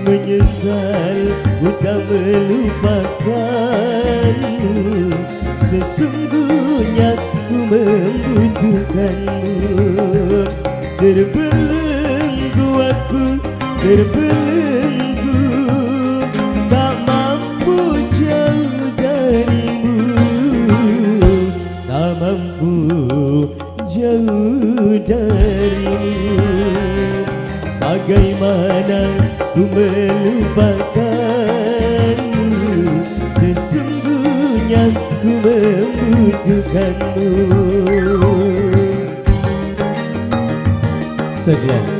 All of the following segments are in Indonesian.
menyesal ku melupakan Sesungguhnya ku membutuhkanmu Terbelenggu aku terbelenggu ku melupakanmu Sesungguhnya ku membutuhkanmu Sekian.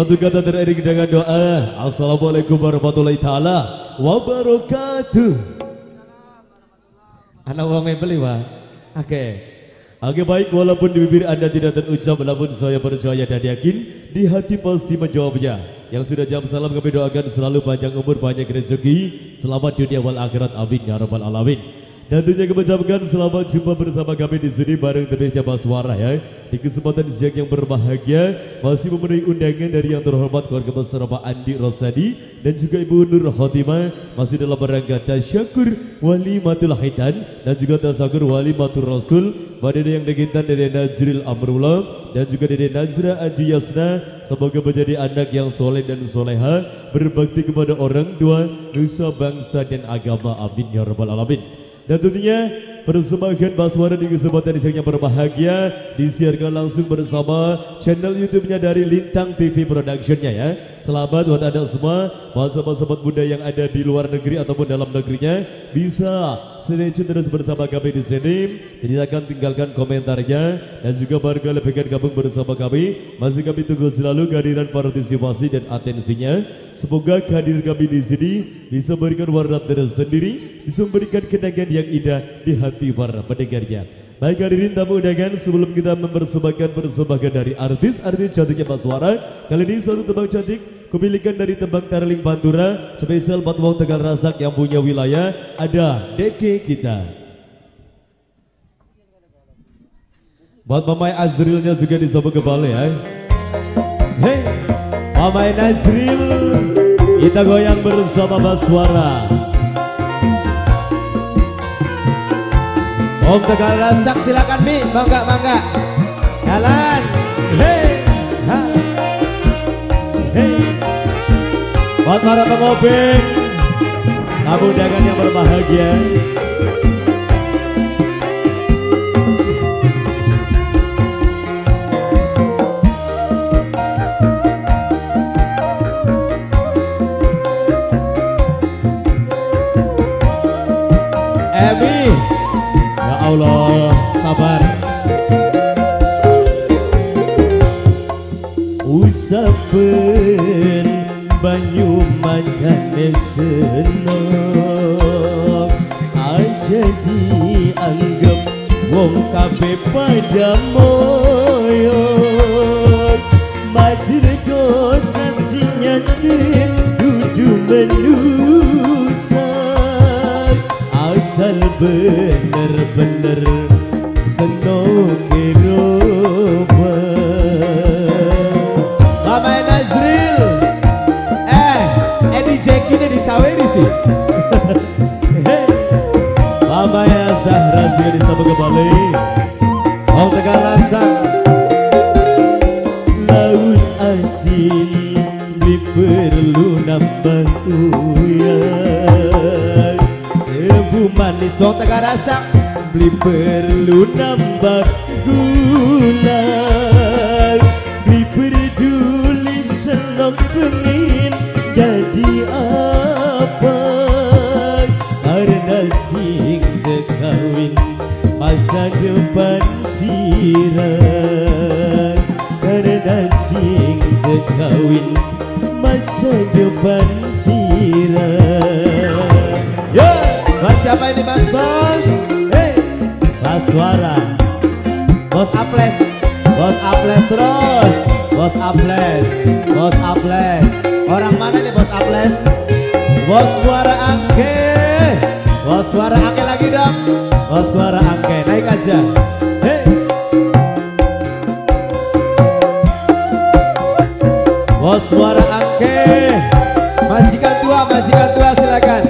Satu kata terakhir dengan doa. Assalamualaikum warahmatullahi taala wabarakatuh. Anak wong beli wah Oke. Oke baik. Walaupun di bibir anda tidak terucap Namun saya percaya dan yakin Di hati pasti menjawabnya. Yang sudah jam salam kami doakan selalu panjang umur banyak rezeki. Selamat dunia wal akhirat. Amin ya rabbal alamin. Dan tentunya kami ucapkan selamat jumpa bersama kami di sini bareng terdengarnya Baswara ya. Di kesempatan siang yang berbahagia masih memenuhi undangan dari yang terhormat keluarga besar Bapak Andi Rosadi dan juga Ibu Nur Khotimah masih dalam rangka tasyakur wali matul haitan dan juga tasyakur wali matul rasul pada yang dikintan dari Najril Amrullah dan juga dari Najra Aji Yasna. Semoga menjadi anak yang soleh dan soleha berbakti kepada orang tua nusa bangsa dan agama. Amin ya rabbal alamin. Dan tentunya persembahan Baswara di kesempatan yang berbahagia disiarkan langsung bersama channel YouTube-nya dari Lintang TV Production-nya ya. Selamat buat Anda semua, sahabat-sahabat muda yang ada di luar negeri ataupun dalam negerinya bisa stay tune terus bersama kami di sini. Jadi akan tinggalkan komentarnya dan juga warga lebih gabung bersama kami. Masih kami tunggu selalu kehadiran partisipasi dan atensinya. Semoga kehadiran kami di sini bisa memberikan warna tersendiri, bisa memberikan kenangan yang indah di hati para pendengarnya. Baik hadirin tamu undangan sebelum kita mempersembahkan persembahan dari artis-artis cantiknya Pak Suara Kali ini satu tebang cantik kepilikan dari tebang Tarling Pantura Spesial buat Wong Tegal Rasak yang punya wilayah Ada Deke kita Buat Mamai Azrilnya juga disambut kembali ya Hei Mamai Nazril Kita goyang bersama Baswara Om Tegal Rasak silakan Mi, bangga bangga. Jalan. Hey, ha. Buat para pengobeng, tamu dagang yang berbahagia. Emi. Allah sabar Usapen banyu mangane seneng Aja dianggap wong kabeh pada moyo Madir dosa sinyatin dudu menusa. Asal bener-bener Mama ya Zahra sudah disambut kembali. Om Tegal Rasak Laut asin perlu nambah uyang Ibu manis Om Tegal Rasak beli perlu nambah gula depan sirat Karena sing kawin masa depan sirat Yo, mas siapa ini mas? Bos? Hey. Mas suara. Bos Aples. Bos Aples terus. Bos Aples. Bos Aples. Orang mana nih Bos Aples? Bos suara angke. Bos suara angke lagi dong. Oh suara angke naik aja. Hey Oh suara angke. Majikan tua majikan tua silakan.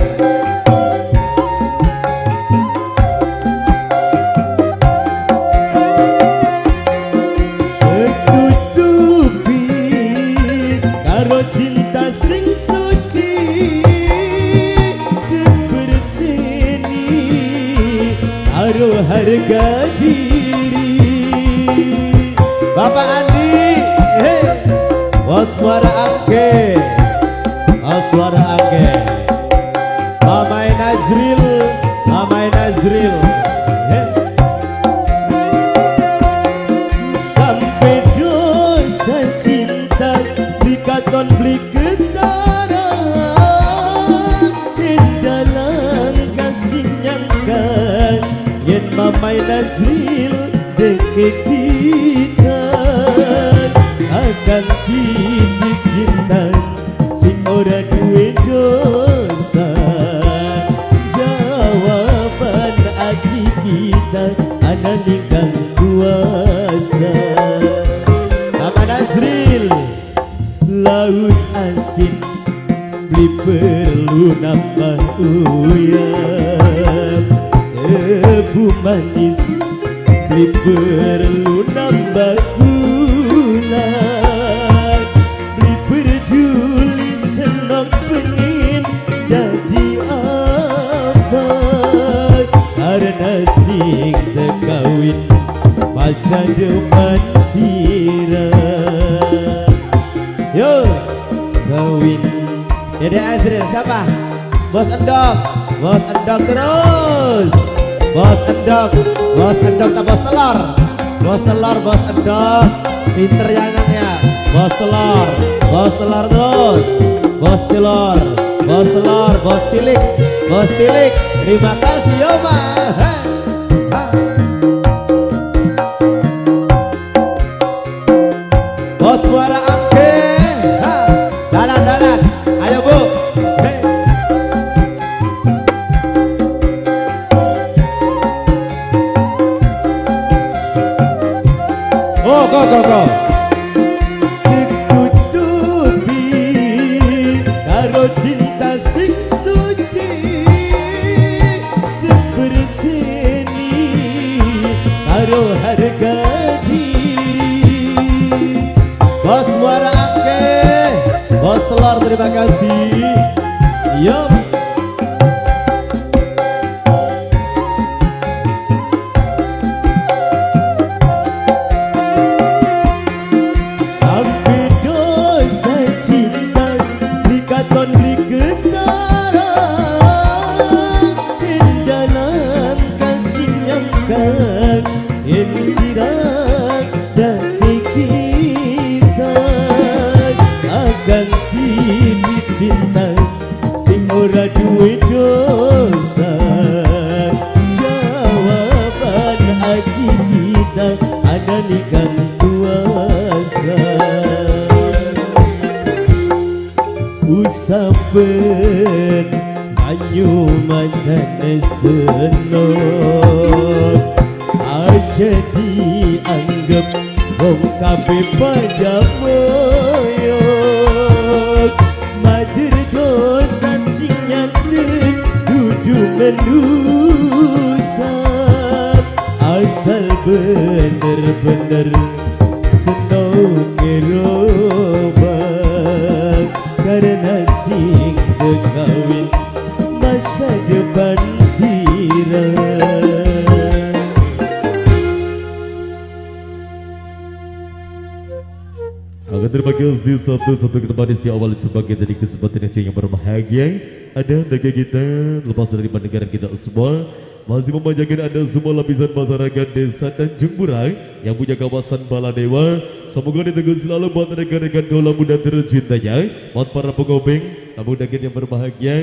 sampai kembali di awal sebagai dari kesempatan yang berbahagia. Ada negara kita lepas dari negara kita semua. Masih memanjakan ada semua lapisan masyarakat desa dan jemburai yang punya kawasan Baladewa. Semoga ditegur selalu buat rekan-rekan kaula muda tercintanya buat para pengobeng namun daging yang berbahagia.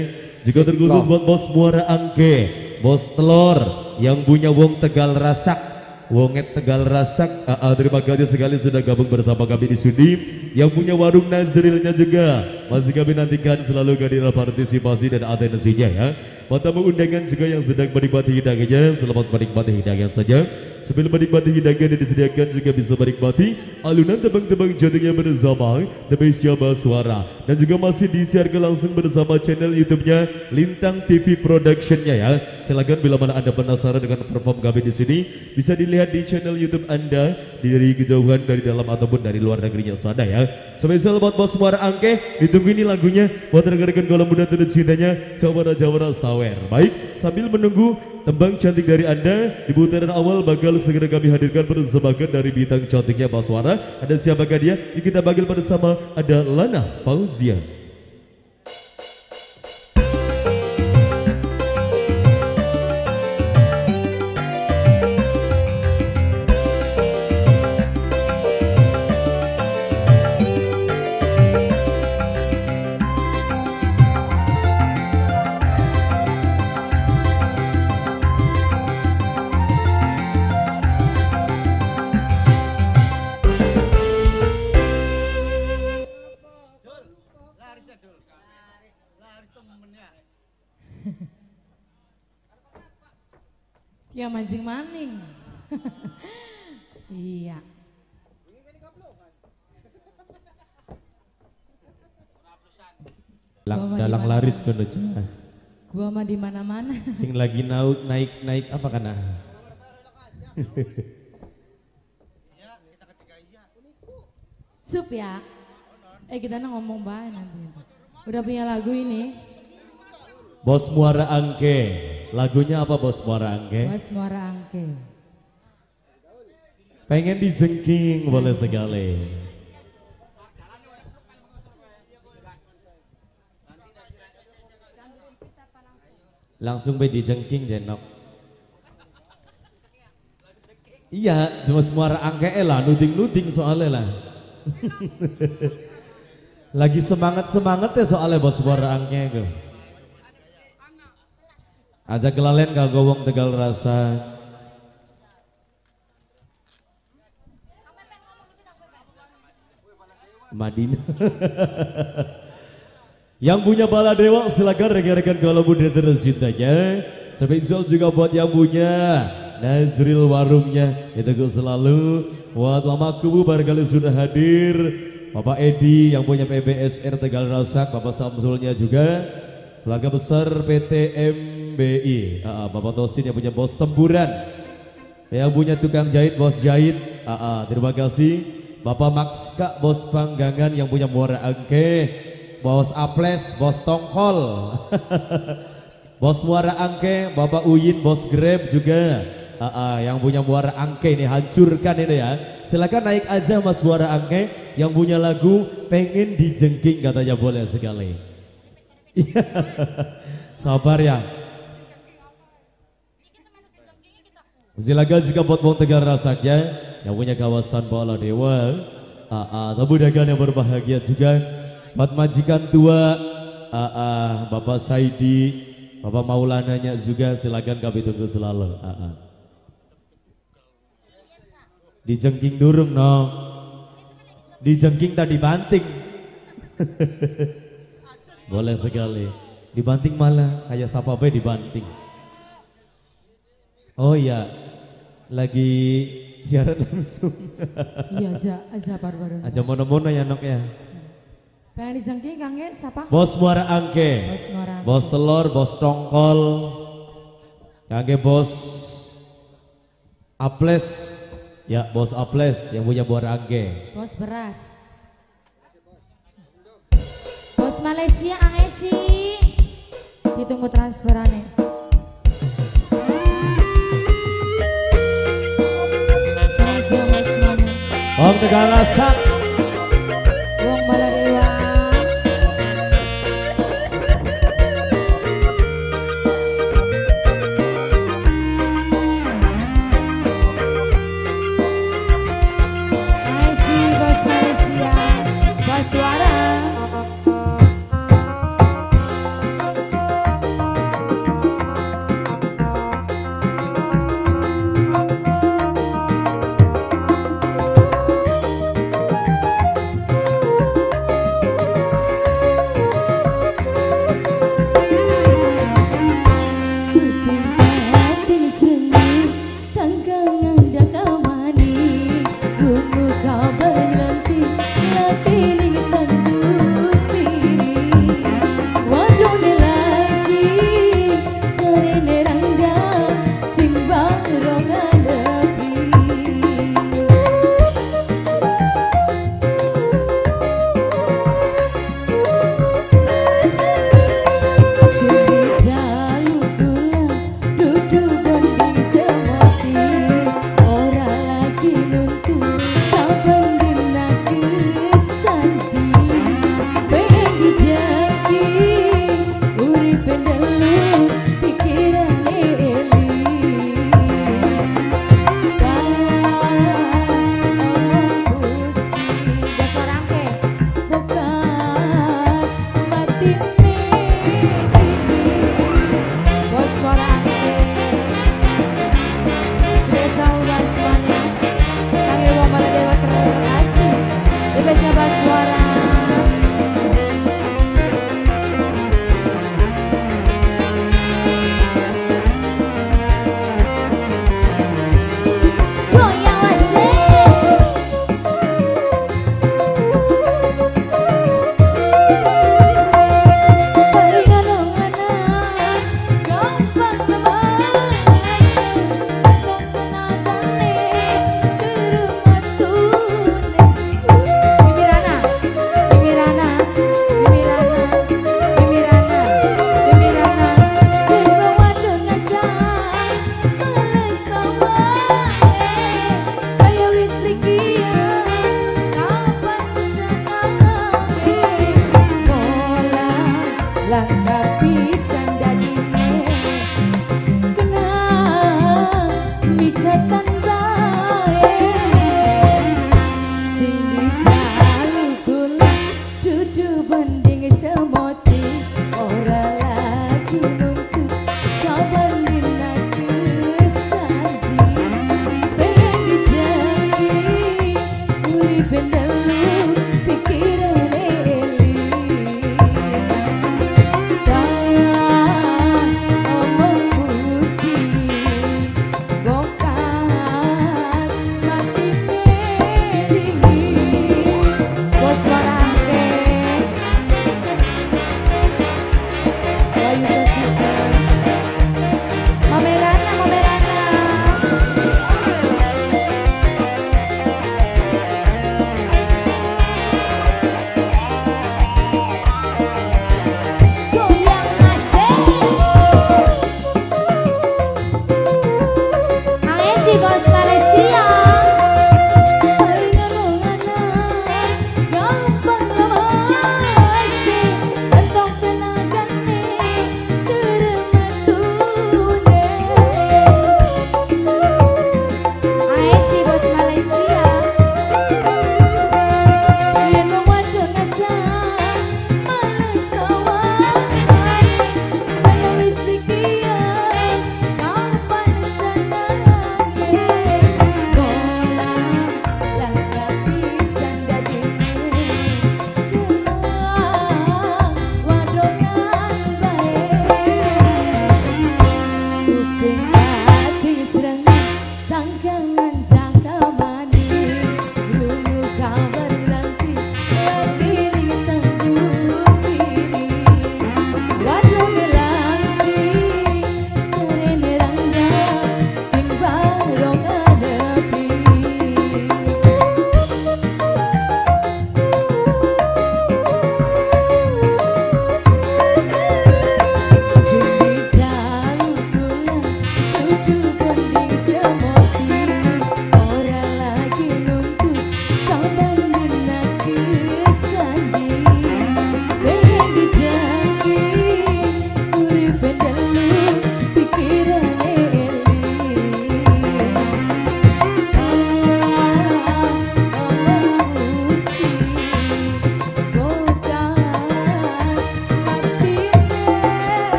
Juga terkhusus buat bos muara angke bos telur yang punya wong tegal rasak. Wonget Tegal Rasak. AA terima kasih sekali sudah gabung bersama kami di sini. Yang punya warung Nazrilnya juga masih kami nantikan selalu kehadiran partisipasi dan atensinya ya. Tamu undangan juga yang sedang menikmati hidangannya, selamat menikmati hidangan saja. Sambil menikmati hidangan yang disediakan juga bisa menikmati alunan tebang-tebang jantungnya bersama The Best Java Suara dan juga masih disiarkan langsung bersama channel YouTube-nya Lintang TV Production-nya ya. Silakan bila mana Anda penasaran dengan perform kami di sini, bisa dilihat di channel YouTube Anda dari kejauhan dari dalam ataupun dari luar negerinya sana ya. Spesial buat bos suara angke, ditunggu ini lagunya buat rekan-rekan kalau muda tercintanya Jawara-Jawara Sawer. Baik, sambil menunggu Tembang cantik dari Anda di putaran awal bakal segera kami hadirkan persembahan dari bintang cantiknya Baswara. Ada siapakah dia? Yang kita panggil pada sama ada Lana Fauzia. Ya mancing maning. iya. Dalang di mana? laris kono Cah. Gua mah di mana-mana. Sing lagi naik naik naik apa kana? Sup ya. Eh kita ngomong baik nanti. Udah punya lagu ini. Bos Muara Angke. Lagunya apa Bos Muara Angke? Mas Muara Angke. Pengen dijengking boleh sekali. Langsung be dijengking jenok. Iya, cuma muara angke lah, nuding-nuding soalnya lah. Lagi semangat-semangat ya soalnya bos muara angke itu. Aja kelalen kagak wong tegal rasa. Madinah. yang punya bala dewa silakan rekan-rekan kalau muda tercintanya. Spesial juga buat yang punya Najril warungnya itu selalu buat Mama Kubu barangkali sudah hadir Bapak Edi yang punya PBSR Tegal Rasak Bapak Samsulnya juga keluarga besar PT Ah, ah, Bapak Tosin yang punya bos temburan. Yang punya tukang jahit bos jahit. Ah, ah, terima kasih. Bapak Maxka bos panggangan yang punya muara angke. Bos aples bos tongkol bos muara angke Bapak Uyin bos grab juga. Ah, ah, yang punya muara angke ini hancurkan ini ya. Silakan naik aja mas muara angke. Yang punya lagu pengen dijengking katanya boleh sekali. Sabar ya Silakan juga buat Tegar Rasaknya yang punya kawasan Bala Dewa. Ah, ah, tamu dagang yang berbahagia juga buat majikan tua ah, ah, Bapak Saidi, Bapak Maulananya juga silakan kami tunggu selalu. Ah, ah. Dijengking durung no. Dijengking tadi banting. Boleh sekali. Dibanting malah kayak siapa be dibanting. Oh iya, lagi siaran langsung. Iya aja aja baru-baru. Aja mono-mono ya nok ya. Pengen dijengking Kang Ge, siapa? Bos Muara Angke, Bos Muara. bos telur, bos tongkol, Kage bos Aples, ya bos Aples yang punya Muara Angke. Bos beras. Bos Malaysia Angesi. Ditunggu transferannya. Om Tegal Rasak,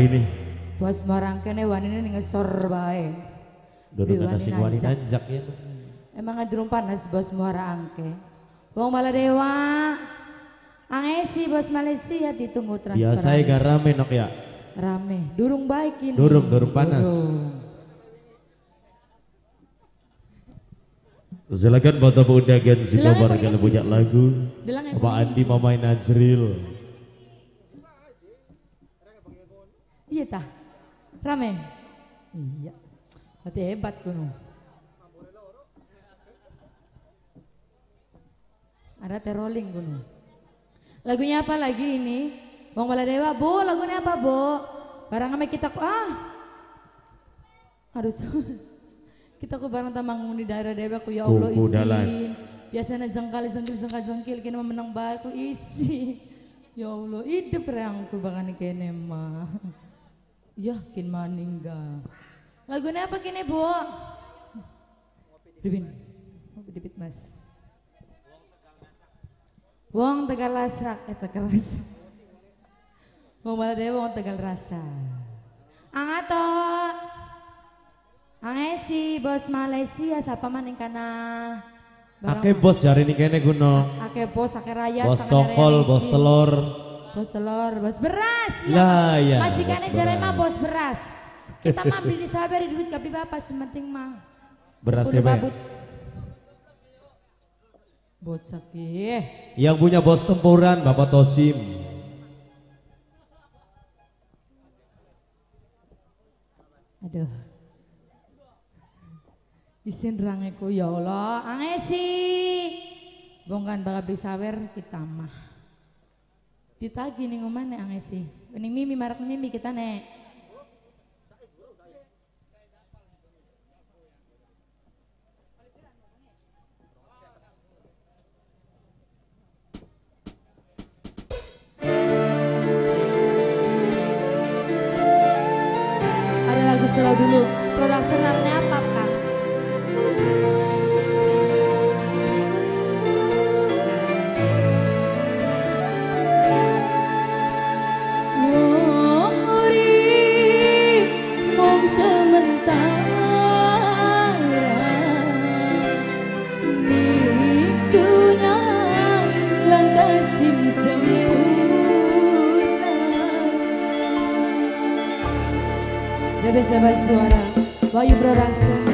ini? Bos Marangke nih wanita nih ngesor bae. Duduk ada sing wani nanjak ya. Emang ngedrum panas bos Marangke. Wong Maladewa. Angesi bos Malaysia ditunggu transfer. Biasa ya gak rame nok ya. Rame, durung baik ini. Durung, durung panas. Durung. Silakan tamu undangan si Babar kalau punya lagu. Bapak Andi Mamain Najril. Iya tah. Rame. Iya. Berarti hebat kuno. Ada terolling kuno. Lagunya apa lagi ini? Bang Baladewa, Bo, lagunya apa, Bo? Barang sama kita ah. Harus kita ku barang tamang di daerah dewa ku ya Allah izin. Biasanya jengkal jengkil jengkal jengkil kini menang baik ku isi. Ya Allah, hidup ku bahkan kene mah. Yakin maninggal. Lagunya apa kini bu? Ribin. Ngopi dipit mas. Wong tegal lasrak, eh tegal rasa. Wong dewa wong tegal rasa. Angato. Angesi bos Malaysia siapa maning kana? Ake bos jari ini kene guno. Ake bos, ake rakyat. Bos tokol, bos telur. Bos telur, bos beras. Lah ya. Majikannya jare mah bos beras. Kita mah beli sabar duit gak beli bapak sementing mah. Beras ya, Bos Bot sakit. Yang punya bos tempuran Bapak Tosim. Aduh. Isin rangeku ya Allah, angesi. Bongkan bakal bisa wer kita mah ditagi nih ngomane angesi. Ini mimi marak mimi kita nek Bebas bebas suara Bayu Production Eh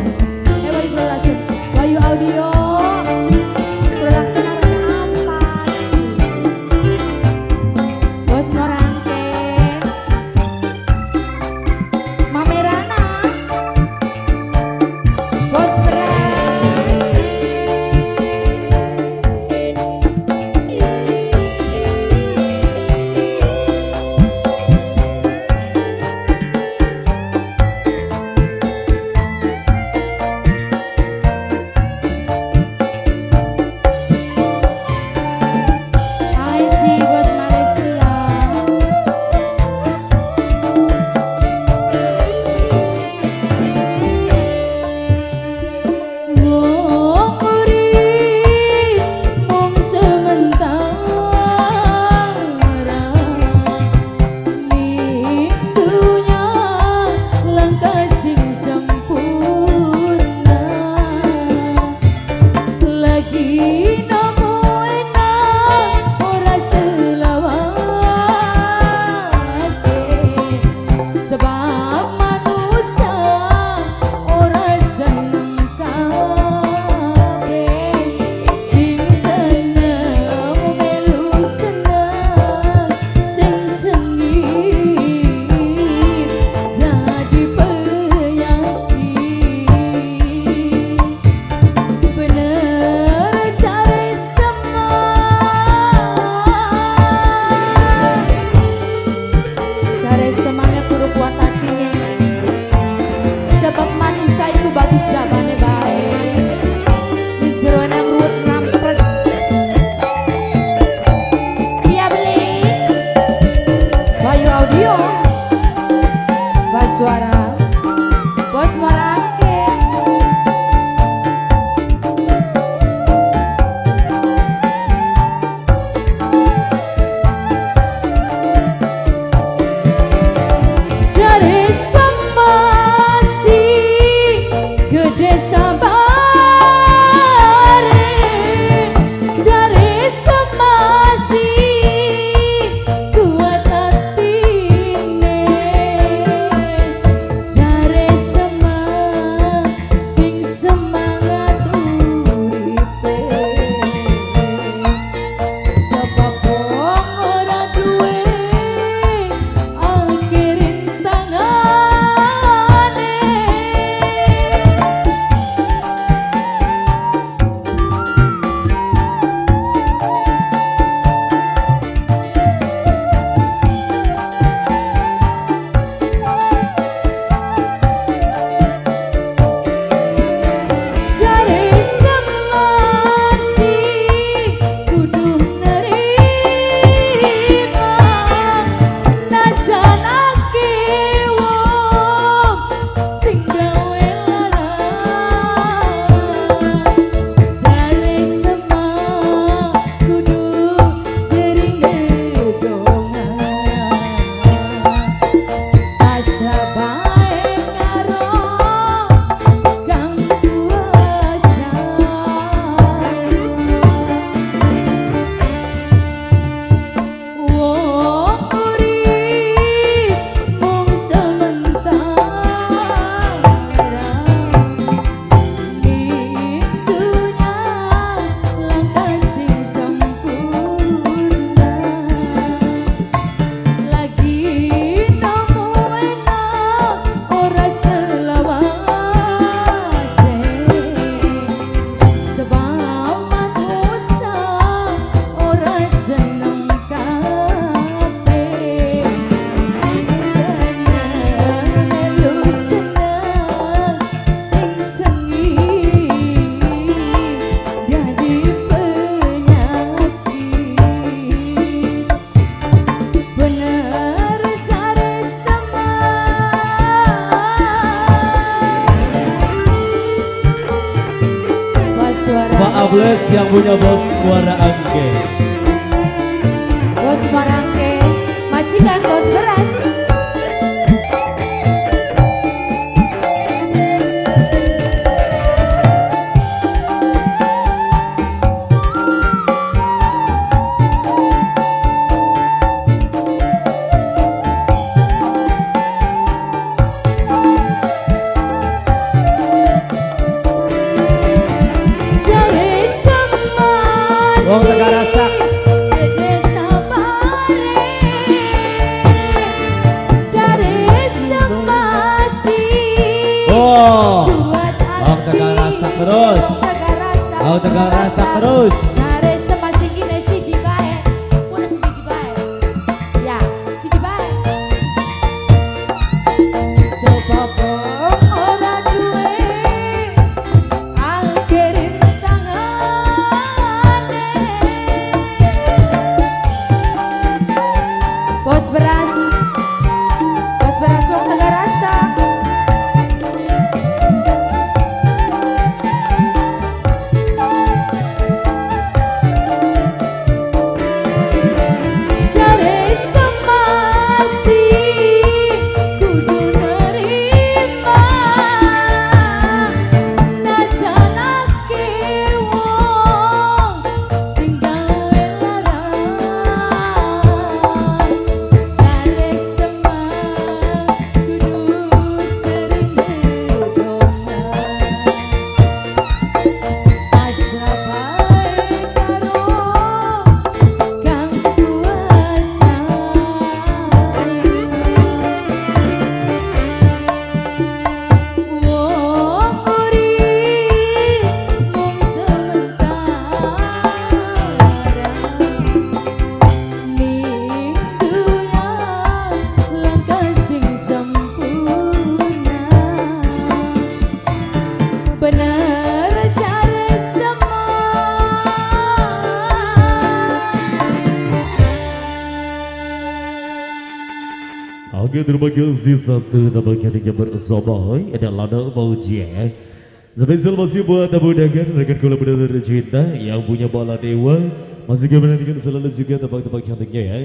ada buat rekan kolaborator cinta yang punya bala dewa masih kami nantikan selalu juga tebak-tebak cantiknya ya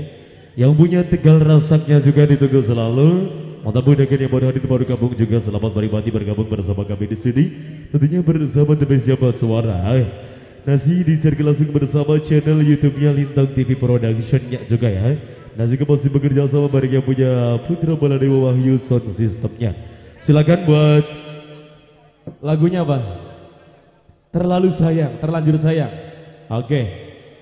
yang punya tegal rasaknya juga ditunggu selalu Mantap dagan yang baru hadir baru gabung juga selamat menikmati bergabung bersama kami di sini tentunya bersama The Best Java Suara Nasi di langsung bersama channel YouTube-nya Lintang TV Production-nya juga ya. Dan juga pasti bekerja sama bareng yang punya Putra Baladewa Wahyu Sound System-nya. Silakan buat Lagunya apa? Terlalu sayang, terlanjur sayang. Oke.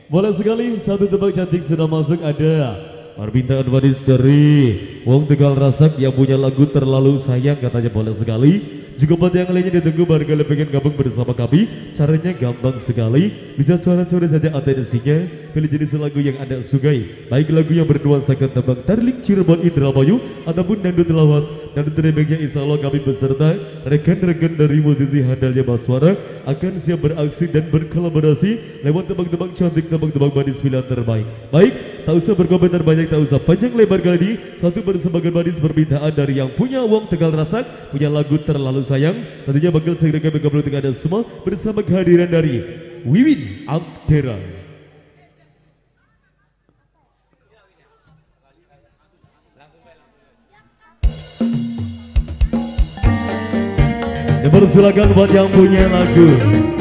Boleh sekali satu tebak cantik sudah masuk ada permintaan manis dari Wong Tegal Rasak yang punya lagu terlalu sayang katanya boleh sekali. Juga buat yang lainnya ditunggu barangkali pengen gabung bersama kami. Caranya gampang sekali. Bisa suara-suara saja atensinya. Pilih jenis lagu yang anda sukai. Baik lagu yang bernuansakan tembang Tarling Cirebon Indramayu Ataupun dangdut lawas. Dan terlebihnya insya Allah kami beserta. Rekan-rekan dari musisi handalnya Baswara Akan siap beraksi dan berkolaborasi Lewat tembang-tembang cantik Tembang-tembang manis pilihan terbaik. Baik, tak usah berkomentar banyak Tak usah panjang lebar kali Satu bersama manis permintaan dari yang punya Wong Tegal Rasak Punya lagu terlalu sayang. Tentunya bakal segera kami dengan anda semua Bersama kehadiran dari Wiwin Aktera. Dipersilakan buat yang punya lagu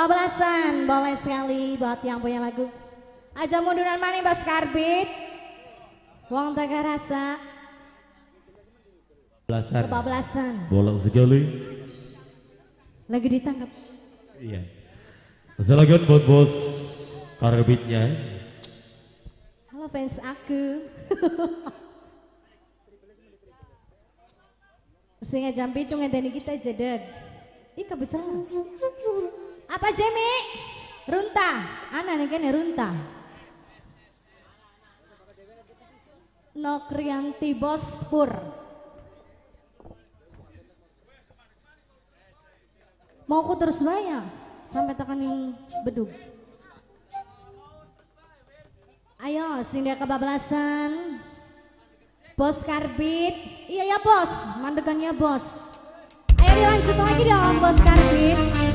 Kebablasan boleh sekali buat yang punya lagu. Aja munduran mana bos karbit. Wong tega rasa Belasan. kebablasan. Bolang sekali. Lagi ditangkap. Iya. Silakan buat bos karbitnya. Halo fans aku. Sehingga jam itu ngedani kita jedeg. Ih kebetulan. Kan runta. Nokrianti Bos Pur. Mau aku terus bayar sampai tekan yang bedug. Ayo, sing dia kebablasan. Bos karbit. Iya ya bos, mandegannya bos. Ayo dilanjut lagi dong bos karbit.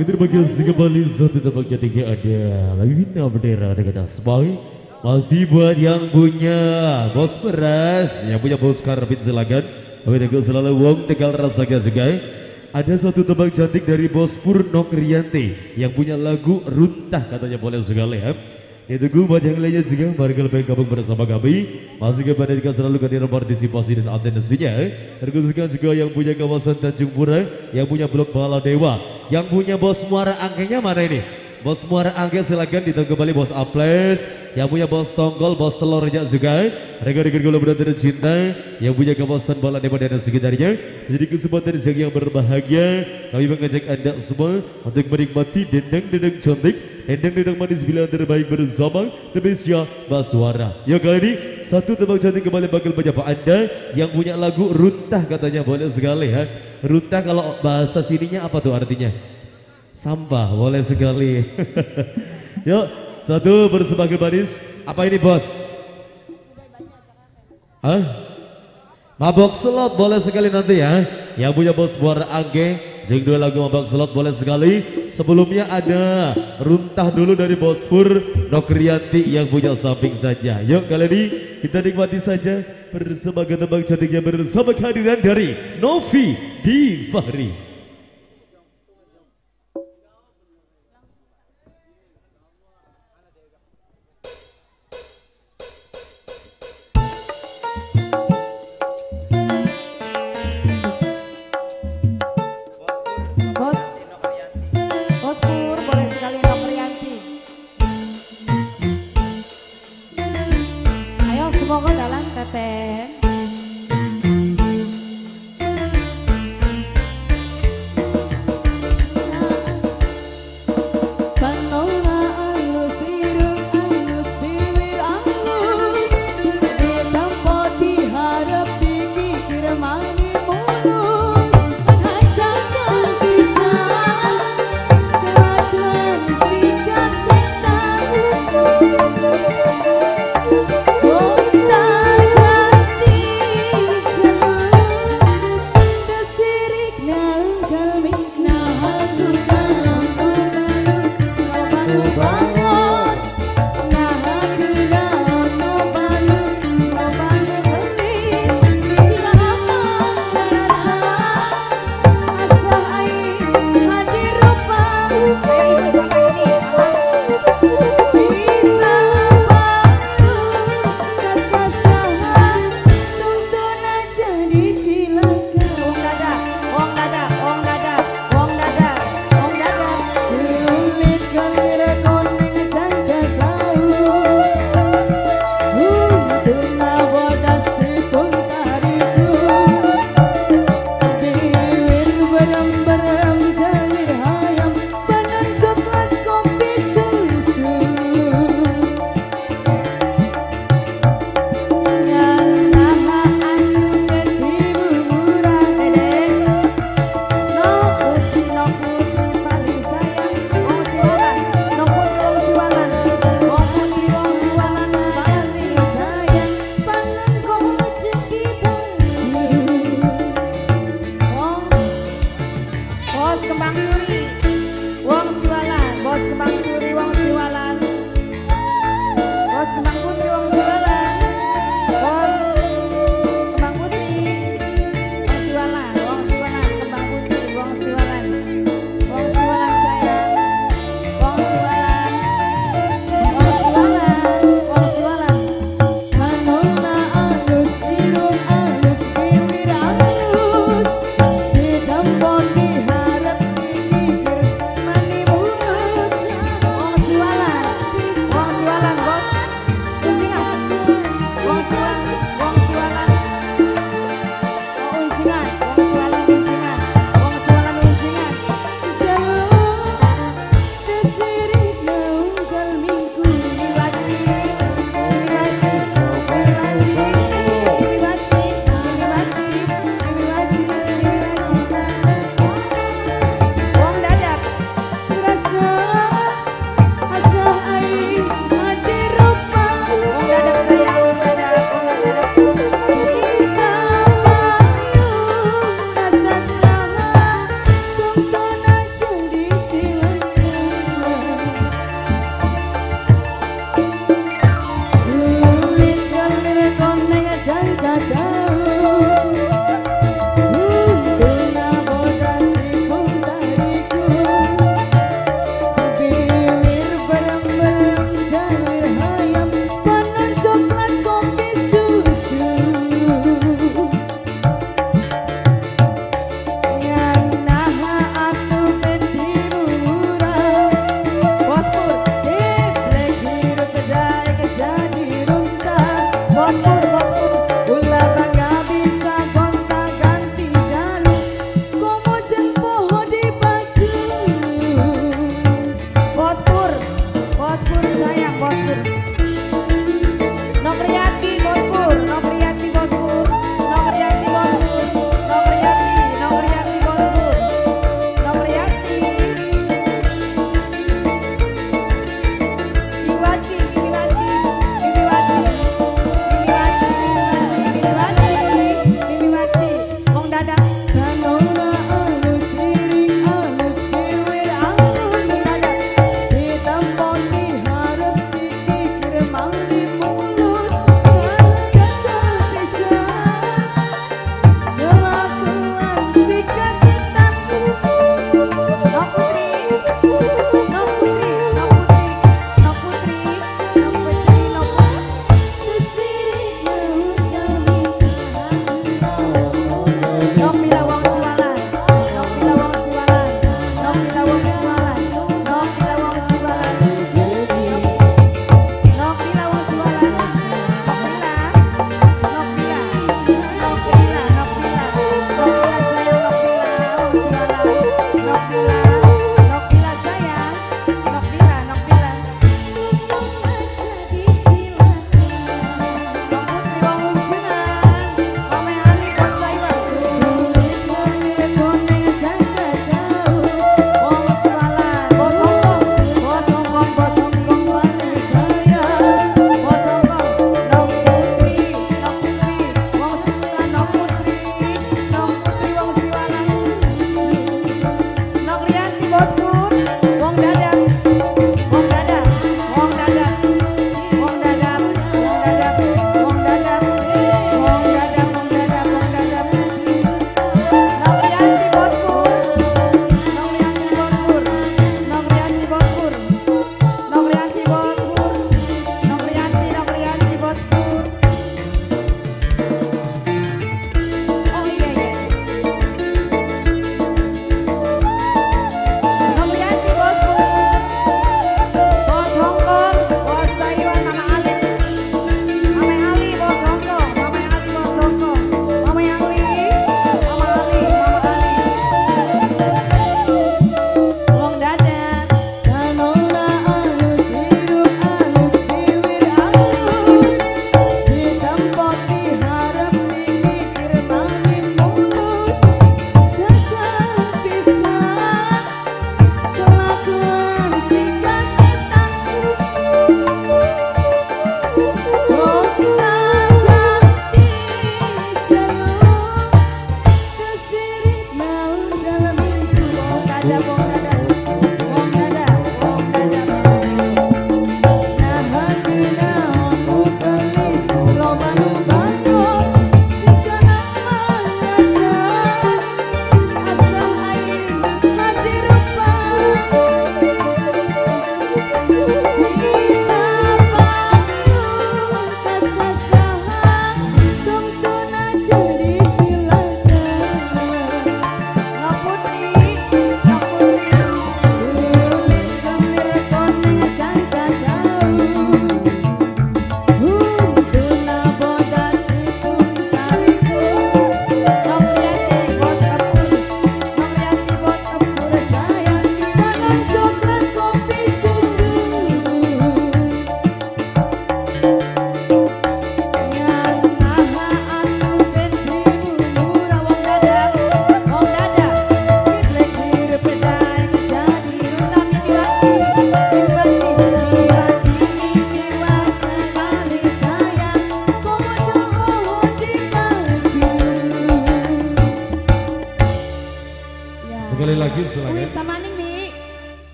Terima kasih kembali satu tempat ketiga ada. Lawina Bendera dengan Aspai Masih buat yang punya bos beras Yang punya bos karbit silakan. Kami tunggu selalu wong tegal rasakan juga Ada satu tebak cantik dari bos Purno Kriyanti Yang punya lagu Runtah katanya boleh sekali ya. Ditunggu buat yang lainnya juga Mari kalian gabung bersama kami. Masih kepada kita selalu kehadiran partisipasi dan atensinya Terkhususkan juga yang punya kawasan Tanjung Pura Yang punya blok Bala Dewa Yang punya bos muara angkanya mana ini? Bos muara angke silakan ditunggu kembali bos Aples. Yang punya bos Tonggol, bos Telurnya juga Rekan-rekan gula berat cinta. Yang punya kawasan Bala Dewa dan sekitarnya. Menjadi kesempatan siang yang berbahagia. Kami mengajak anda semua Untuk menikmati dendeng-dendeng cantik Dendeng-dendeng manis bila terbaik bersama. The Bestnya Baswara. Ya kali ini satu tebak cantik kembali bakal menyapa anda. Yang punya lagu Runtah katanya boleh sekali ya Runtah kalau bahasa sininya apa tuh artinya? Sampah boleh sekali Yuk satu bersebagi baris Apa ini bos? Hah? Mabok slot boleh sekali nanti ya Yang punya bos Buara Angge Jeng dua lagu mabok slot boleh sekali. Sebelumnya ada Runtah dulu dari bos Pur Nokrianti yang punya samping saja. Yuk kali ini kita nikmati saja Bersama tebak cantiknya bersama kehadiran dari Novi di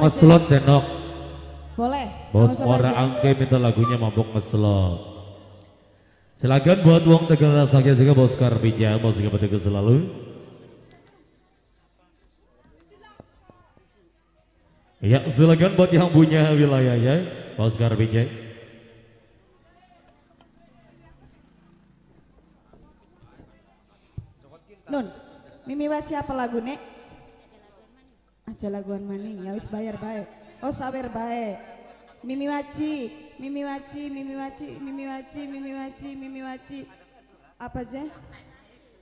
ngeslot senok. Boleh. Bos aja. Angke minta lagunya mabok ngeslot. Silakan buat uang tegal rasanya juga bos Karbinya, bos juga petugas selalu. Ya silakan buat yang punya wilayahnya, bos Karbinya. Nun, Mimi Waci apa lagu nek? Aja laguan maning, ya wis bayar baik. Oh sawer baik. Mimi Waci, Mimi Waci, Mimi Waci, Mimi Waci, Mimi Waci, Mimi Waci. Apa aja?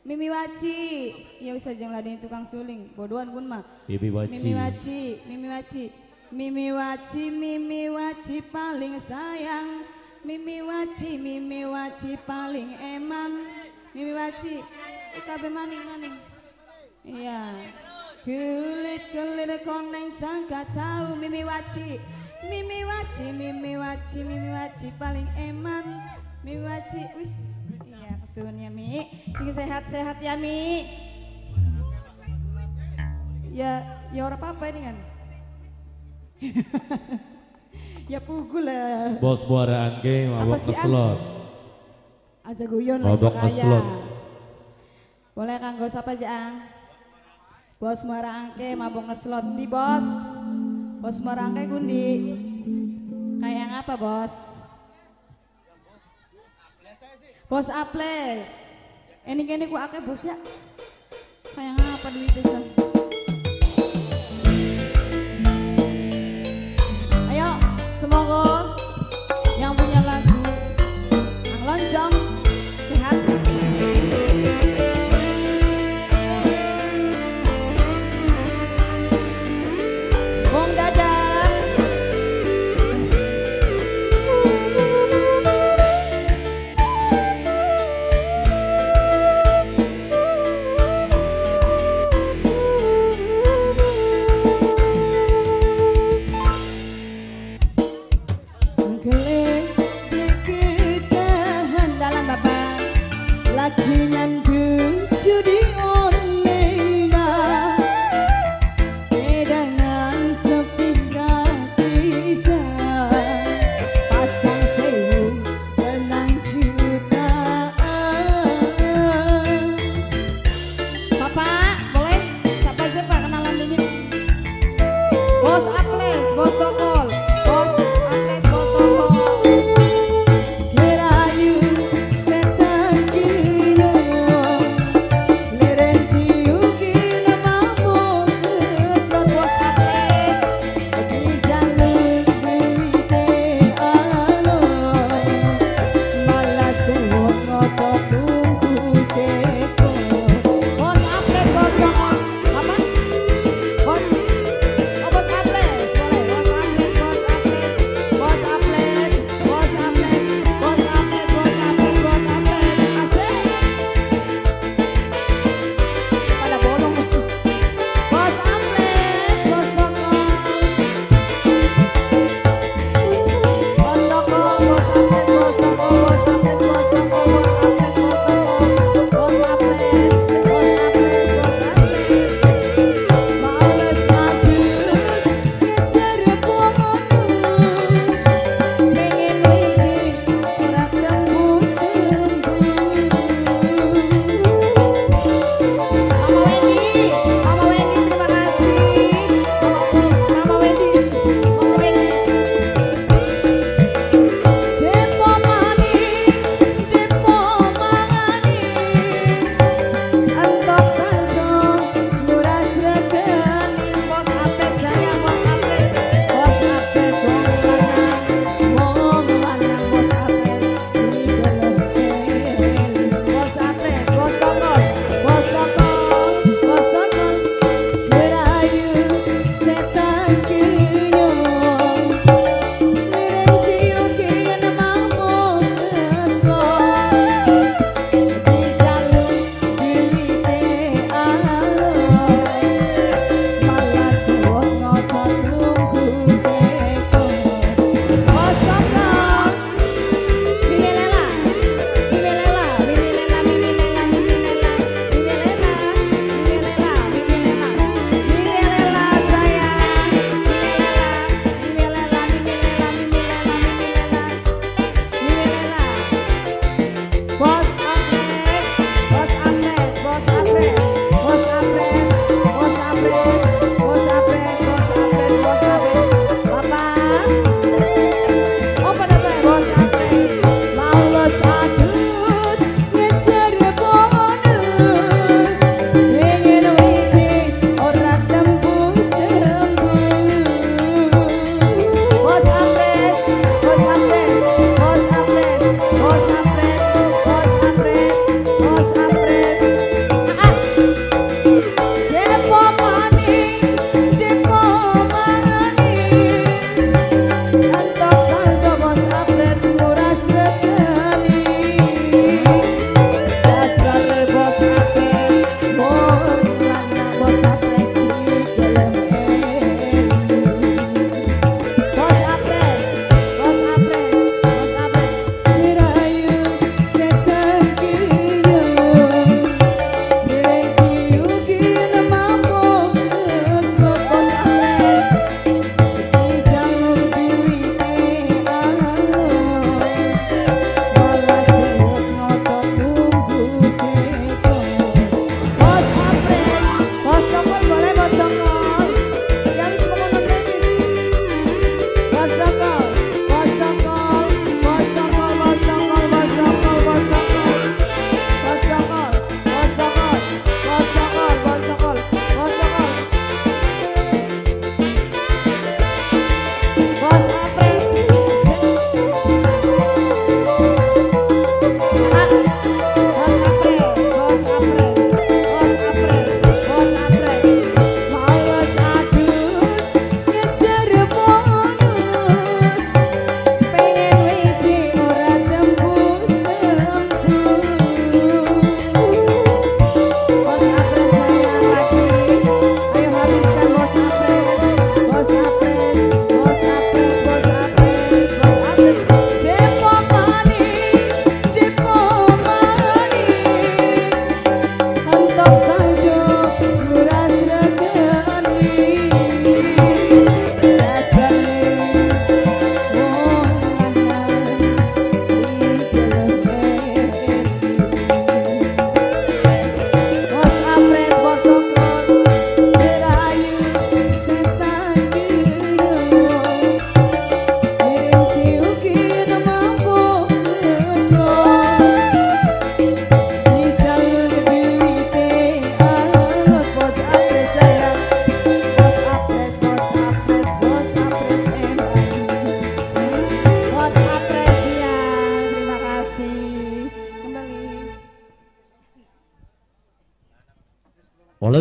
Mimi Waci. Ya wis aja ngladeni tukang suling. Bodohan pun mah. Mimi Waci. Waci, Mimi Waci. Mimi Waci, Mimi Waci paling sayang. Mimi Waci, Mimi Waci paling eman. Mimi Waci, ikabe maning maning. Iya. Kulit kulit koneng jangka tahu Mimi Waci. Mimi Waci, Mimi Waci, Mimi Waci paling eman. Mimi Waci, wis. Iya, kesuhun ya Mi. Sing sehat-sehat ya Mi. Ya, ya ora apa-apa ini kan. ya pukul lah. Bos Muara Angke mabok Apa ngeslot. Aja guyon lah Mabok ngeslot. Boleh kanggo siapa aja ang? Bos Muara Angke mabok ngeslot di bos. Bos Muara Angke gundi. Kayak apa bos? Bos Aples. Ini kini ku ake bos ya. Kayak apa duitnya San? Ayo, semoga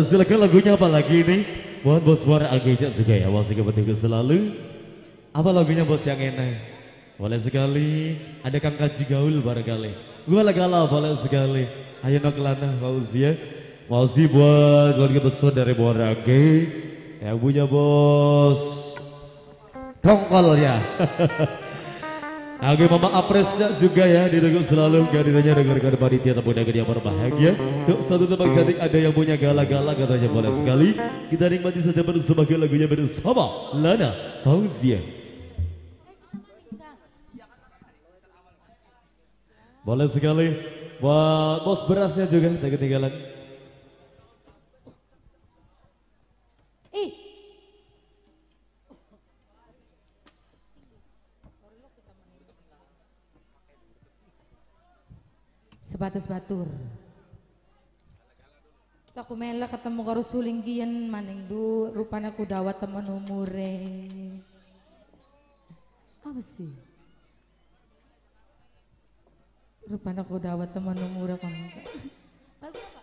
silakan lagunya apa lagi nih? Buat bos suara agenya juga ya, masih kepentingan selalu. Apa lagunya bos yang enak? Boleh sekali, ada Kang Kaji Gaul barangkali. Gua galau boleh sekali. Ayo nak lana Fauzi ya. Fauzi buat keluarga besar dari Borage. Yang punya bos. Tongkol ya. Oke mama apresnya juga ya didukung selalu kehadirannya dengan panitia tamu dagang yang berbahagia. Untuk satu tempat cantik ada yang punya gala-gala katanya boleh sekali. Kita nikmati saja bersama lagunya bersama Lana Fauzia. Boleh sekali buat bos berasnya juga tak ketinggalan. Sebatas batur. Kita kumela ketemu karo suling kian maning du rupanya ku dawat temen umure. Apa sih? Rupanya ku dawat temen umure. Lagu apa?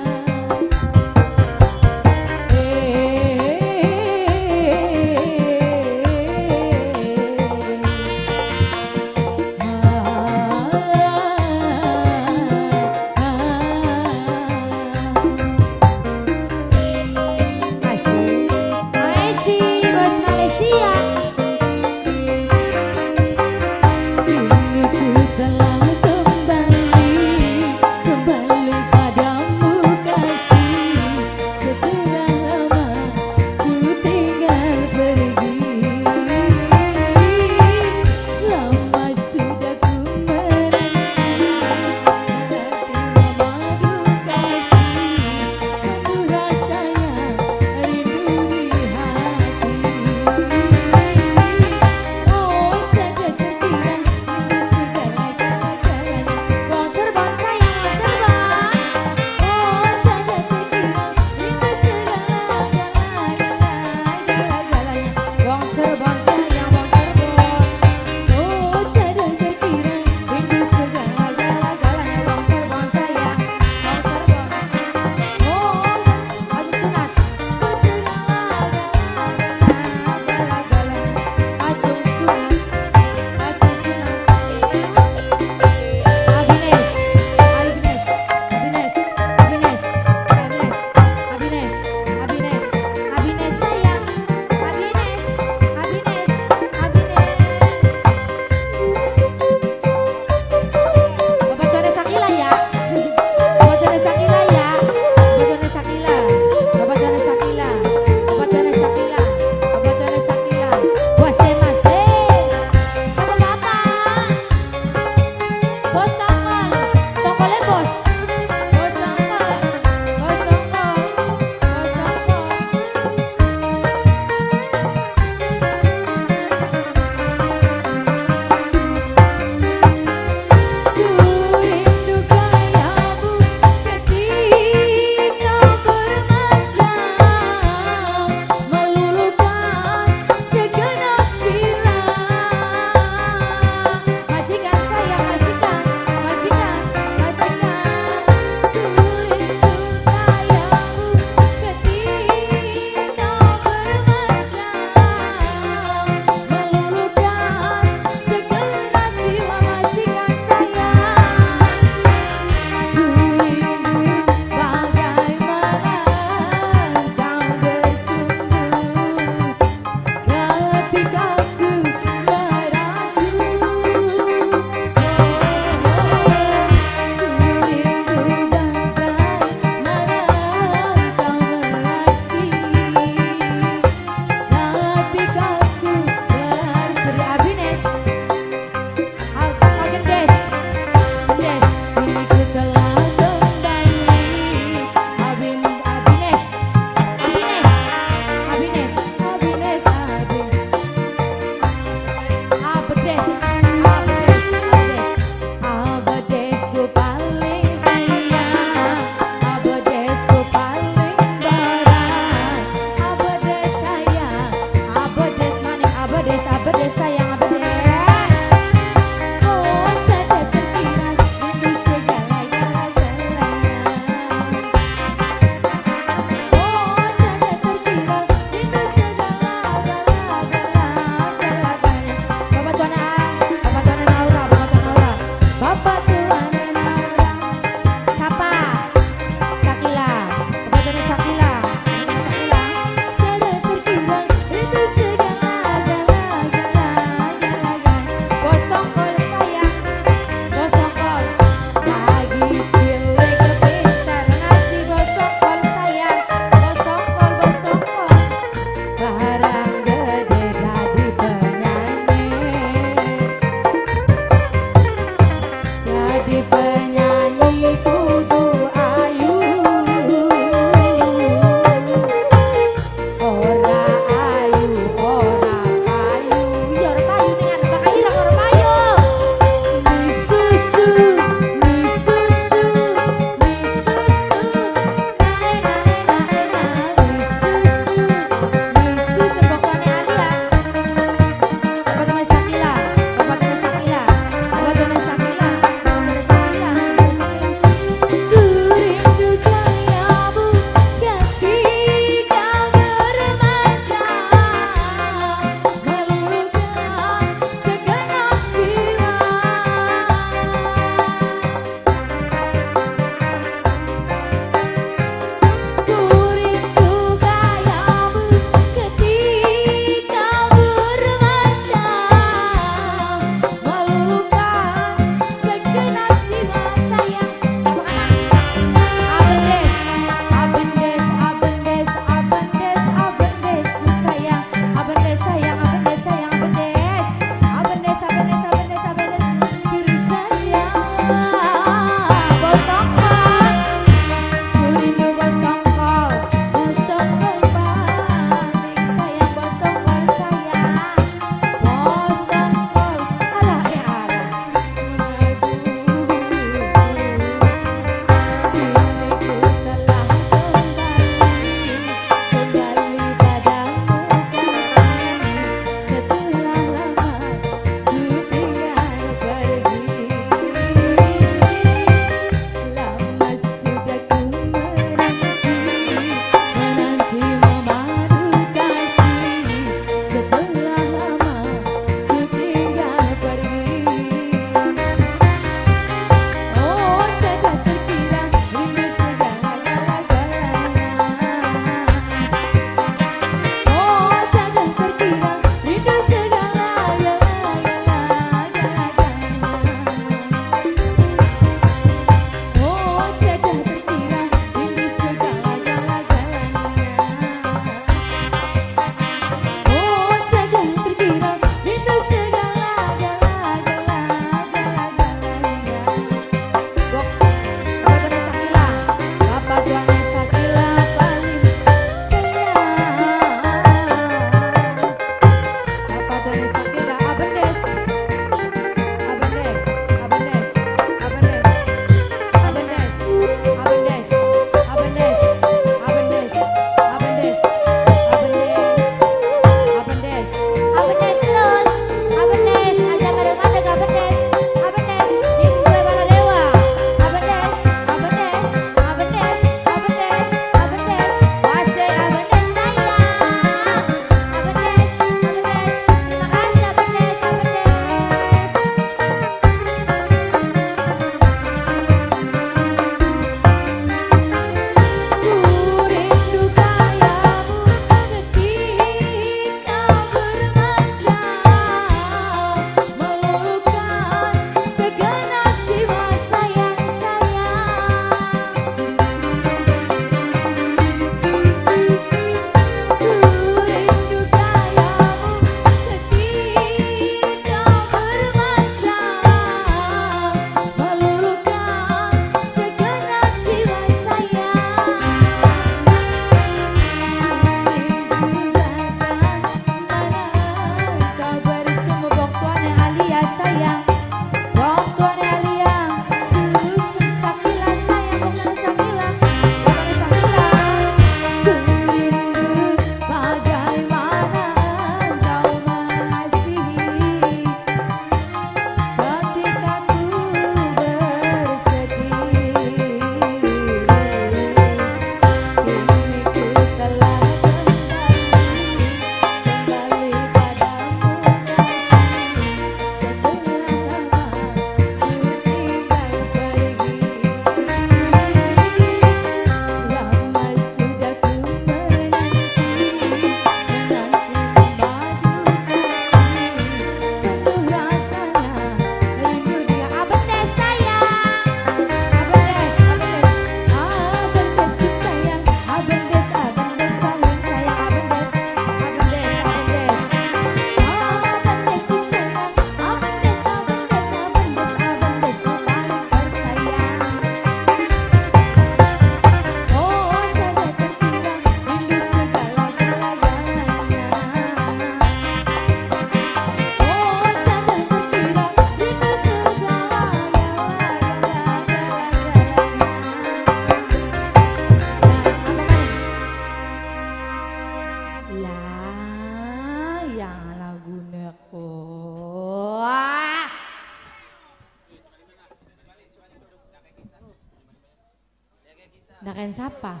Siapa?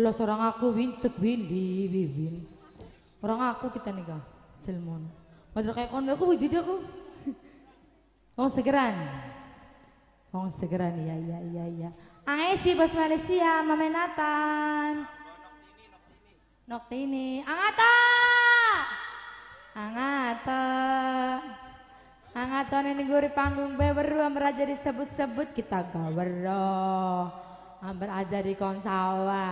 Lo seorang aku wincek windi bibin. Orang aku kita nih kak, Jelmon. Madra kayak kon aku wujud aku. Wong segeran. Wong segeran iya iya iya iya. Angesi bos Malaysia, Mama Nathan. Noktini, Angata. Angata. Angata ini gue panggung beberu amber aja disebut-sebut kita gawero. Amber aja di konsawa.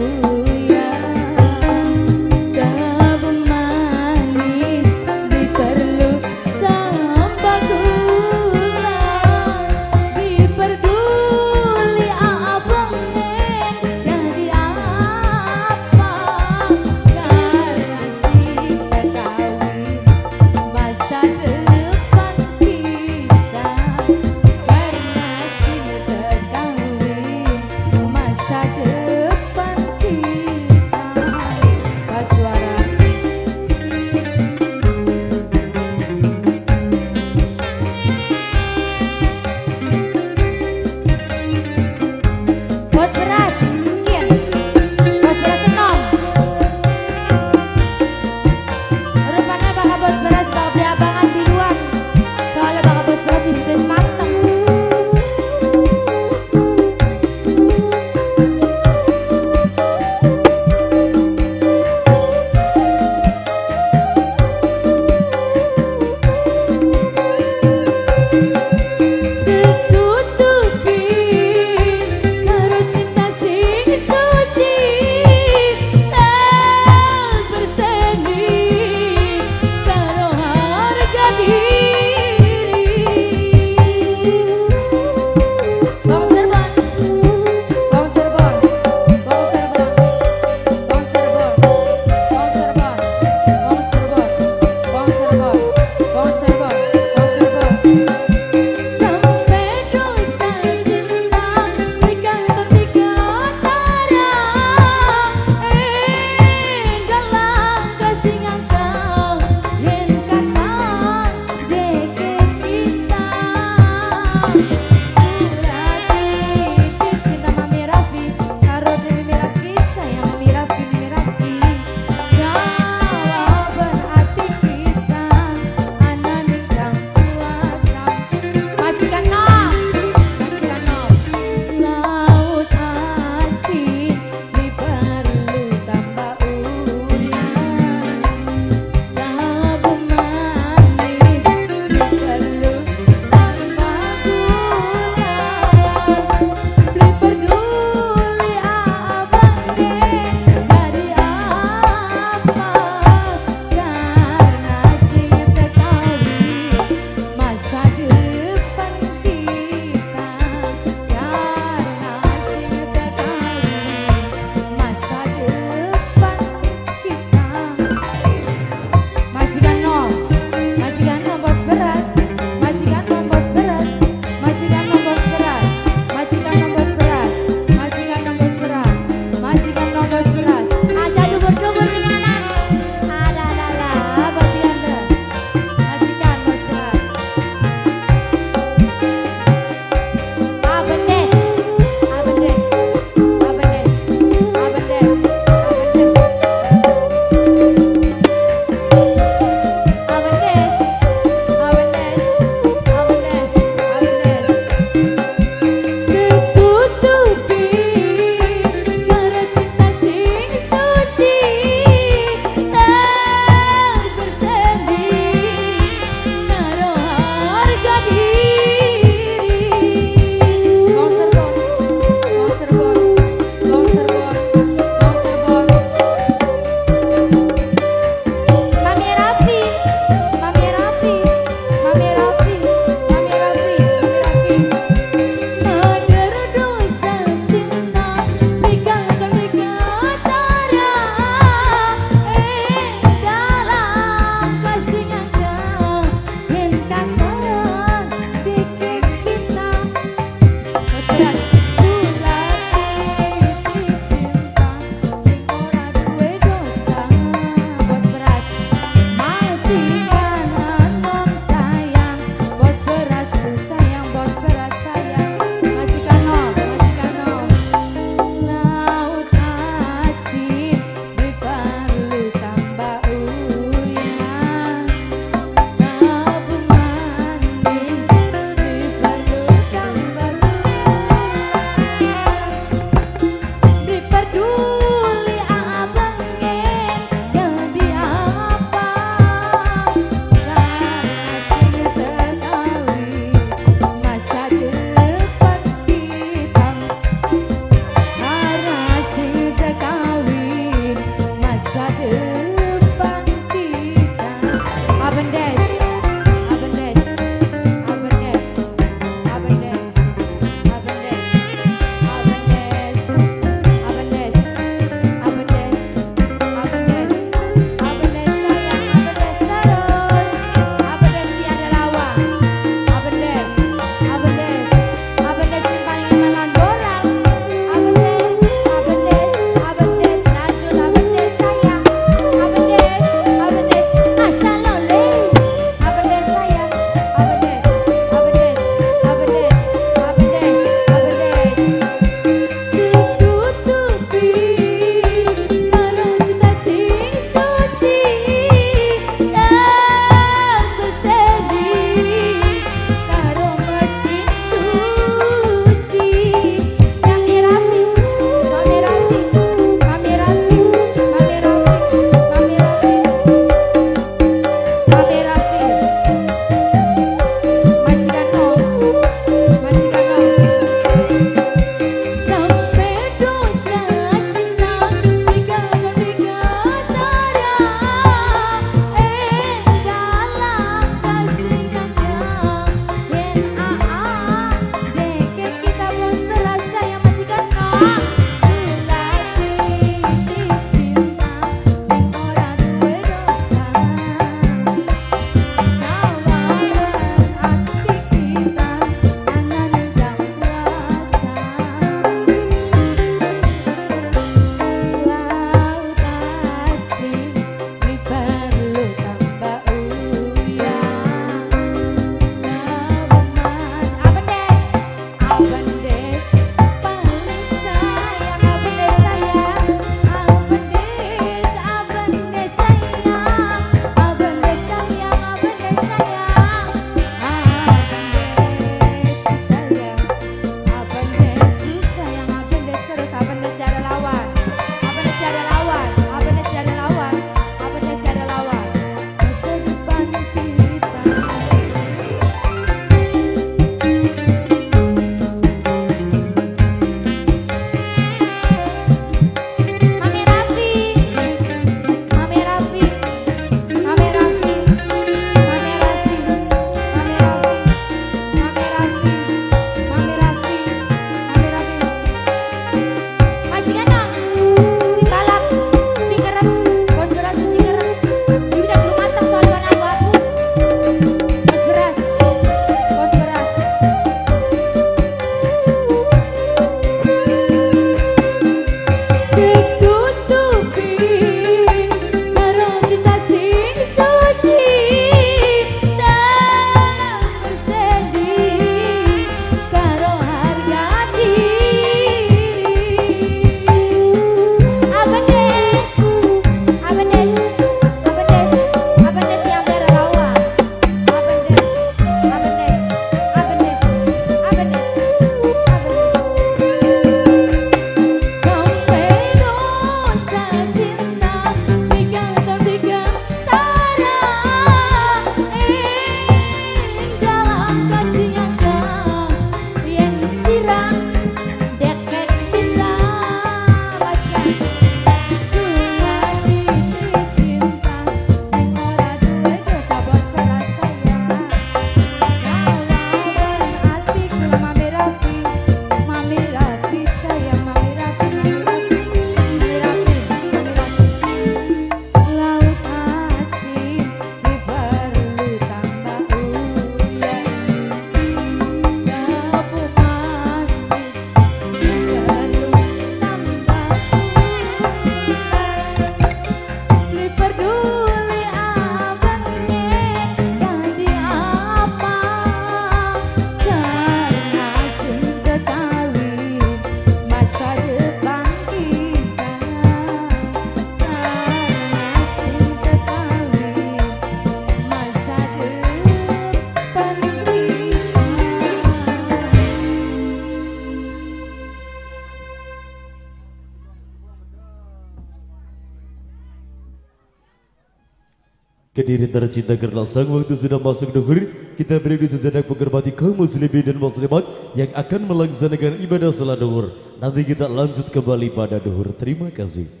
Kedirin tercinta karena sang waktu sudah masuk duhur Kita beri sejenak menghormati kaum muslimin dan muslimat Yang akan melaksanakan ibadah salat duhur. Nanti kita lanjut kembali pada duhur. Terima kasih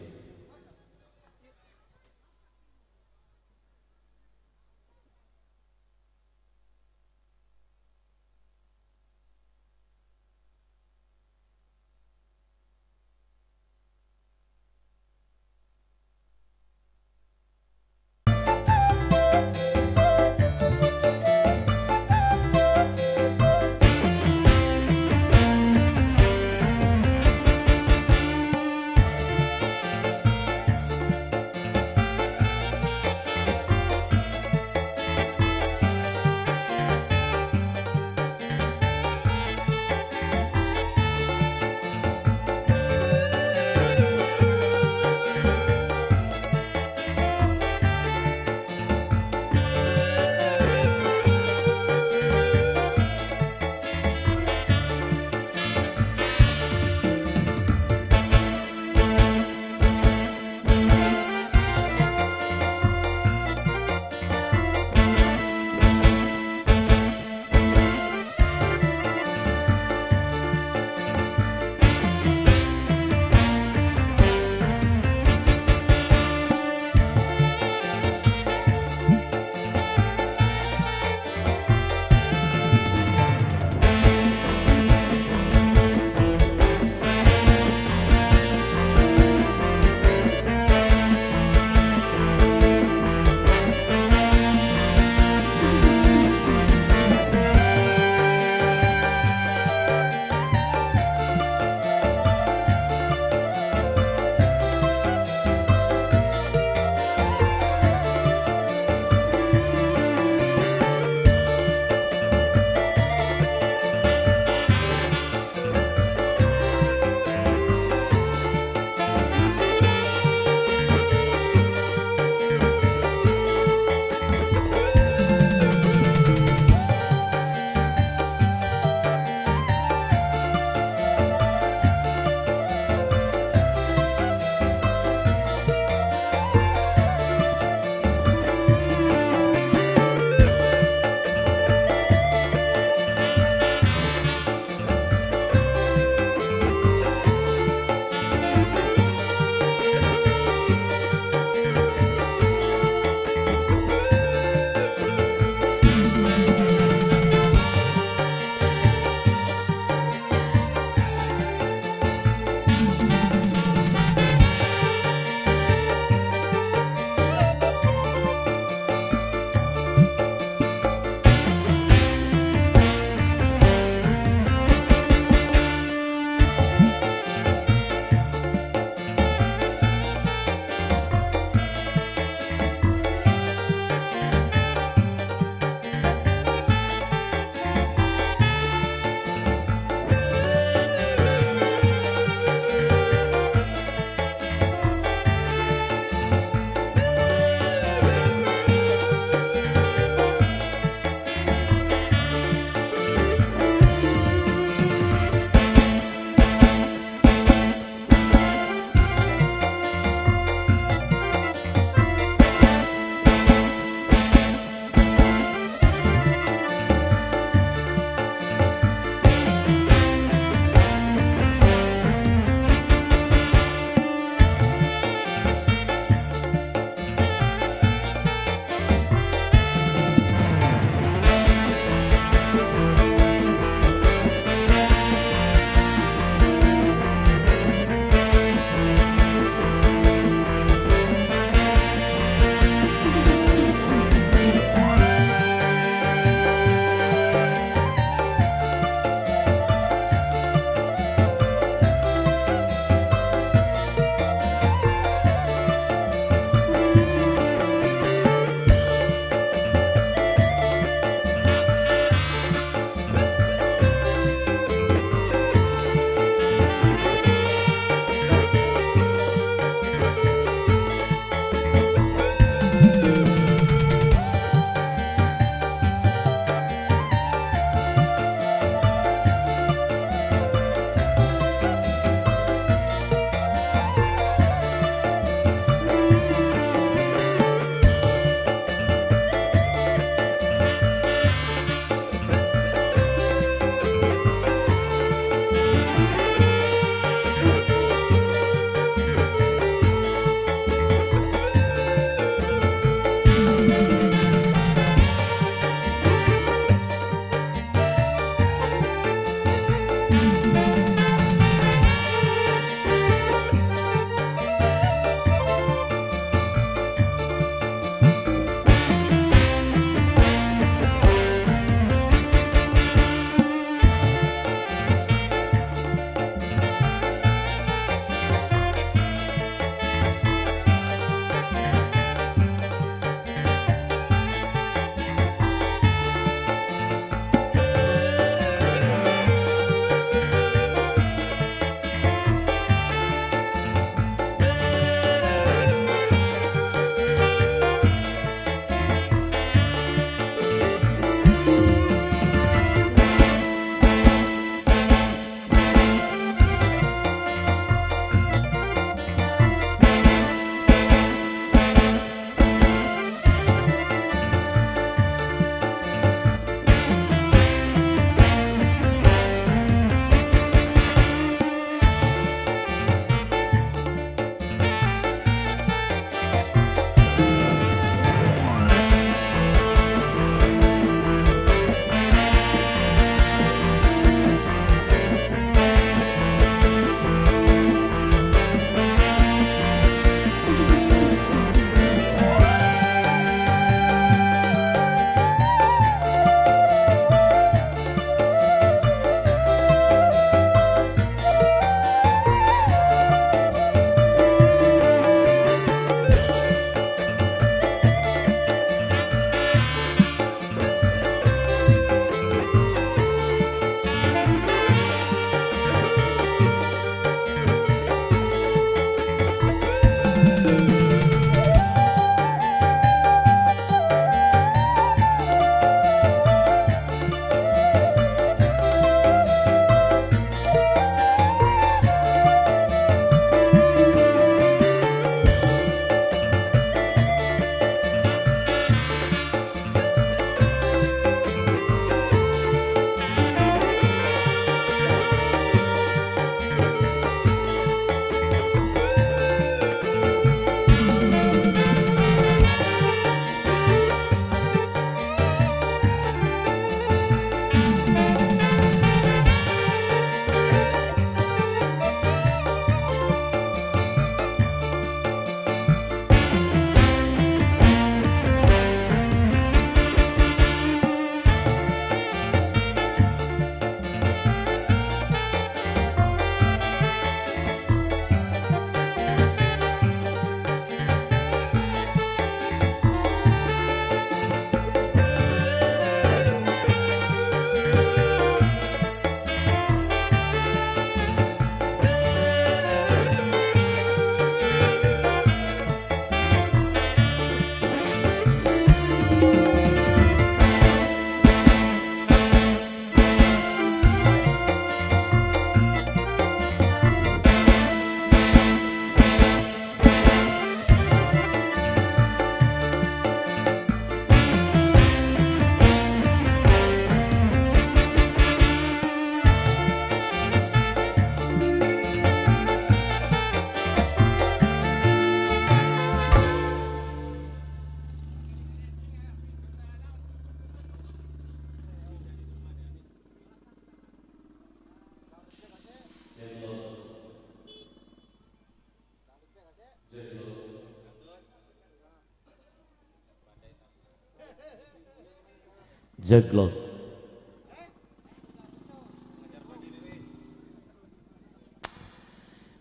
Jaglot.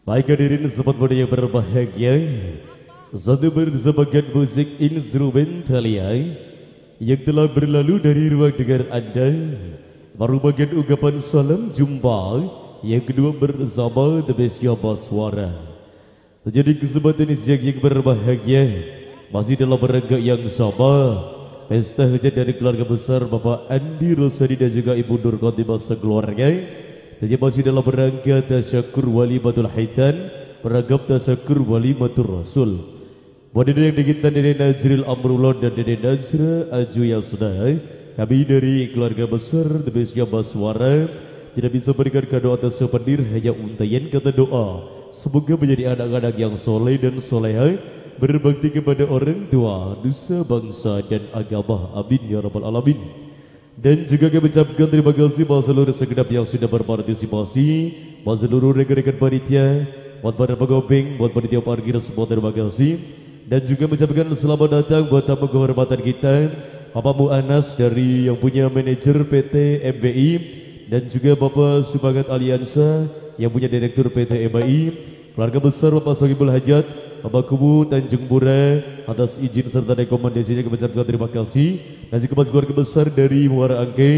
Baik hadirin sobat muda yang berbahagia Satu bersebagian musik instrumental ya Yang telah berlalu dari ruang dengar anda Baru bagian ungkapan salam jumpa Yang kedua bersama The Best Yaba Suara Terjadi kesempatan siang yang berbahagia Masih dalam rangka yang sama Pesta hajat dari keluarga besar Bapak Andi Rosadi dan juga Ibu Nur Khotimah sekeluarga dan masih dalam rangka tasyakur walimatul haitan Meragam tasyakur walimatul rasul. Buat yang dikintan Dede Najril Amrullah dan Dede Najra Aju Yasna Kami dari keluarga besar The Best Baswara Tidak bisa berikan kado atas sependir Hanya untayan kata doa. Semoga menjadi anak-anak yang soleh dan soleha Berbakti kepada orang tua Nusa bangsa dan agama. Amin ya rabbal alamin. Dan juga kami ucapkan terima kasih buat seluruh segenap yang sudah berpartisipasi Buat seluruh rekan-rekan panitia Buat para pengoping, buat panitia parkir semua terima kasih. Dan juga mengucapkan selamat datang buat tamu kehormatan kita Bapak Mu Anas dari yang punya manajer PT MBI Dan juga Bapak Subangat Aliansa yang punya direktur PT MBI Keluarga besar Bapak Sohibul Hajat Bapak Kubu Tanjung Pura atas izin serta rekomendasinya kami ucapkan terima kasih. Dan juga buat keluarga besar dari Muara Angke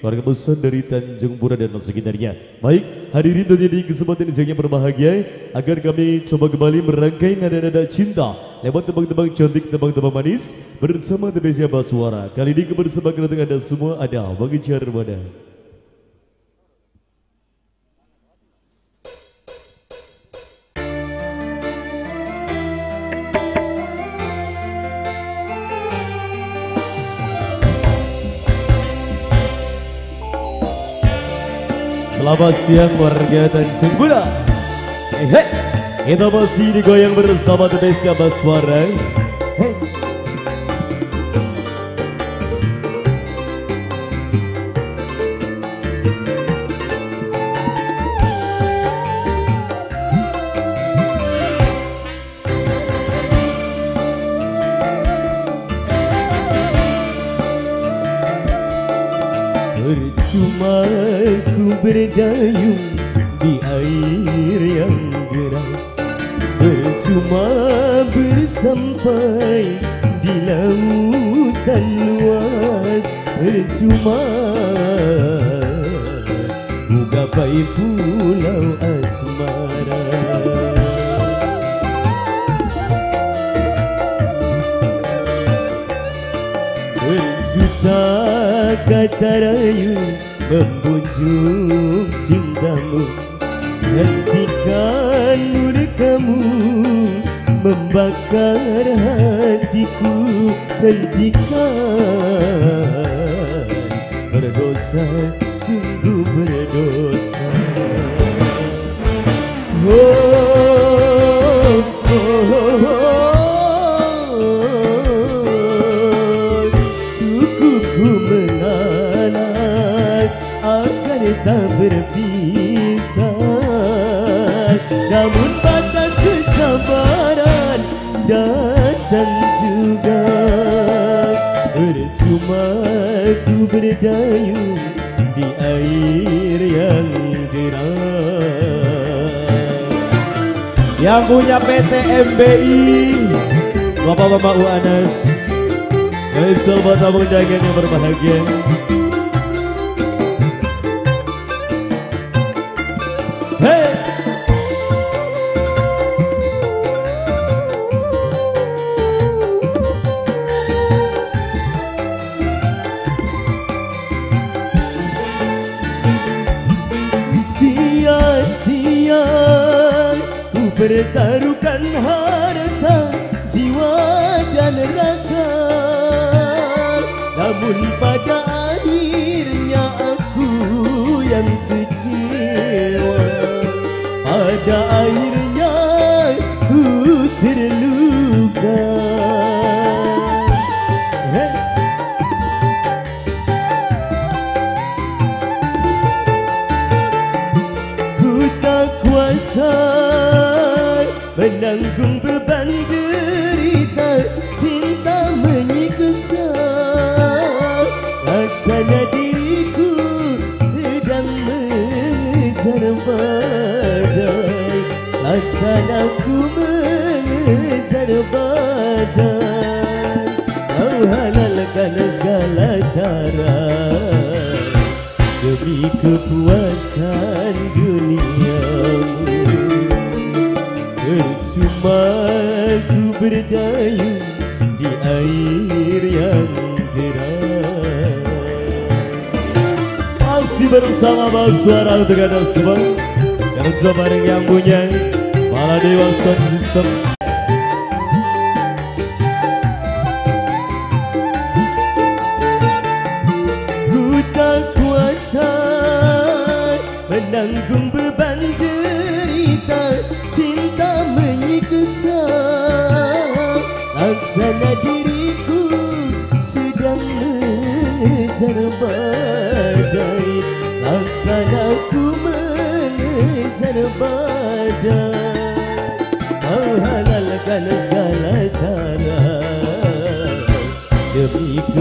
keluarga besar dari Tanjung Pura dan sekitarnya. Baik hadirin terjadi kesempatan siangnya berbahagia agar kami coba kembali merangkai nada-nada cinta lewat tebang-tebang cantik tebang-tebang manis bersama Tebesia Baswara kali ini kebersamaan untuk anda semua ada Bagi Jarmada Selamat siang warga Tanjung Bunda. Hey, hey. Kita masih digoyang bersama Tedeska Baswara. Hey. Di air yang deras Percuma bersampai di lautan luas Percuma reivindico Sobat tamu undangan yang berbahagia Hey! Bertaruhkan harta jiwa dan raga Namun pada akhirnya aku yang kecewa. Pada akhirnya kepuasan duniamu. Percuma ku berdayung di air yang deras. Masih bersama Mas Suara untuk Anda semua. Dan coba bareng yang punya Malah Dewa Sound System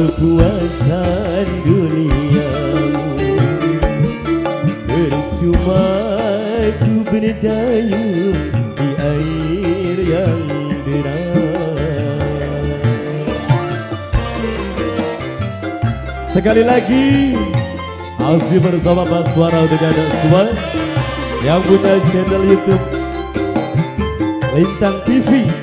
kepuasan duniamu Percuma ku berdayung di air yang deras. Sekali lagi Masih bersama Mas Suara Anda semua Yang punya channel Youtube Lintang TV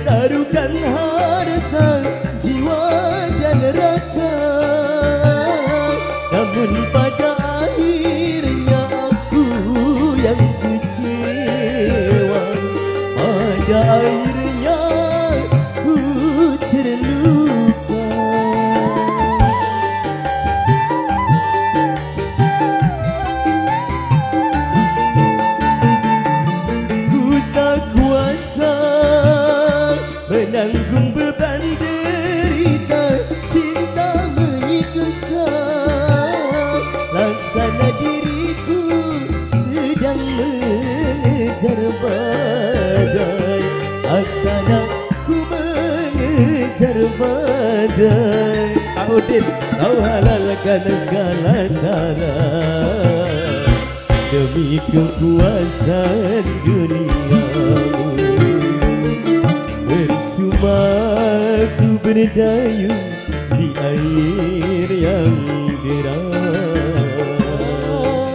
ku bertaruhkan badai Audin kau halalkan segala cara. Demi kepuasan duniamu Percuma ku berdayung di air yang deras.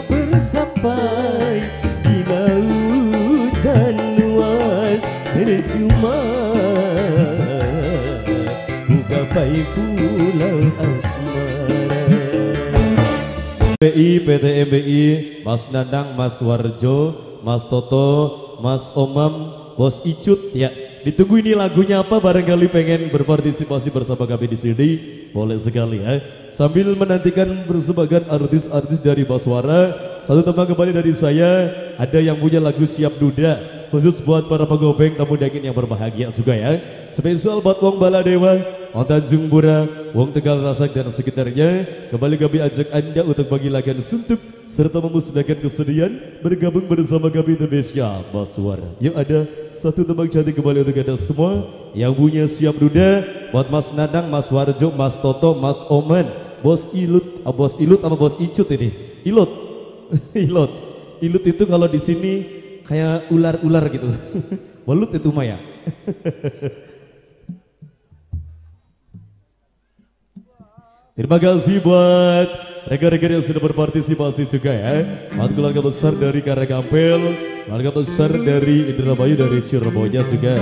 Bersampai di lautan luas Percuma ku gapai pulau asmara MBI, PT MBI, Mas Nanang, Mas Warjo, Mas Toto, Mas Omam, Bos Icut ya. Ditunggu ini lagunya apa barangkali pengen berpartisipasi bersama kami di sini boleh sekali ya. Sambil menantikan persembahan artis-artis dari Baswara, satu teman kembali dari saya ada yang punya lagu Siap Duda khusus buat para pegobeng tamu daging yang berbahagia juga ya. Spesial buat Wong Baladewa, Tanjung Pura, Wong Tegal Rasak dan sekitarnya. Kembali kami ajak Anda untuk bagi lagan suntuk serta memusnahkan kesedihan bergabung bersama kami Indonesia Baswara. Yuk ada satu tembang cantik kembali untuk Anda semua yang punya siap duda buat Mas Nanang, Mas Warjo, Mas Toto, Mas Oman, Bos Ilut, ah, Bos Ilut sama Bos Icut ini. Ilut. Ilut. Ilut itu kalau di sini kayak ular-ular gitu. Welut itu Maya. Terima kasih buat rekan-rekan yang sudah berpartisipasi juga ya. Buat keluarga besar dari Karakampel, keluarga besar dari Indramayu dari Cirebon juga.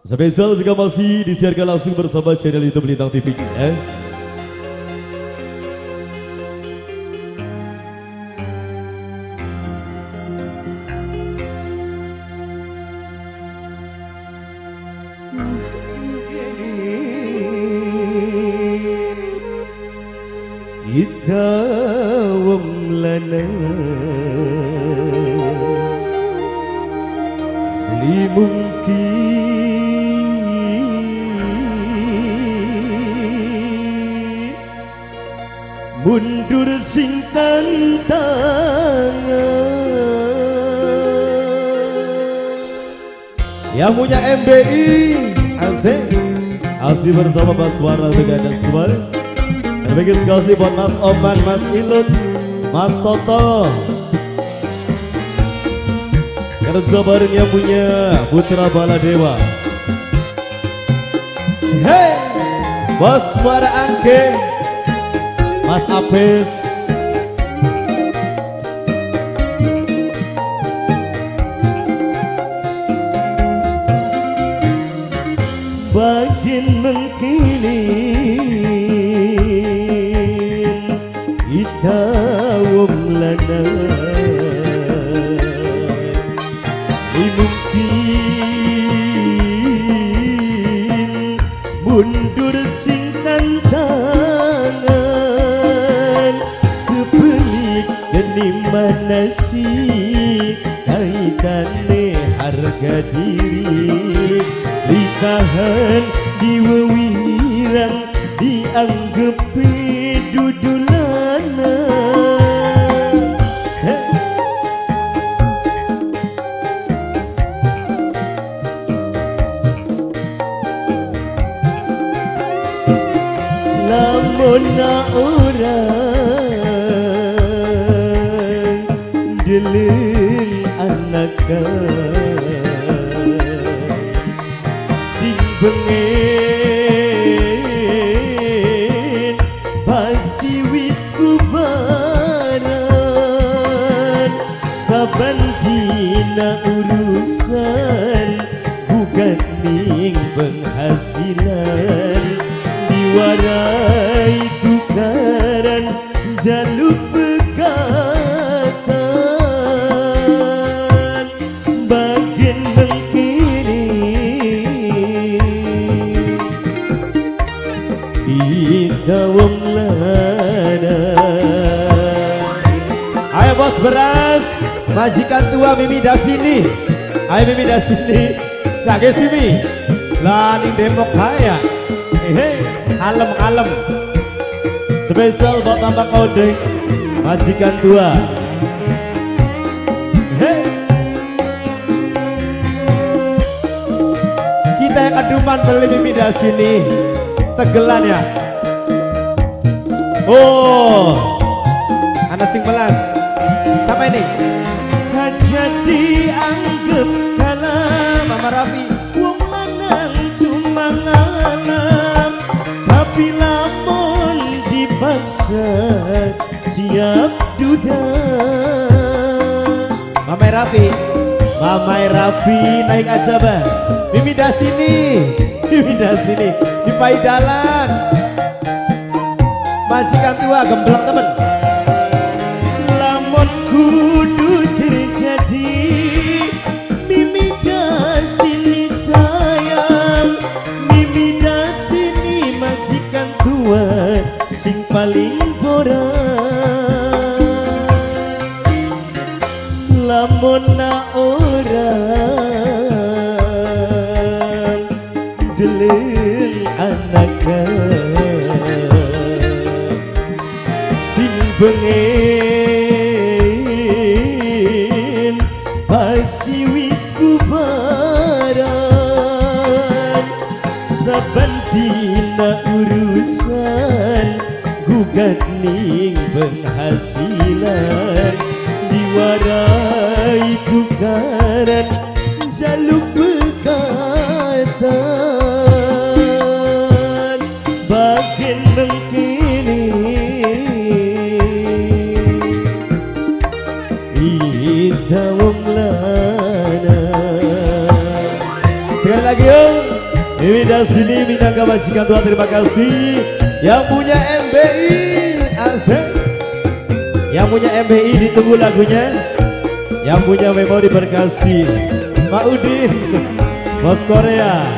Spesial juga masih disiarkan langsung bersama channel YouTube Lintang TV ya. Bersama Mas Suara dengan suara Terima kasih buat Mas Oman, Mas Ilut, Mas Toto. Kerja bareng yang punya Putra Baladewa. Hey! Bos Suara Angke Mas Apes tua Hei. Kita yang keduman beli Mimi Dasini. Tegelan ya. Oh, anak sing belas. Sampai nih. aja dianggap kalah Mama Rafi. Mama Rafi. Mama Rafi naik aja bang. Mimi Dasini. Mimi Dasini. Di Paidalan. Majikan tua gembleng temen. Bengen pasti wis kubaran saben dina urusan gugat ning penghasilan Sini Minangka Majikan Tuhan terima kasih Yang punya MBI asik. Yang punya MBI ditunggu lagunya Yang punya memori berkasih Pak Udin Bos Korea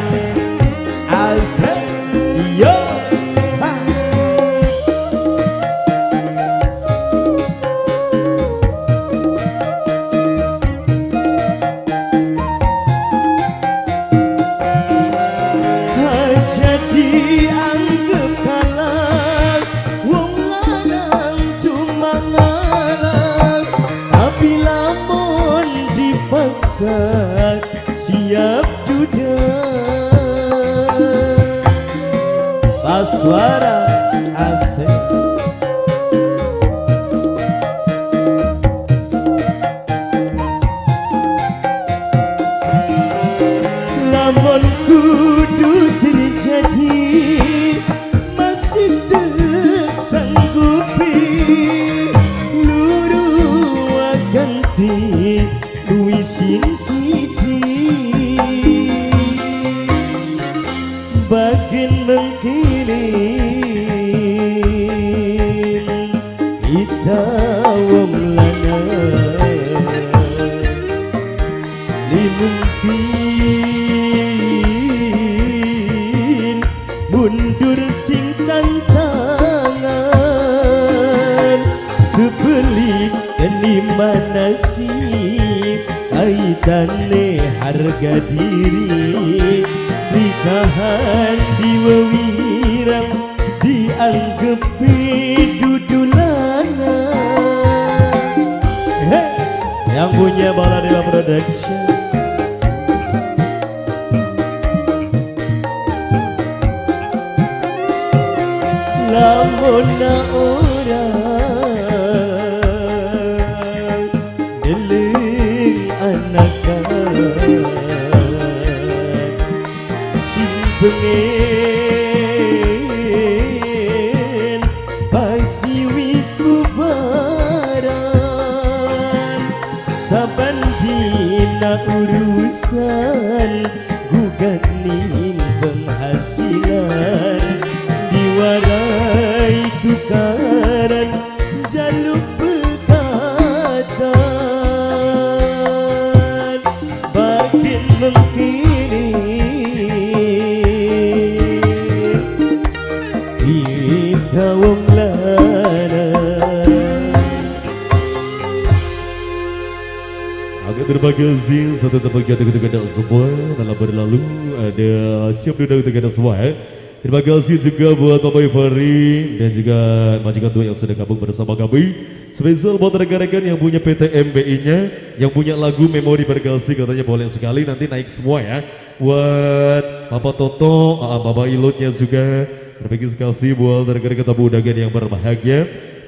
siap duduk untuk kita semua ya. Terima kasih juga buat Bapak Ifari dan juga majikan tua yang sudah gabung bersama kami. Spesial buat rekan-rekan yang punya PT MBI-nya, yang punya lagu Memori Bergasi katanya boleh sekali nanti naik semua ya. Buat Bapak Toto, ah, Bapak Ilutnya juga. Terima kasih buat rekan-rekan tamu undangan yang berbahagia.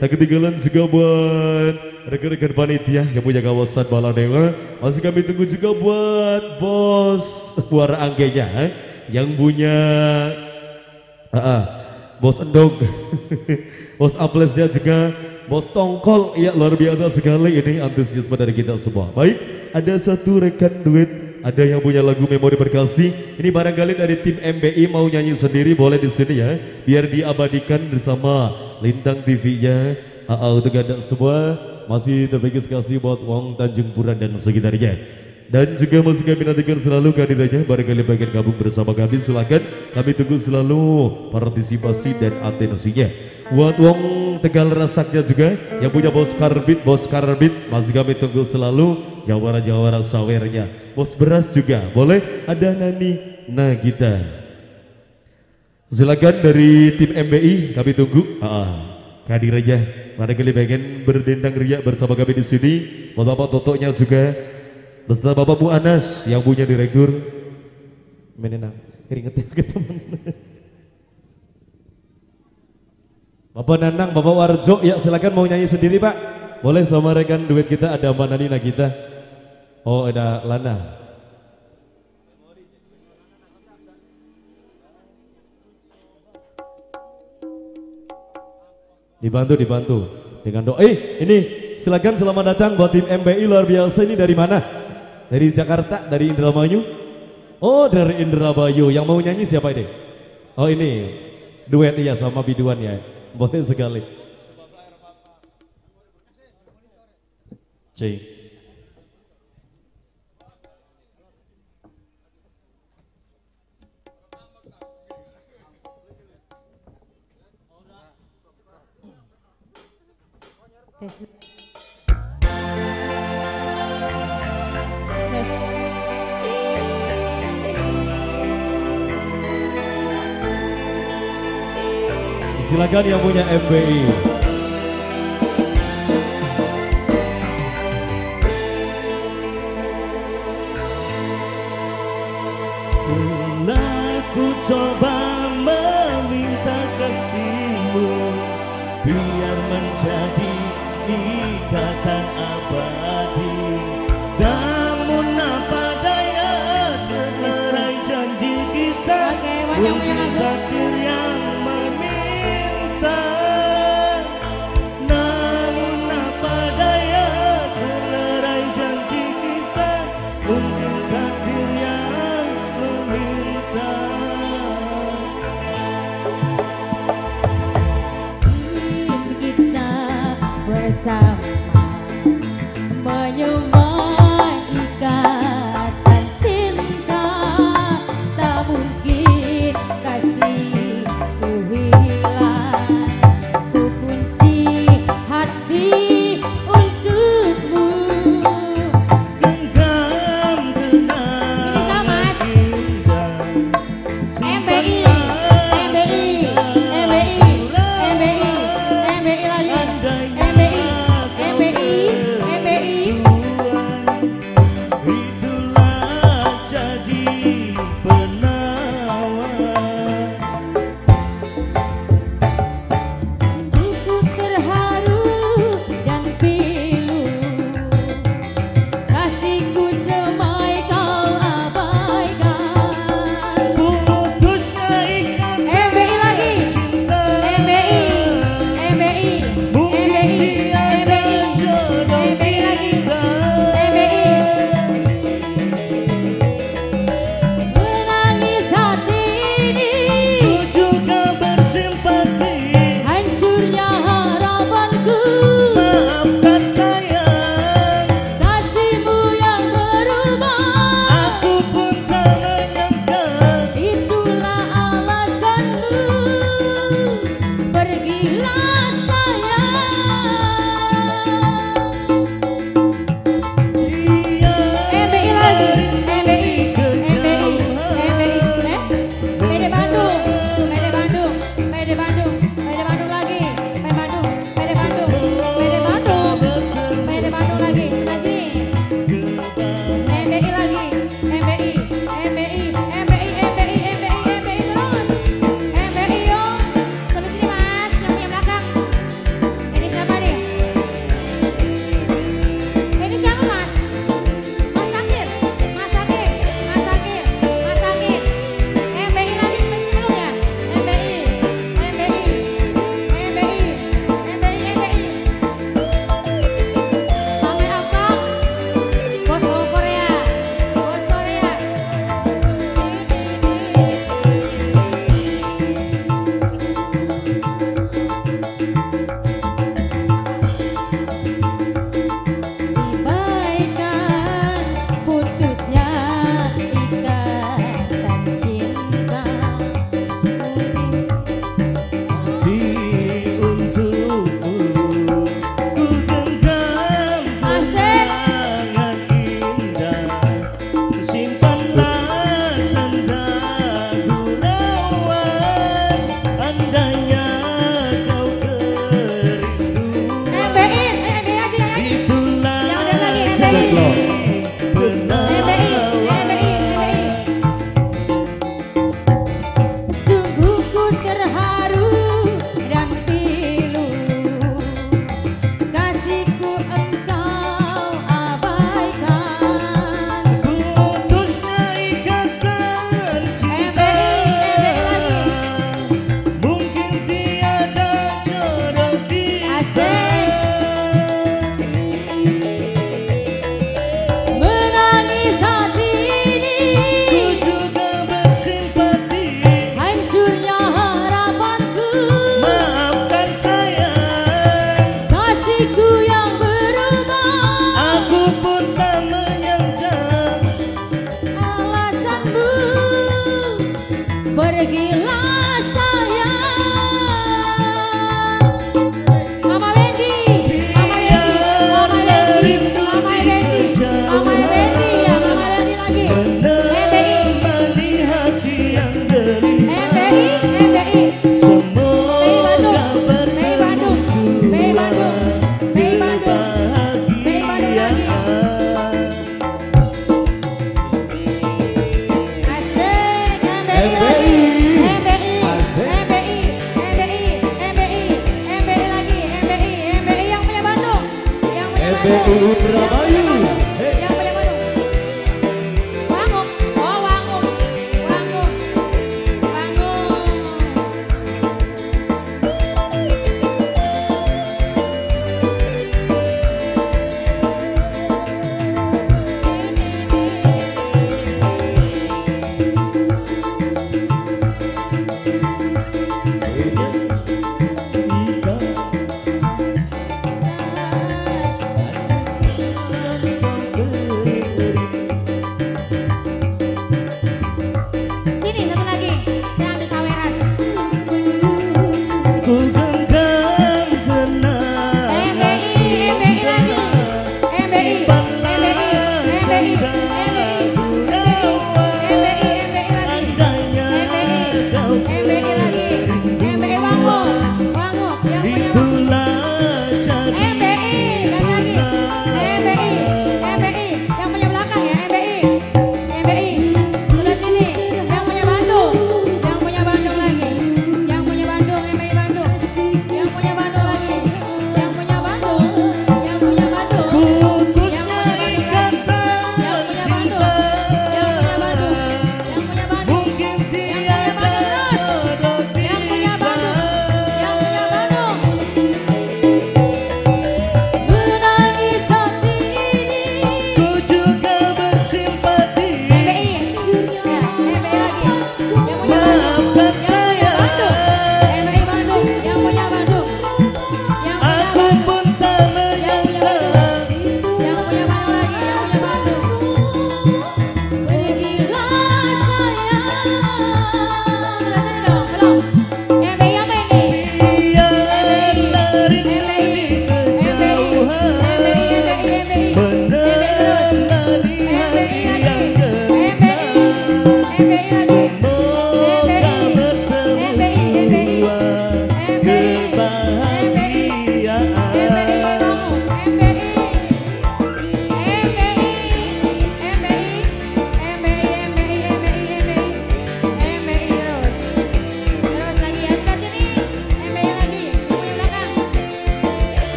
Tak ketinggalan juga buat rekan-rekan panitia yang punya kawasan Baladewa. Masih kami tunggu juga buat bos Muara Anggenya eh, yang punya Ah, ah, bos Endog, bos Aplesnya juga, bos Tongkol, ya luar biasa sekali ini antusiasme dari kita semua. Baik, ada satu rekan duet, ada yang punya lagu memori berkasih. Ini barangkali dari tim MBI mau nyanyi sendiri, boleh di sini ya, biar diabadikan bersama Lintang TV-nya. Ah, ah, untuk ada semua masih terbaik kasih buat Wong Tanjung Puran dan sekitarnya. Dan juga masih kami nantikan selalu kehadirannya barangkali bagian gabung bersama kami silakan kami tunggu selalu partisipasi dan atensinya. Buat Wong Tegal Rasaknya juga yang punya bos karbit, bos karbit masih kami tunggu selalu jawara-jawara sawernya. Bos beras juga boleh ada Nani Nagita. Silakan dari tim MBI kami tunggu. Ah, kehadirannya barangkali bagian berdendang riak bersama kami di sini. Buat Bapak Totonya juga beserta Bapak Bu Anas yang punya direktur Menenang keringetnya ke temen Bapak Nanang, Bapak Warjo, ya silakan mau nyanyi sendiri Pak. Boleh sama rekan duet kita ada Mbak Nani Nagita. Oh ada Lana. Dibantu, dibantu dengan doa. Eh, ini silakan selamat datang buat tim MBI luar biasa ini dari mana? Dari Jakarta, dari Indramayu. Oh, dari Indramayu. Yang mau nyanyi siapa ini? Oh, ini duet ya sama biduan ya. Boleh sekali. Cing. Tes. Silakan yang punya MBI.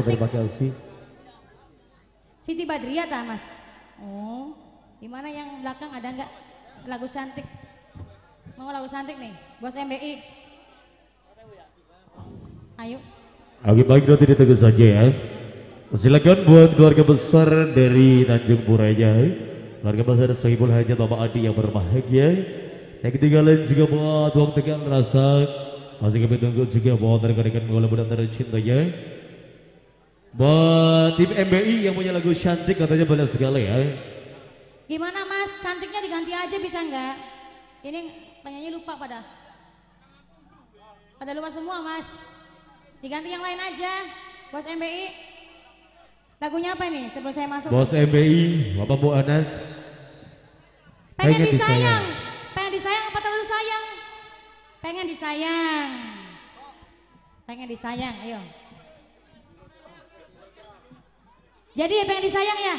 Toto cantik. terima kasih. Siti Badriah ta mas? Oh, gimana yang belakang ada nggak lagu cantik? Mau lagu cantik nih, bos MBI. Ayo, Oke baik nanti ditunggu saja ya. Silakan buat keluarga besar dari Tanjung Puranya. Keluarga besar Sohibul Hajat Bapak Adi yang berbahagia. Yang ketinggalan juga buat Wong Tegal Rasa. Masih kami tunggu juga buat rekan-rekan bola muda tercintanya. Buat tim MBI yang punya lagu cantik katanya banyak sekali ya. gimana mas? Cantiknya diganti aja bisa nggak? Ini penyanyi lupa pada. Pada lupa semua mas. Diganti yang lain aja, bos MBI. Lagunya apa nih sebelum saya masuk? Bos MBI, Bapak Bu Anas. Pengen pengen disayang. disayang. Pengen disayang apa terlalu sayang? Pengen disayang. Pengen disayang, ayo. Jadi pengen disayang ya?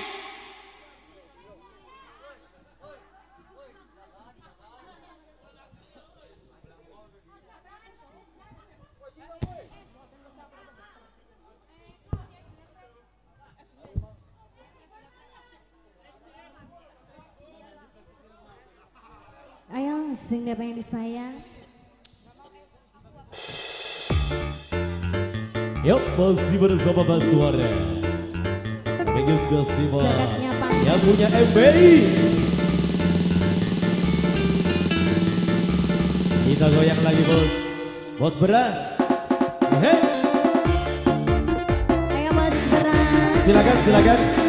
Ayo sing deh pengen disayang. Yuk, masih bersama Mas Zakatnya Pak. Yang punya MBI. Kita goyang lagi bos. Bos beras. Hei, Ayo bos beras. silakan silakan.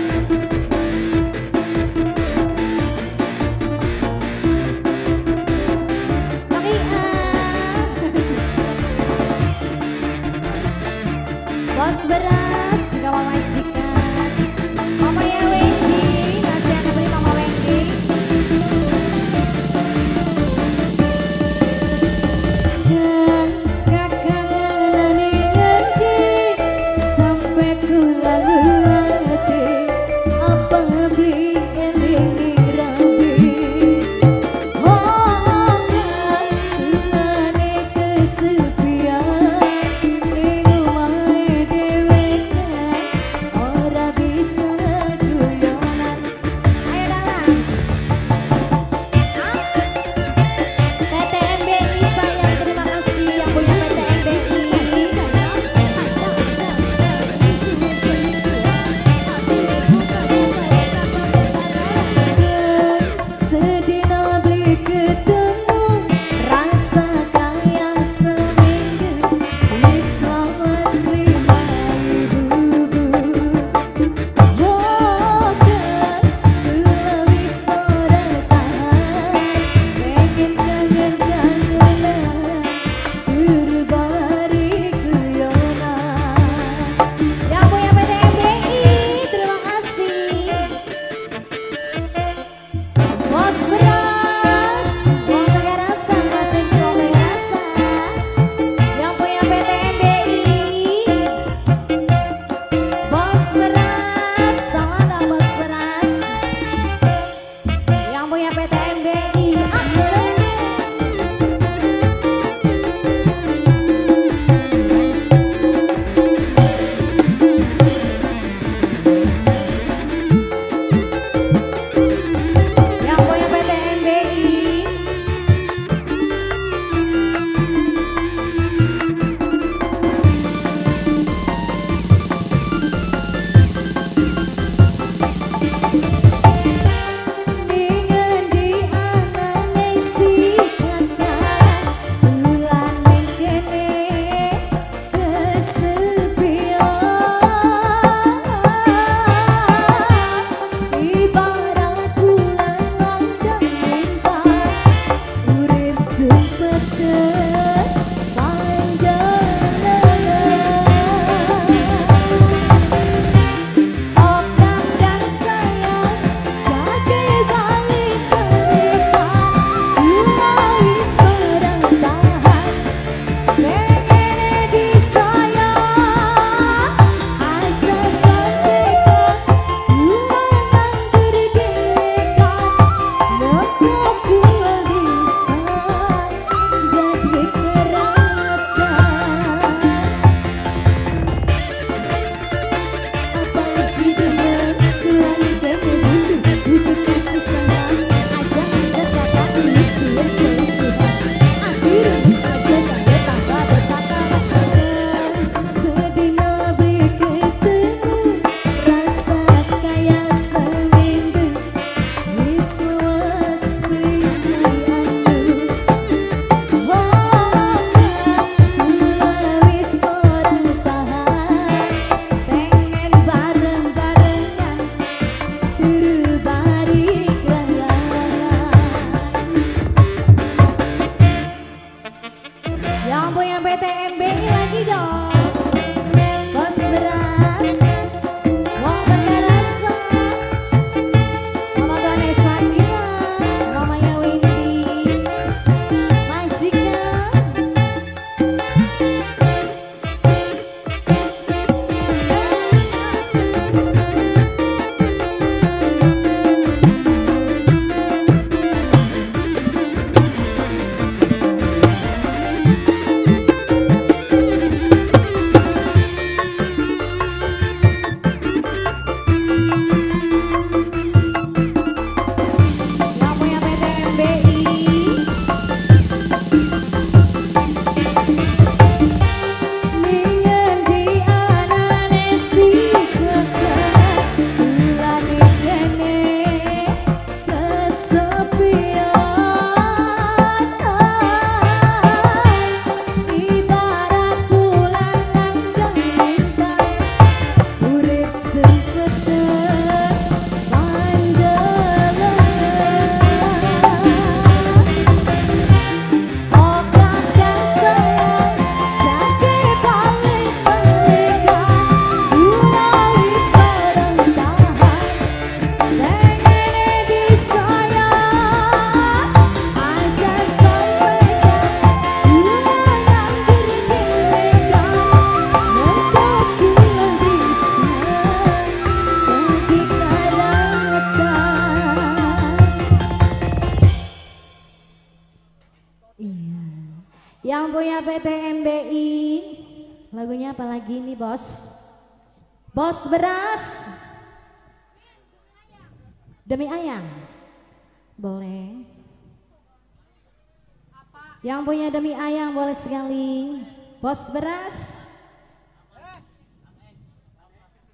Yang punya demi ayang boleh sekali. Bos beras.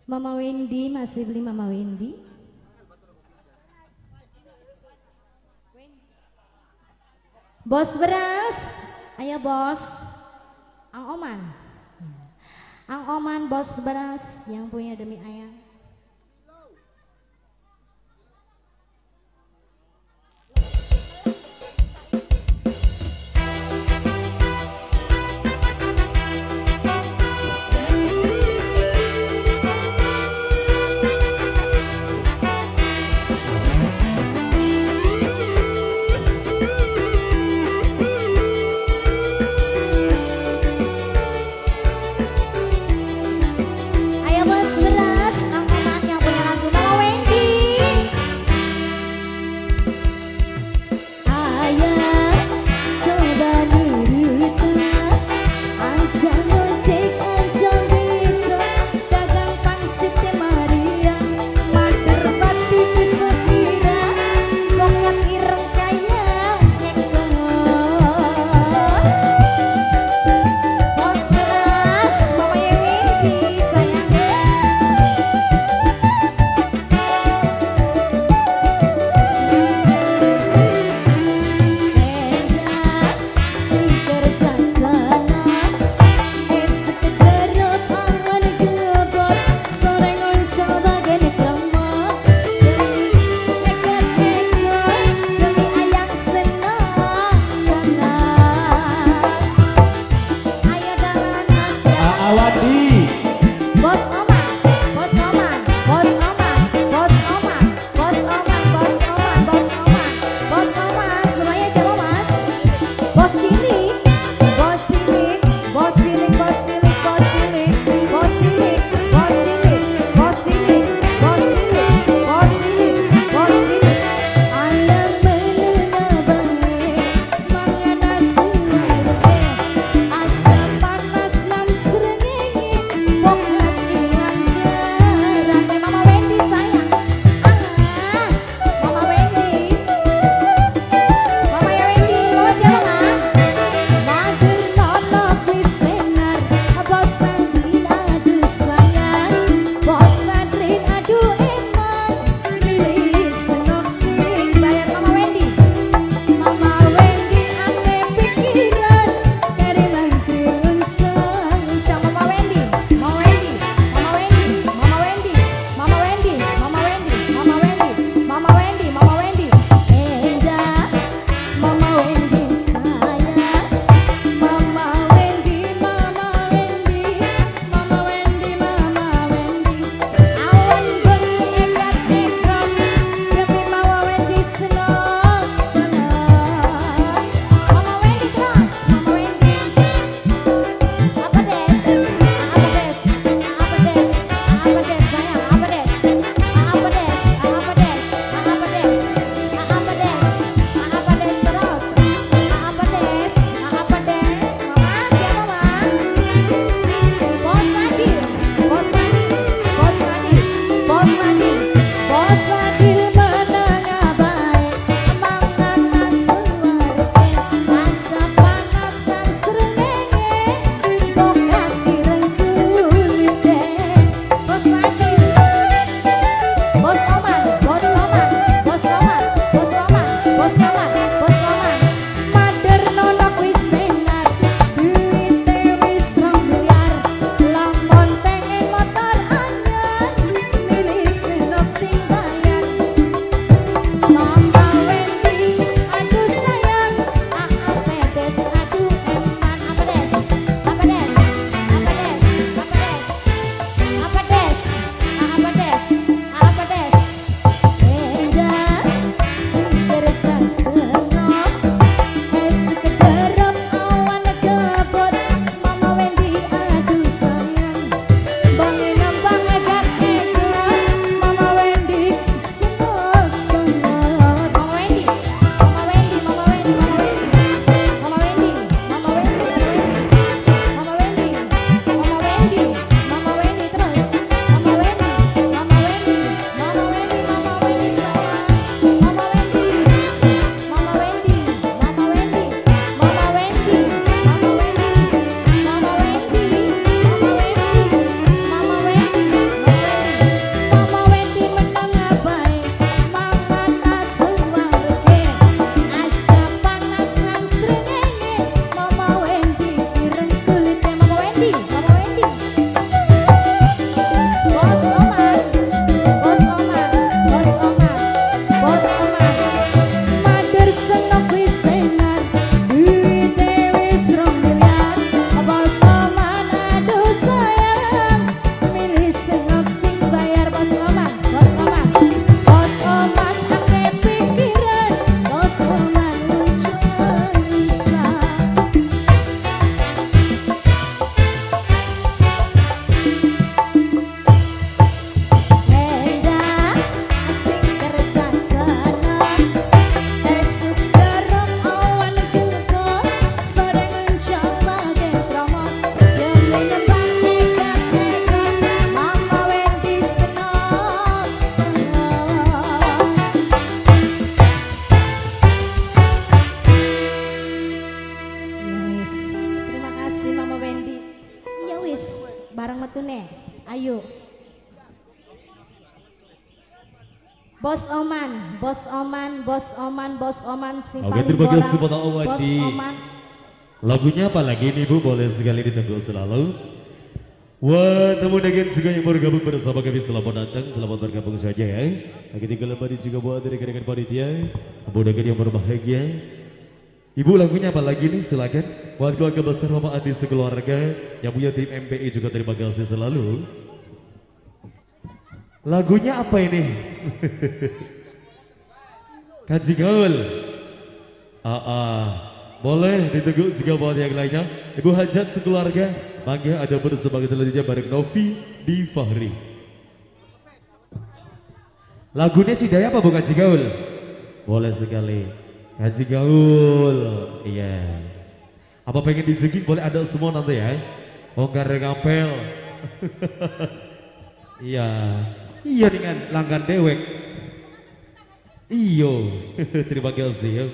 Mama Wendy masih beli Mama Wendy. Bos beras, ayo bos. Ang Oman. Ang Oman bos beras yang punya demi ayang. Bos Oman, Bos Oman si Oke, paling terima kasih Bos Oman. Lagunya apa lagi nih Bu? Boleh sekali ditunggu selalu. Wah, namun dengan juga yang baru gabung bersama kami selamat datang, selamat bergabung saja ya. Lagi tinggal kembali juga buat dari rekan panitia, mudah-mudahan yang berbahagia. Ibu lagunya apa lagi nih? Silakan. Buat keluarga besar Mama Adi sekeluarga yang punya tim MPI juga terima kasih selalu. Lagunya apa ini? Kaji gaul. Ah, ah. Boleh ditunggu juga buat yang lainnya. Ibu Hajat sekeluarga, bangga ada bersama selanjutnya bareng Novi di Fahri. Lagunya si Daya apa bukan Gaul? Boleh sekali. Kaji Gaul. Iya. Apa pengen dijeging boleh ada semua nanti ya. Ongkar ngapel. iya. Iya dengan langgan dewek. Iyo, terima kasih ya.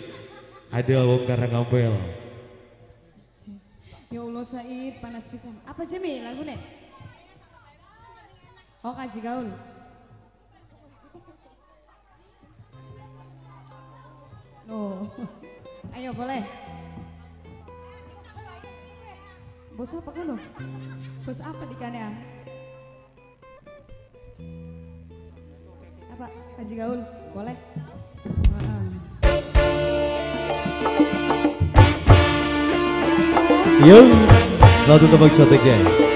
Ada wong karang ngapel. Ya Allah Said panas pisan. Apa sih Mi lagu nih? Oh kaji gaul. No. Ayo boleh. Bos apa kuno? Bos apa di kana? Apa? Haji Gaul, boleh? Yo, tebak cantiknya. Punya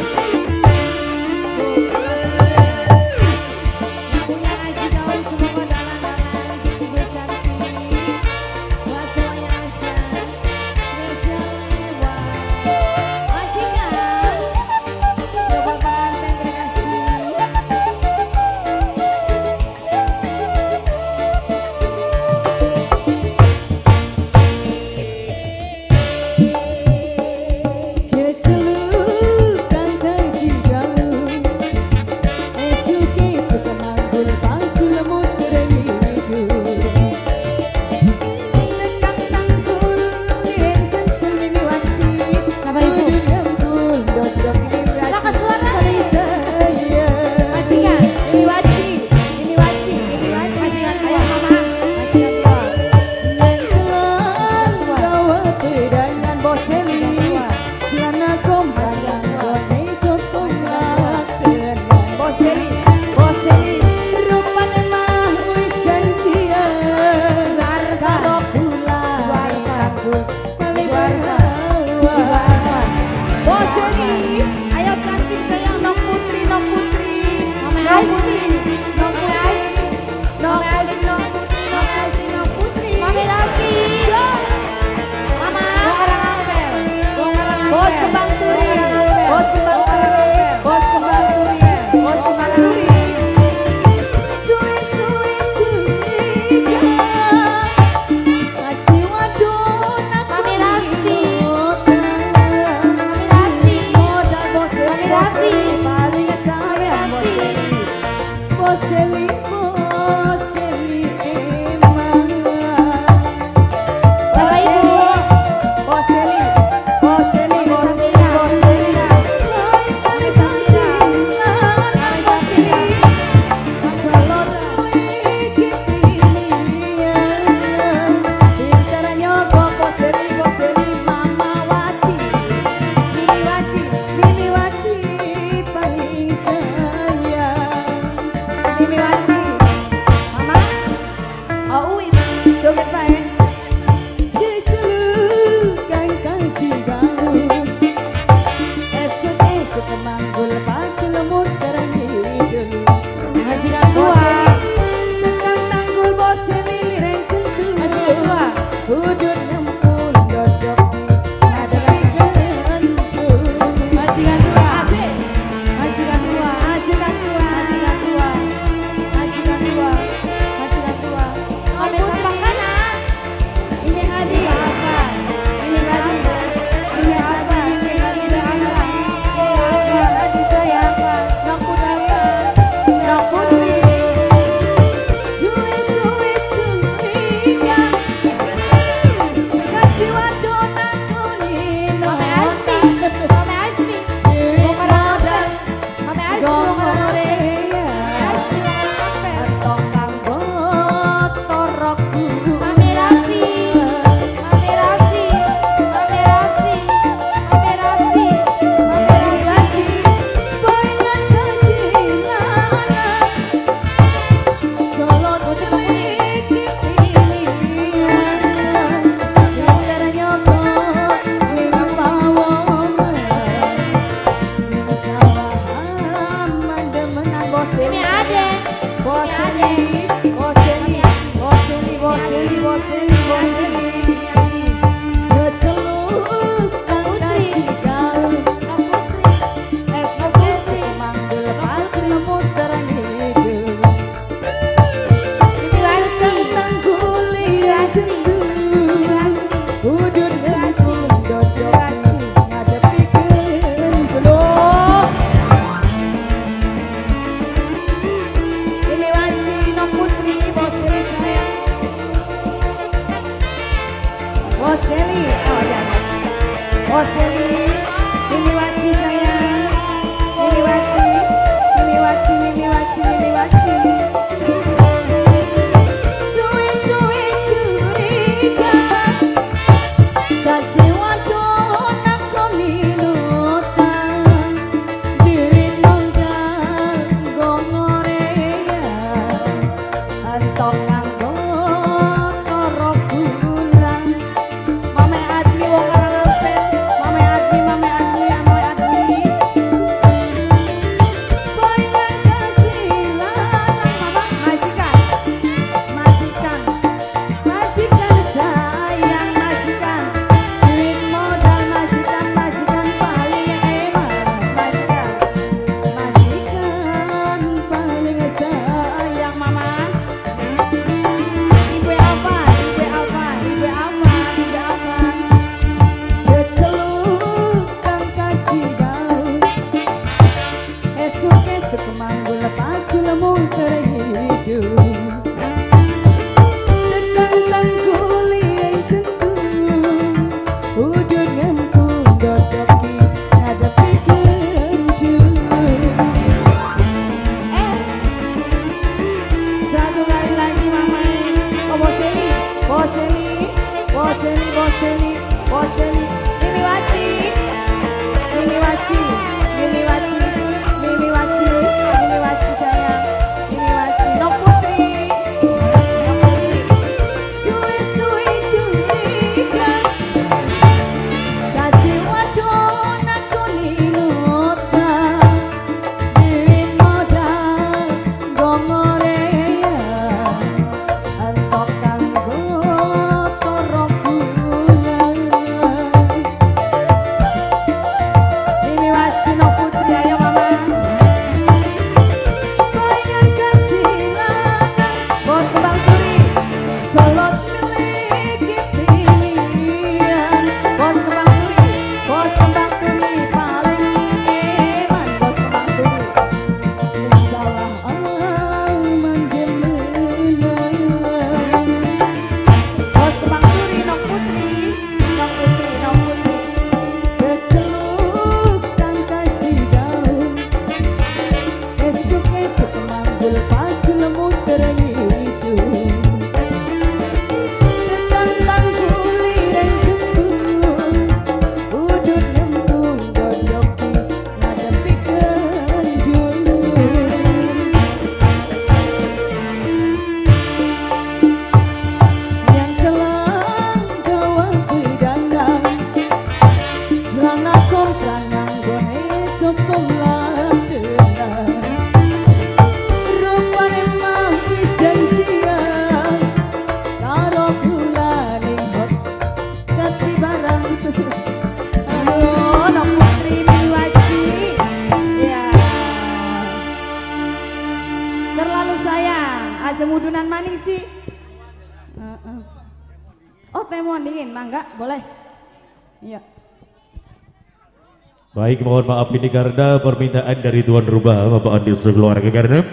Baik, mohon maaf ini karena permintaan dari tuan rumah Bapak Andi sekeluarga karena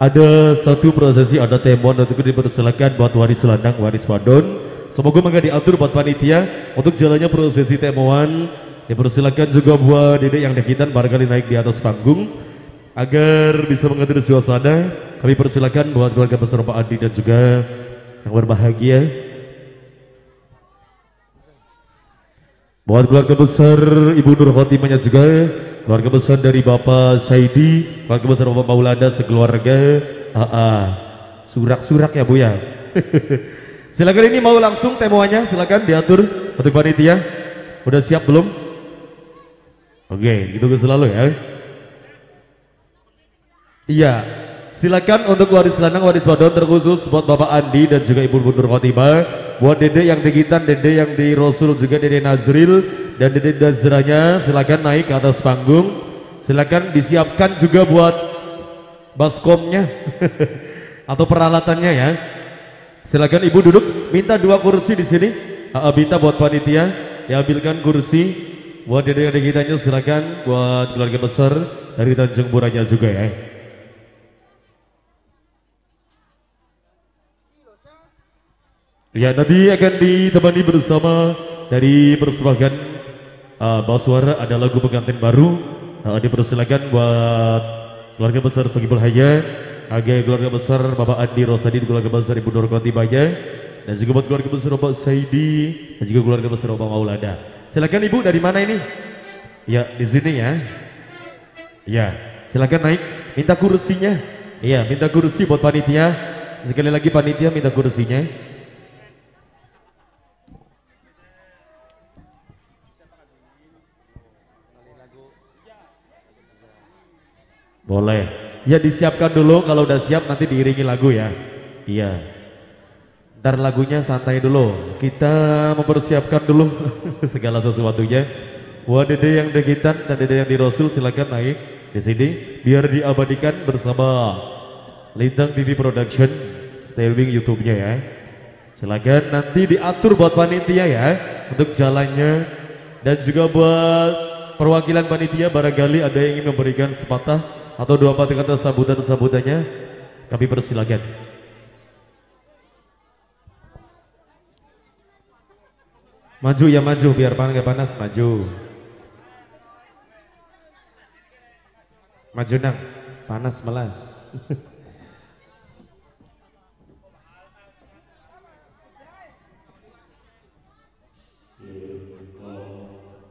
ada satu prosesi ada temuan untuk dipersilakan buat waris landang waris wadon. Semoga mangga diatur buat panitia untuk jalannya prosesi temuan. Dipersilakan juga buat dedek yang dekitan barangkali naik di atas panggung agar bisa mengatur suasana. Kami persilakan buat keluarga besar Pak Andi dan juga yang berbahagia Buat keluarga besar Ibu Nur Khotimahnya juga Keluarga besar dari Bapak Saidi Keluarga besar Bapak Maulana sekeluarga. AA Surak-surak ya Bu ya? Silakan ini mau langsung temuannya Silakan diatur. Untuk panitia. Udah siap belum? Oke gitu selalu ya. Iya. Silakan untuk waris lanang waris wadon terkhusus buat Bapak Andi dan juga Ibu Nur Khotimah buat dede yang digitan, dede yang di Rasul juga dede Nazril dan dede Dazranya silakan naik ke atas panggung. Silakan disiapkan juga buat baskomnya atau peralatannya ya. Silakan ibu duduk minta dua kursi di sini. Minta buat panitia diambilkan kursi. Buat dede yang digitannya silakan. Buat keluarga besar dari Tanjung Buranya juga ya Ya nanti akan ditemani bersama dari persembahan uh, bawa suara ada lagu pengantin baru. Uh, dipersilakan buat keluarga besar Sogibul Haya, Aga keluarga besar Bapak Andi Rosadi, keluarga besar Ibu Nurkoti Baya, dan juga buat keluarga besar Bapak Saidi, dan juga keluarga besar Bapak Maulada. Silakan Ibu dari mana ini? Ya di sini ya. Ya, silakan naik. Minta kursinya. Iya, minta kursi buat panitia. Sekali lagi panitia minta kursinya. Boleh. Ya disiapkan dulu kalau udah siap nanti diiringi lagu ya. Iya. Ntar lagunya santai dulu. Kita mempersiapkan dulu segala sesuatunya. Buat dede yang degitan dan dede yang di Rasul silakan naik di sini biar diabadikan bersama Lintang TV Production streaming YouTube-nya ya. Silakan nanti diatur buat panitia ya untuk jalannya dan juga buat perwakilan panitia barangkali ada yang ingin memberikan sepatah atau dua patah kata sambutan-sambutannya kami persilakan. Maju ya maju biar panas gak panas maju. Maju nang, panas melas.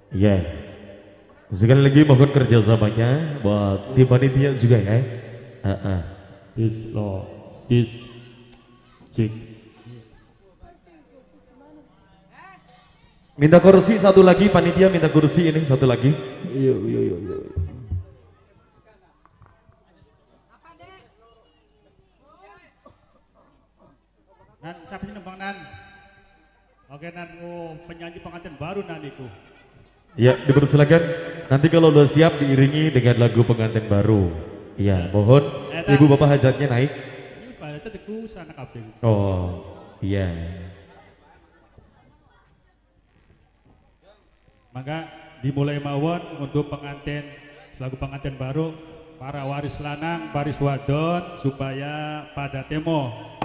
Iya. Sekali lagi mohon kerjasamanya buat tim panitia juga ya. Uh -uh. This law, this cek. Minta kursi satu lagi panitia minta kursi ini satu lagi. Iya, iya, iya, iya. Nan, siapa sih Bang Nan? Oke Nan, oh, penyanyi pengantin baru Nan itu. Ya, dipersilakan. Nanti kalau udah siap diiringi dengan lagu pengantin baru. Iya, mohon Eta. ibu bapak hajatnya naik. Oh, iya. Maka dimulai mawon untuk pengantin selaku pengantin baru para waris lanang, waris wadon supaya pada temo.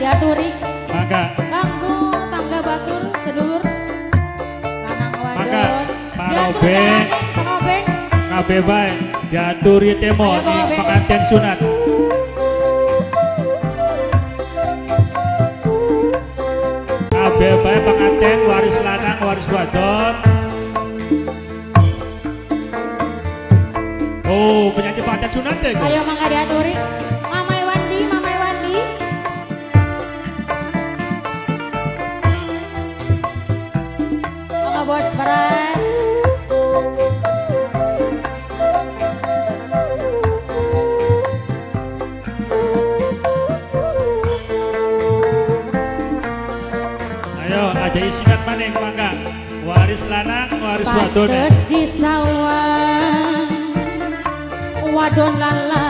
Diaturi Maka Kanggo tangga bakul sedulur Lanang wadon Pak Diatur Robe. jalane, Pak Robe kabeh bae diaturi temo Ayo, di Bang Abe. pengantin sunat. Kabeh bae pengantin waris lanang, waris wadon. Oh, penyanyi pengantin sunat kok. Ayo mangga diaturi bos beras Ayo aja isikan maning mangga. Waris lanang, waris wadon. Pantes di sawah Wadon lanang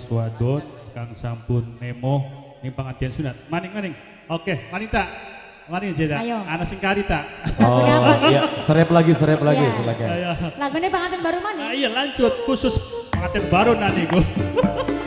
lan waris wadon kang sampun nemo ning pengantian sunat. Maning maning. Oke, Manita. Maning Jeda. Ayo. Ana sing karita. Oh, apa? iya, serep lagi, serep lagi, Iya. silakan. Ayo. Lagunya pengantin baru mana? Nah, iya lanjut khusus pengantin baru nanti gue.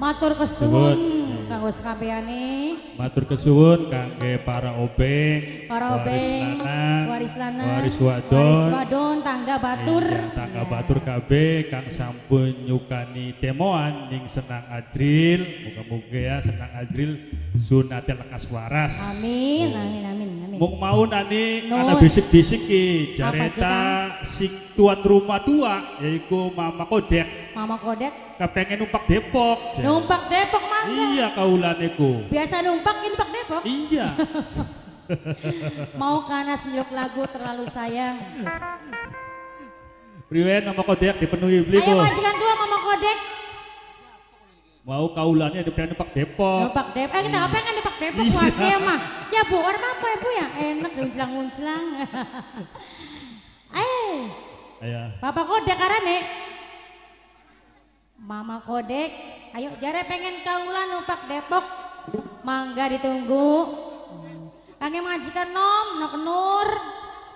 Matur kesuwun kanggo sakabehane Matur kesuwun kangge para obeng, para waris obeng, waris lanang, waris wadon, waris wadon, tangga batur. Iya, tangga batur KB kang sampun nyukani temoan ning senang ajril. Muga-muga ya senang ajril sunate lekas waras. Amin, amin, amin, amin. Mung mau nani ana bisik-bisik ki jareta sing tuan rumah tua yaiku Mama Kodek. Mama Kodek. Kepengen numpak Depok. Numpak Depok mangga. Iya kaulaneku. Biasa numpak ini numpak Depok. Iya. Mau karena senyuk lagu terlalu sayang. Priwen Mama Kodek dipenuhi beli Ayo majikan tua Mama Kodek. Mau kaulannya dipengen numpak Depok. Numpak Depok. Eh kita nggak pengen numpak Depok Iya. puas ya mah. Ya bu, warna apa ya bu ya? Enak ngunclang-ngunclang. eh, Ayo. Bapak Kodek karane. Mama Kodek, ayo jare pengen kaulan numpak Depok. Mangga ditunggu. Kangen majikan nom, nok nur.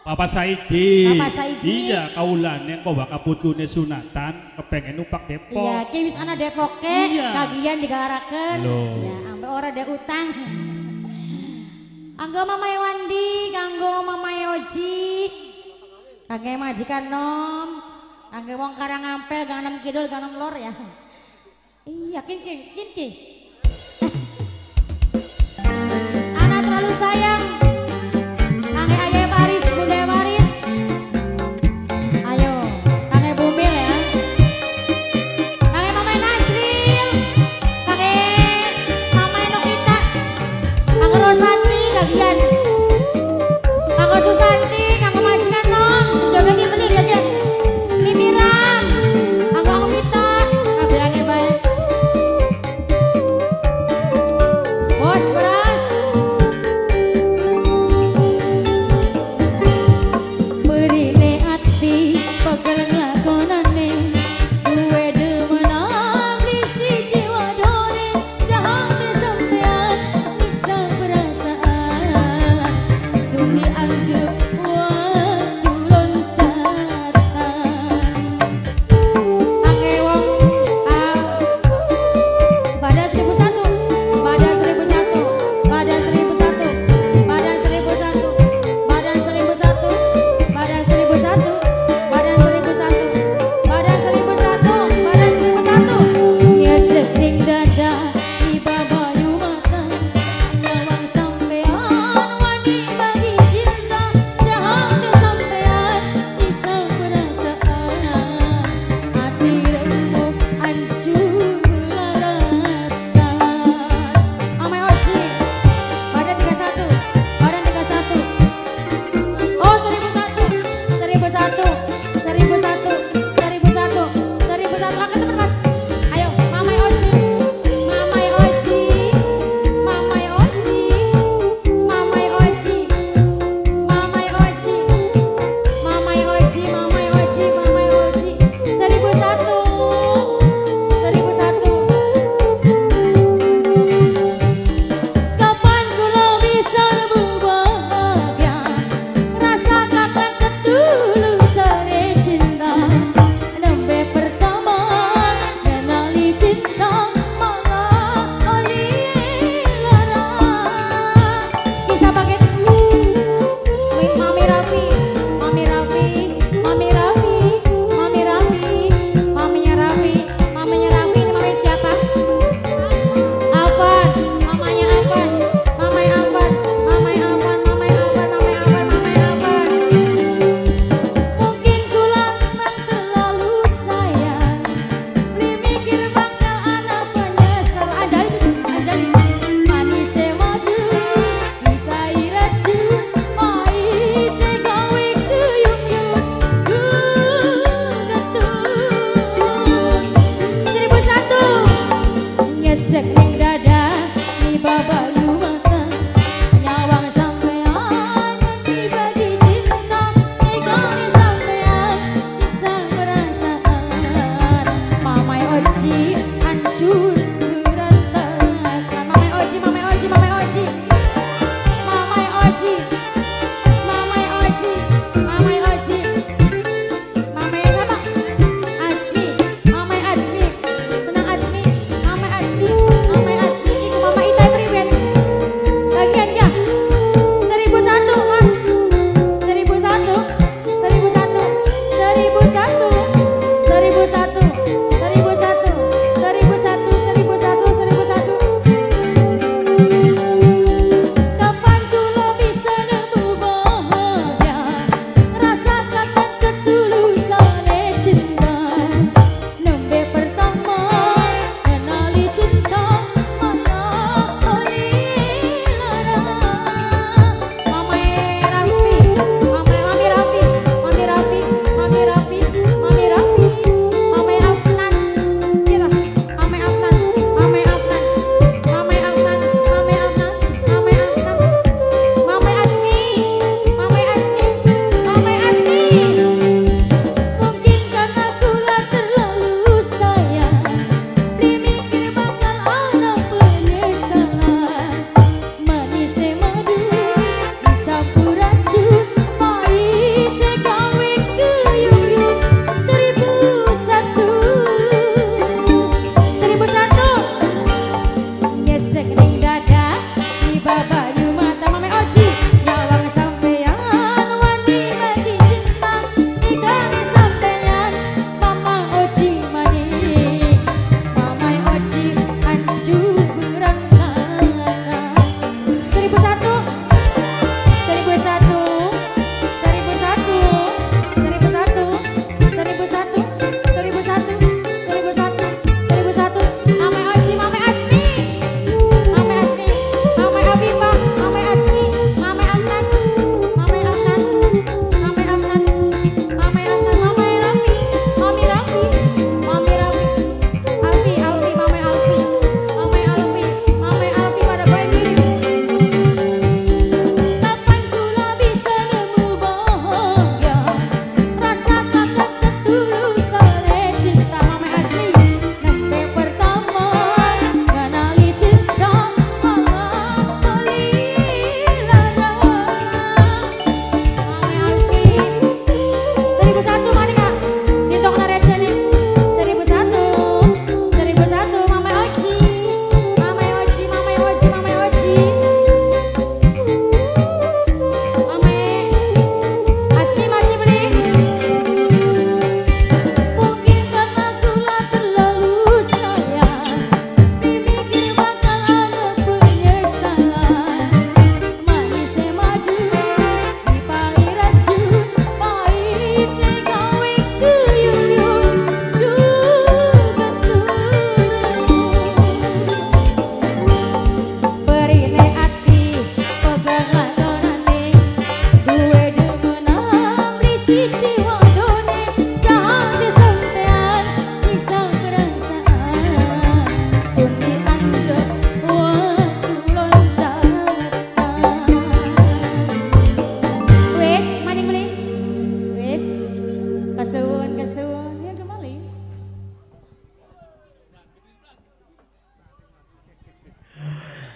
Papa Saidi. Papa Saidi. Iya kaulane kok bakal putune sunatan kepengen numpak Depok. Iya, ki wis ana Depok ke, Iya. kagian digarakeun. Loh. Ya, ampe ora ada utang. Anggo mamae Wandi, kanggo mamae Oji. Kangge majikan nom. Kangge wong karang ampel ganem kidul ganem lor ya. Iya, kin kin kin kin. Anak terlalu sayang.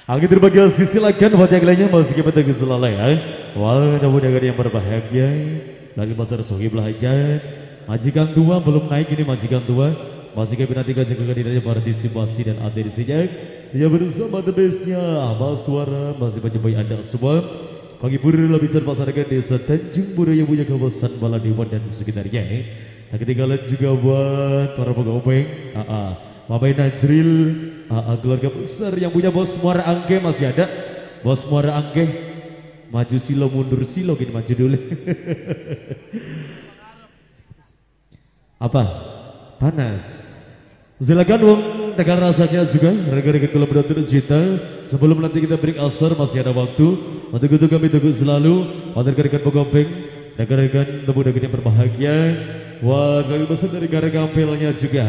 Oke terima kasih silakan buat yang lainnya masih kita selalu ya. Wah mudah-mudahan yang berbahagia dari pasar Sohi belajar. Majikan tua belum naik ini majikan tua masih kami nantikan juga kehadirannya partisipasi dan atensinya. Ya bersama the bestnya Mas Suara masih menyemai anda semua. Pagi puri lapisan masyarakat desa Tanjung Pura yang punya kawasan Baladewa dan sekitarnya. Nah ketinggalan juga buat para pegawai. Ah, ah. Najril, AA keluarga besar yang punya bos Muara Angke masih ada. Bos Muara Angke, maju silo mundur silo gini maju dulu. Apa? Panas. Silakan Wong tekan rasanya juga rekan-rekan kolaborator cinta sebelum nanti kita break asar masih ada waktu untuk itu kami tunggu selalu untuk rekan-rekan pengompeng rekan-rekan mudah yang berbahagia Wah, kami besar dari gara gampilnya juga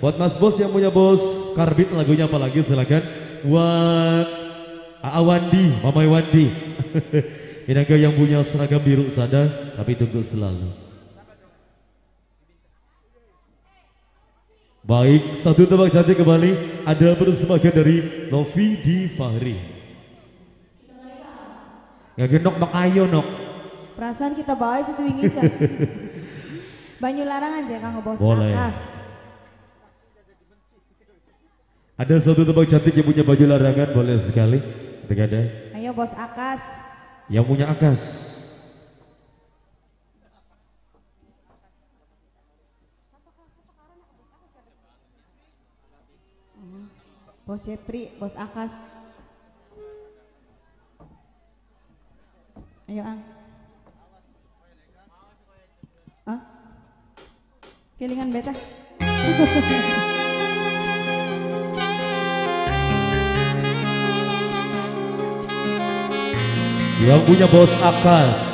Buat Mas Bos yang punya bos karbit lagunya apa lagi silakan. Buat Aa Wandi, Mamai Wandi. Inaga yang punya seragam biru sada tapi tunggu selalu. Baik, satu tebak cantik kembali ada persembahan dari Novi di Fahri. Ya genok mak ayo nok. Perasaan kita bawa situ wingi Cak. Banyu larangan aja kang bos Boleh. akas. Ada satu tebak cantik yang punya baju larangan boleh sekali. Ketika ada Ayo bos akas. yang punya akas. Bos Jepri, bos akas. Ayo ang. Ah? Kilingan beta. Yang punya bos akas.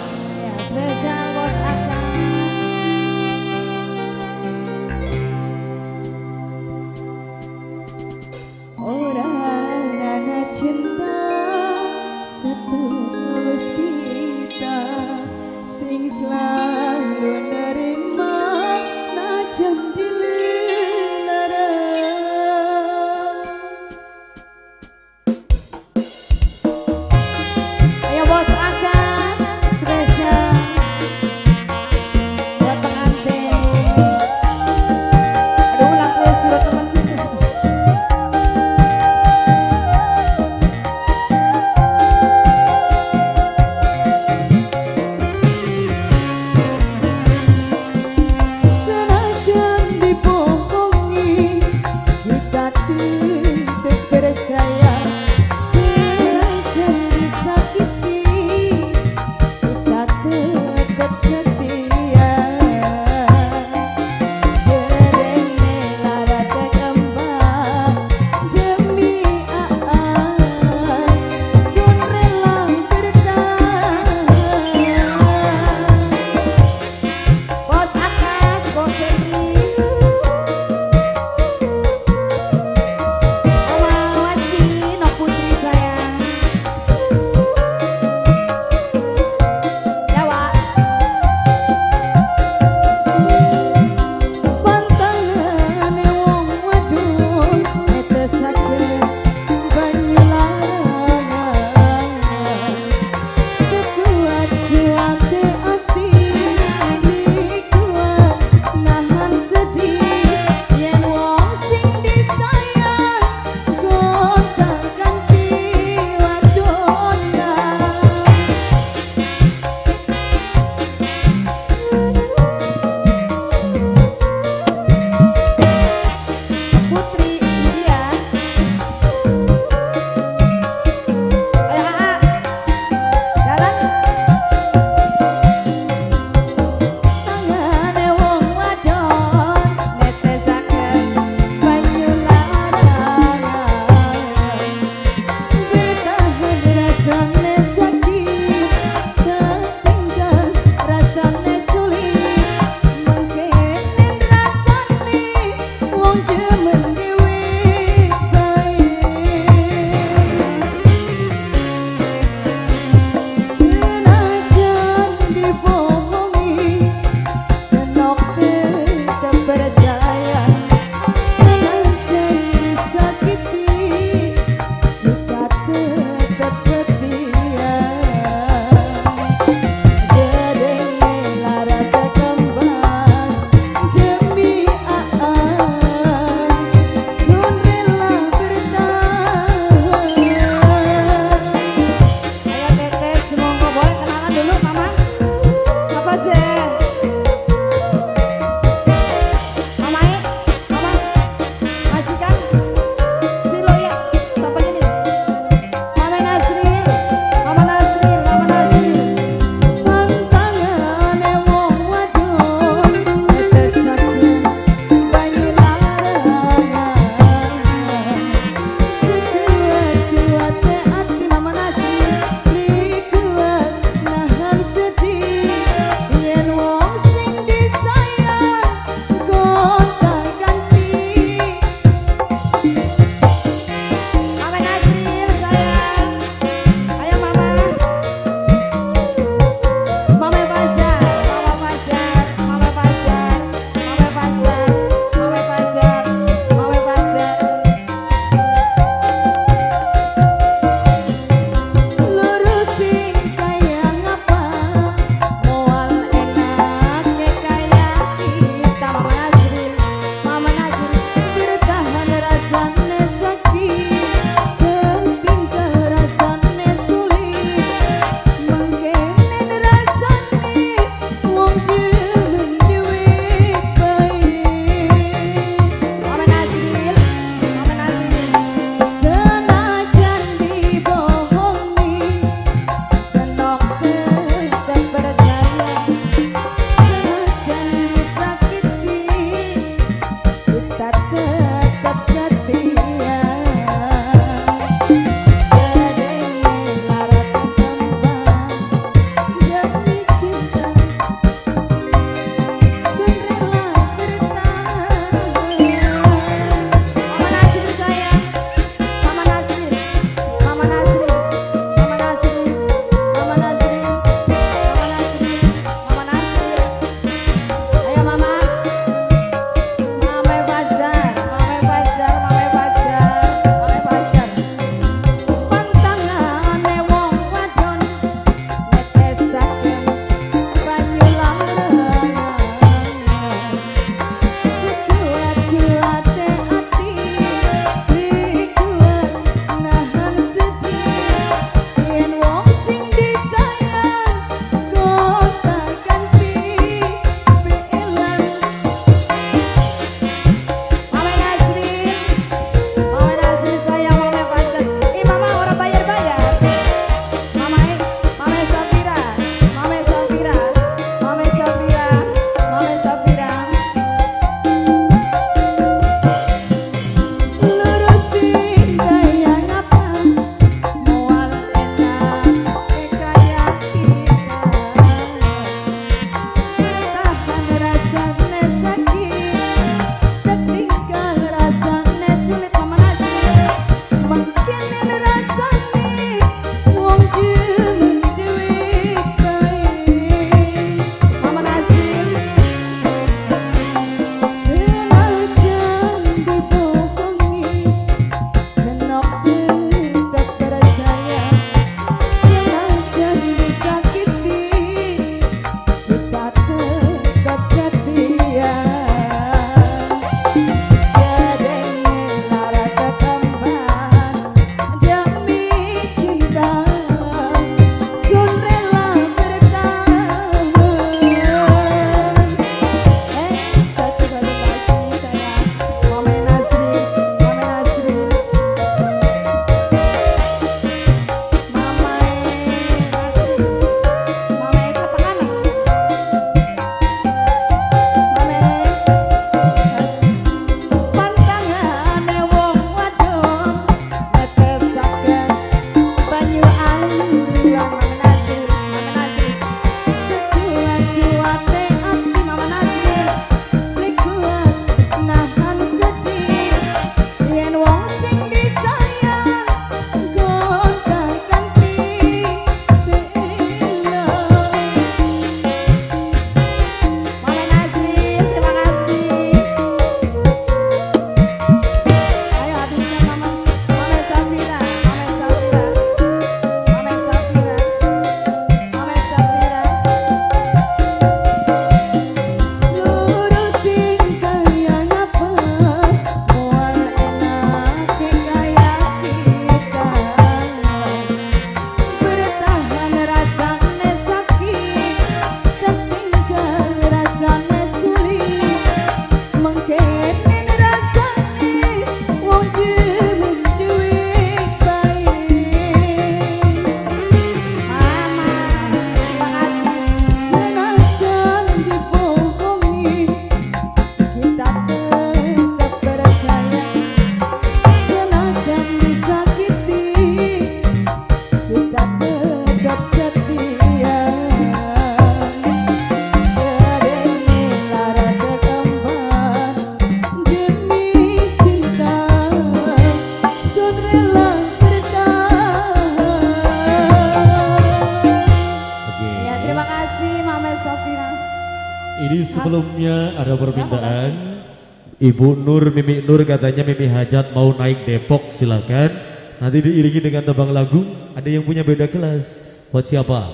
Ibu Nur Mimi Nur katanya Mimi Hajat mau naik Depok silakan. Nanti diiringi dengan tebang lagu ada yang punya beda kelas. Buat siapa?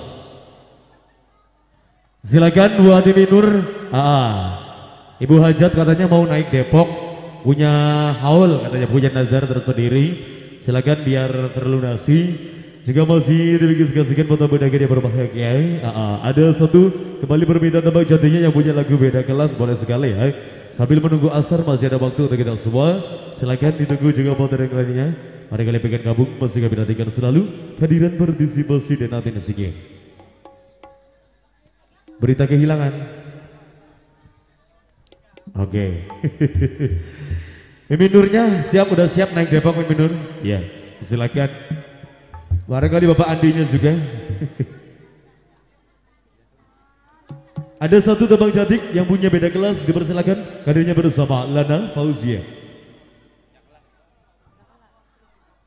Silakan buat Mimi Nur. Ah, Ibu Hajat katanya mau naik Depok punya haul katanya punya nazar tersendiri. Silakan biar terlunasi juga masih dikasihkan foto beda yang berbahagia ah, ah. ada satu kembali permintaan tebak jadinya yang punya lagu beda kelas boleh sekali ya sambil menunggu asar masih ada waktu untuk kita semua. Silakan ditunggu juga foto yang lainnya. Mari kalian pengen gabung masih kami nantikan selalu. Kehadiran partisipasi dan nanti nasinya. Berita kehilangan. Oke. Mimin Nurnya siap? Udah siap naik Depok Mimin Nur? Ya silakan Barangkali Bapak Andinya juga. Ada satu tebang cantik yang punya beda kelas dipersilakan kadernya bersama Lana Fauzia.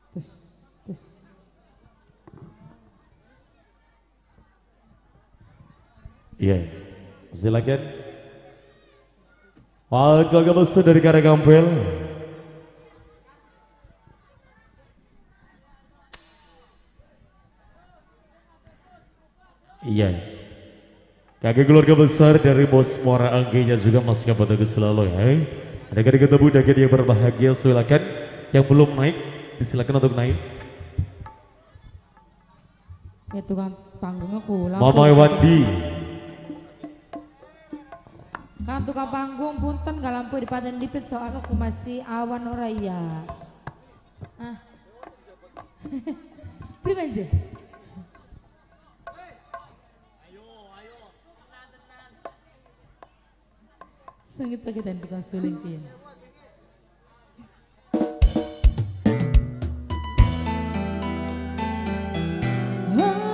Terus, terus. Iya, silakan. Pak besar dari Karagampel. Iya. Kakek keluarga besar dari Bos Muara Angginya juga masih kabar selalu ya. Ada kali ketemu dan yang berbahagia silakan yang belum naik disilakan untuk naik. Ya tukang panggungnya pulang. Mama Wandi. Kan tukang panggung punten gak lampu di paten dipit soal aku masih awan oraya. Ah. Prima pakai dan tukang suling pian. Cinta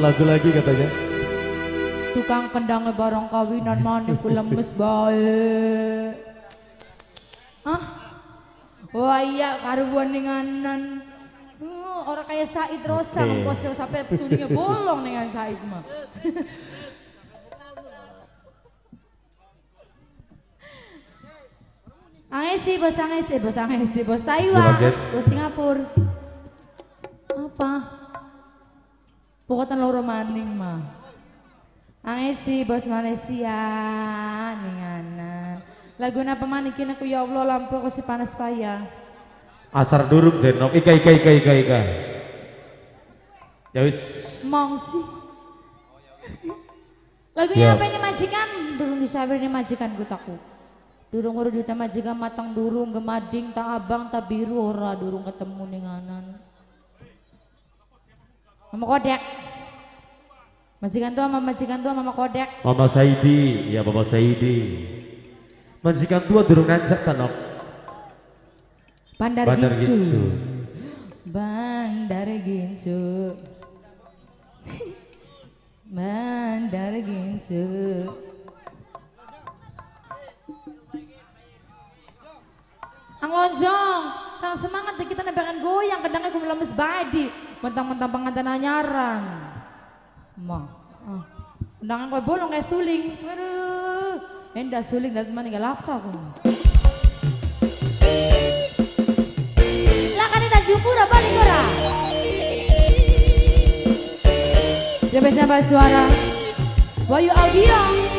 selagu lagi katanya. Tukang kendangnya barang kawinan mana ku lemes bae. Ah. Wah iya karuan ninganan. Uh, orang kayak Said Rosa ngempos sampai sulingnya bolong dengan Said mah. Angesi bos Angesi bos Angesi bos Taiwan bos Singapura. Pokoknya loro maning mah. Angesi bos Malaysia ninganan. Lagu apa manikin aku ya Allah lampu aku si panas payah. Asar durung jenok ika ika ika ika ika. Ya wis. Sih. Lagunya Ya. apa ini majikan? Durung disabar ini majikan ku taku. Durung urut duta majikan matang durung gemading tak abang tak biru ora durung ketemu ninganan. Mama kodek. Majikan tua mama majikan tua mama kodek. Mama Saidi, ya Mama Saidi. Majikan tua durung nanjak tanok. Bandar, Bandar Gincu. Gincu. Bandar Gincu. Bandar Gincu. Ang lonjong, tang semangat deh kita nebakan goyang, kadangnya gue lemes badi, mentang-mentang pengantin anyaran. Ma, ah. undangan gue bolong kayak suling, aduh, endah suling dan teman nggak laka aku. Lah kan kita jupura balik ora. Dia suara. Wayu audio.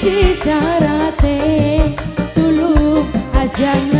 Siji syarate tulung aja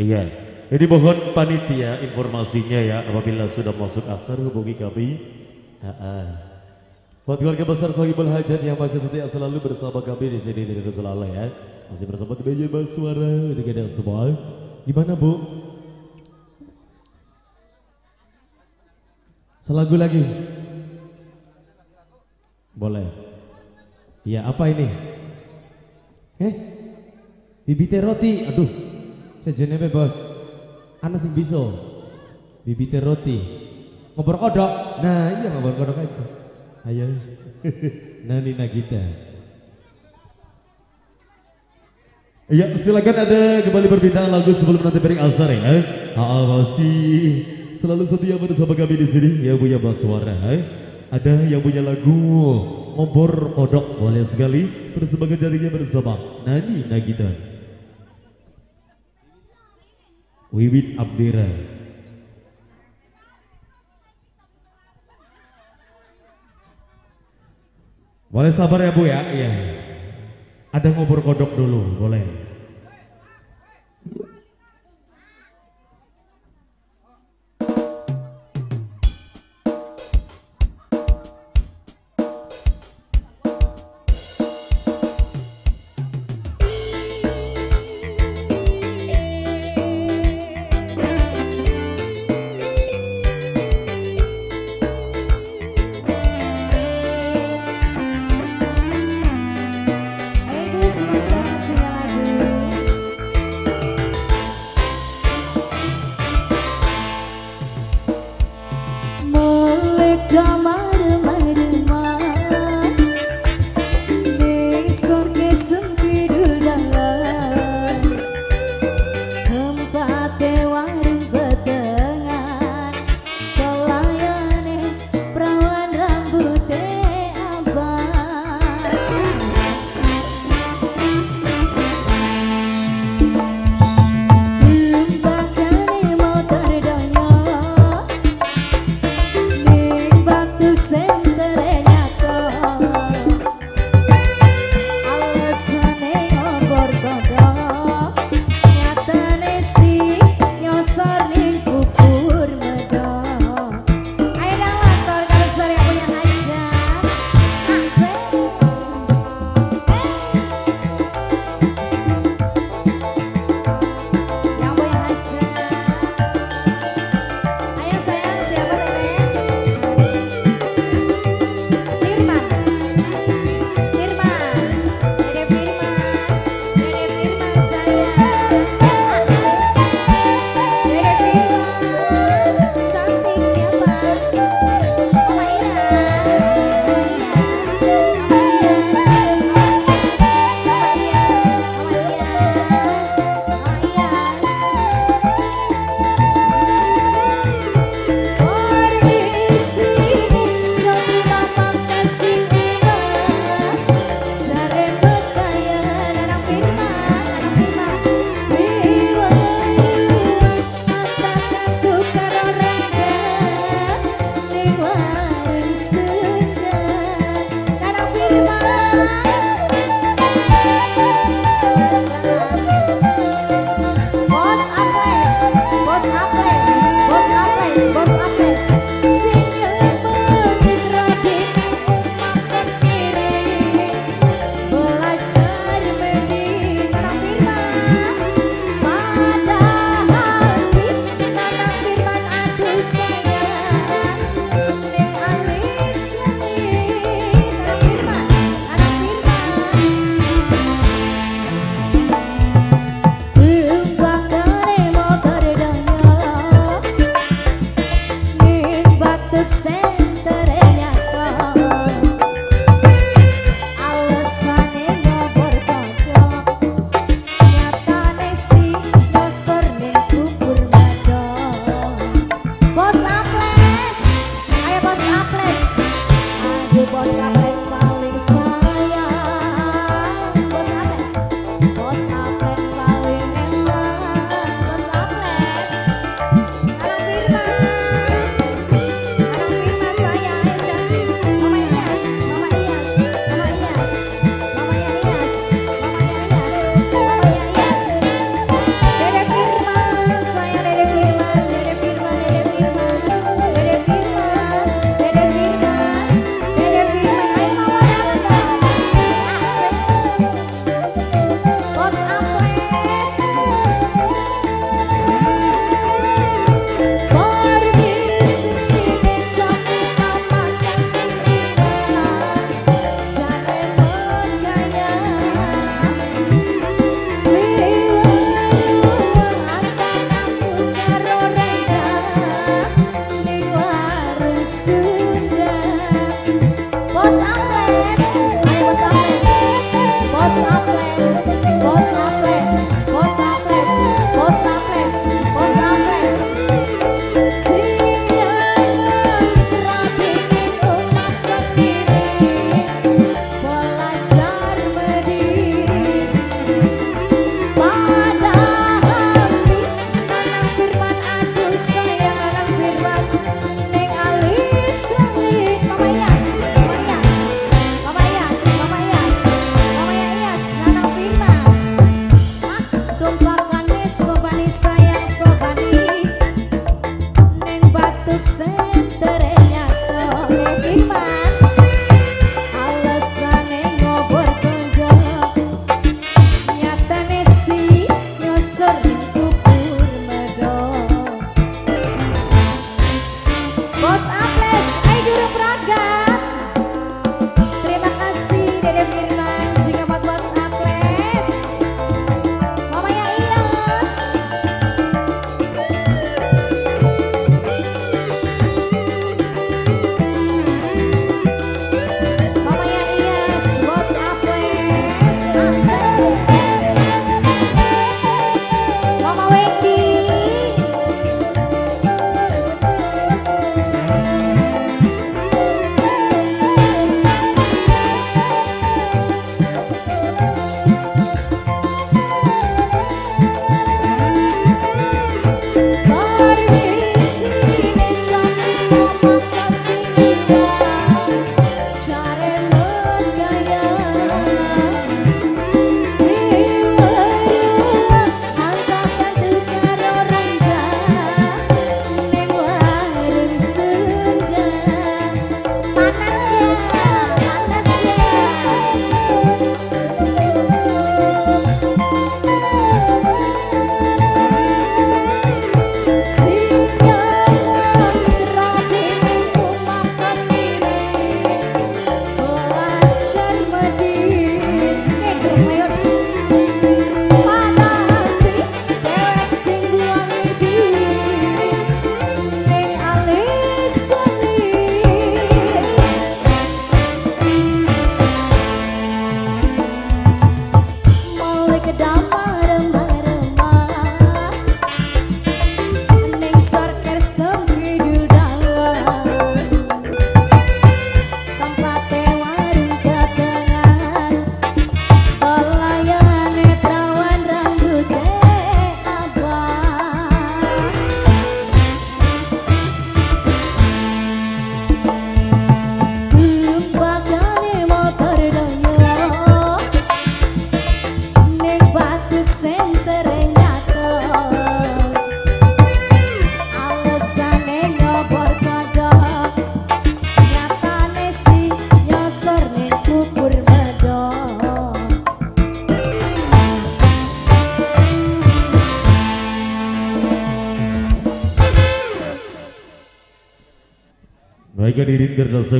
Iya. Jadi mohon panitia informasinya ya apabila sudah masuk asar hubungi kami. Buat keluarga besar Sohibul Hajat yang masih setia selalu bersama kami di sini di Rasul Allah ya. Masih bersama Kemeja Baswara dengan yang semua. Gimana Bu? Selagu lagi. Boleh. Iya apa ini? Eh? Bibite roti. Aduh. Sejenenge bos. Ana sing bisa. Bibite roti. Ngobrol kodok. Nah, iya ngobrol kodok aja. Ayo. Nani Nagita. Ya, silakan ada kembali perbincangan lagu sebelum nanti beri asar ya. Ah, masih selalu setia bersama kami di sini yang punya Baswara. Eh. Ada yang punya lagu ngobrol kodok boleh sekali bersama jarinya bersama Nani Nagita. Wiwit Abdira. Boleh sabar ya Bu ya? Iya. Ada ngobrol kodok dulu, boleh.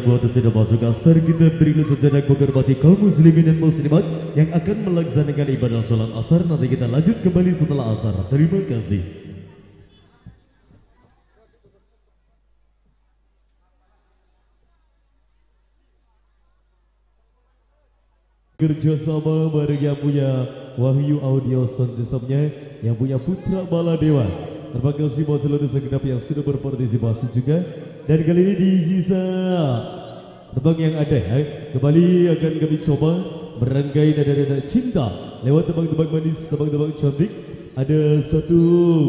Itu sudah masuk asar kita berilah sejenak menghormati kaum muslimin dan muslimat yang akan melaksanakan ibadah sholat asar nanti kita lanjut kembali setelah asar. Terima kasih. Kerjasama bareng yang punya Wahyu Audio Sound Systemnya Yang punya Putra Baladewa Terima kasih buat seluruh segenap yang sudah berpartisipasi juga Dan kali ini di sisa Tebang yang ada ya Kembali akan kami coba Merangkai nada-nada cinta Lewat tebang-tebang manis, tebang-tebang cantik Ada satu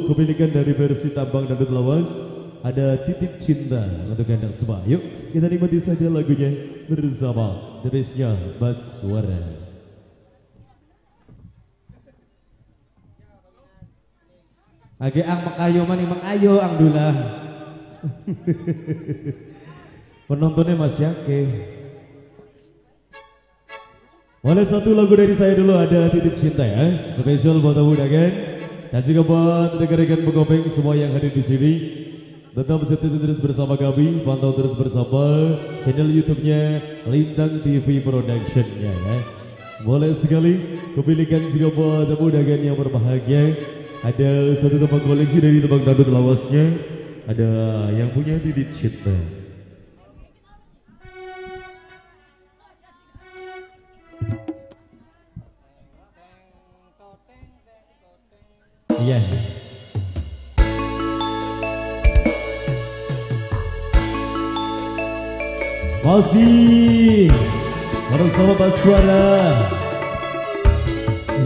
kepilikan dari versi Tambang dan Lawas ada titip cinta untuk anda semua. Yuk kita nikmati saja lagunya bersama Bestnya Baswara. Age ang makayo man imang ayo ang dula. Penontonnya Mas Yake. Boleh satu lagu dari saya dulu ada titip cinta ya, spesial buat Abu Dagen dan juga buat rekan-rekan pengopeng semua yang hadir di sini. Tetap setia terus bersama kami, pantau terus bersama channel YouTube-nya Lintang TV Production-nya ya. Boleh sekali kepilikan juga buat Abu Dagen yang berbahagia. Ada satu tempat koleksi dari tebang dangdut lawasnya. Ada yang punya titip cinta. Iya. Masih bersama Pak Suara.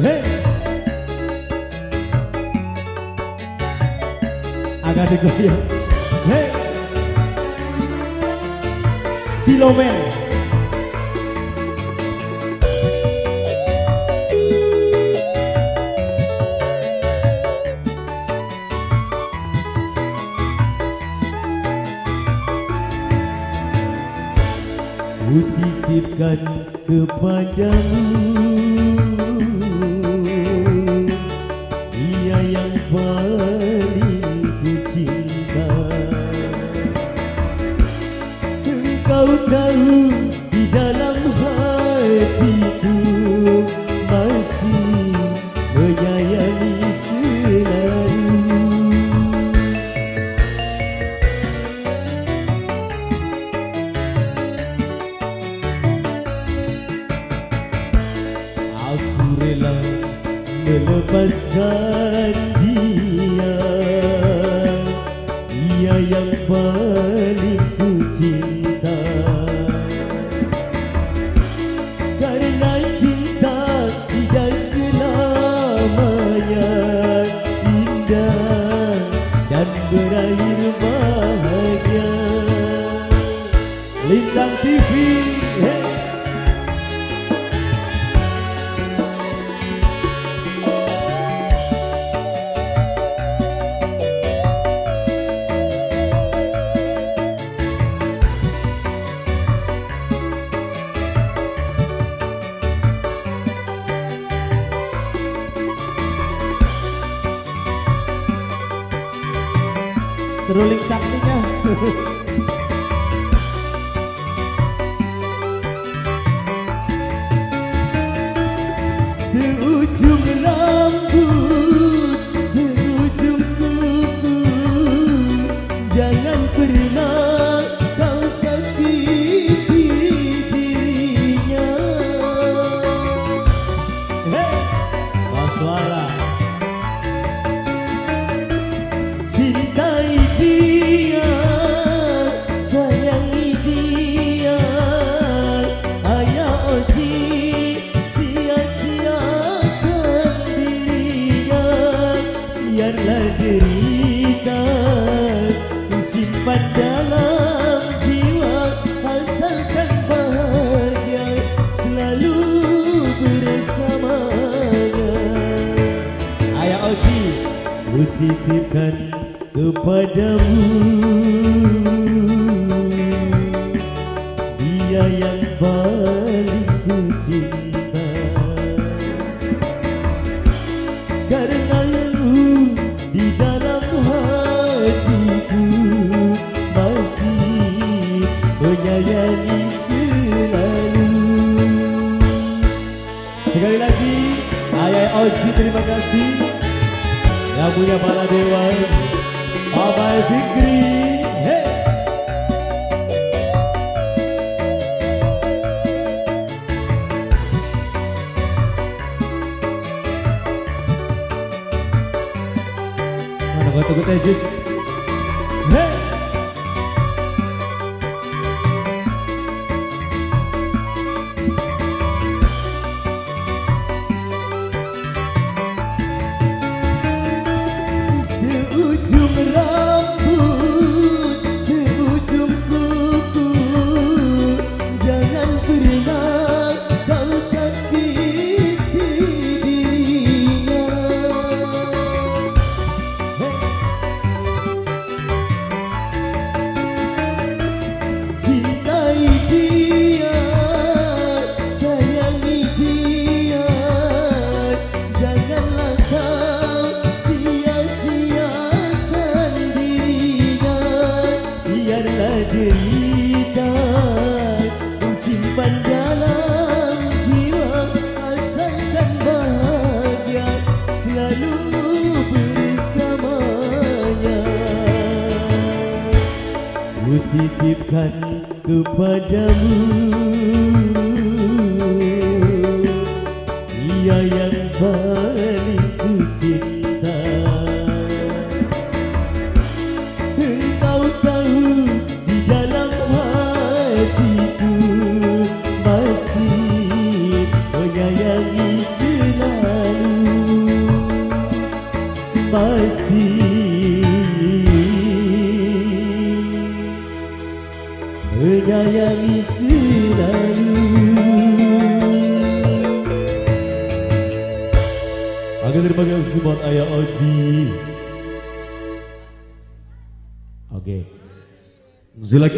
Hey. Agak digoyang. Hey. Silomen. Kutitipkan kepadamu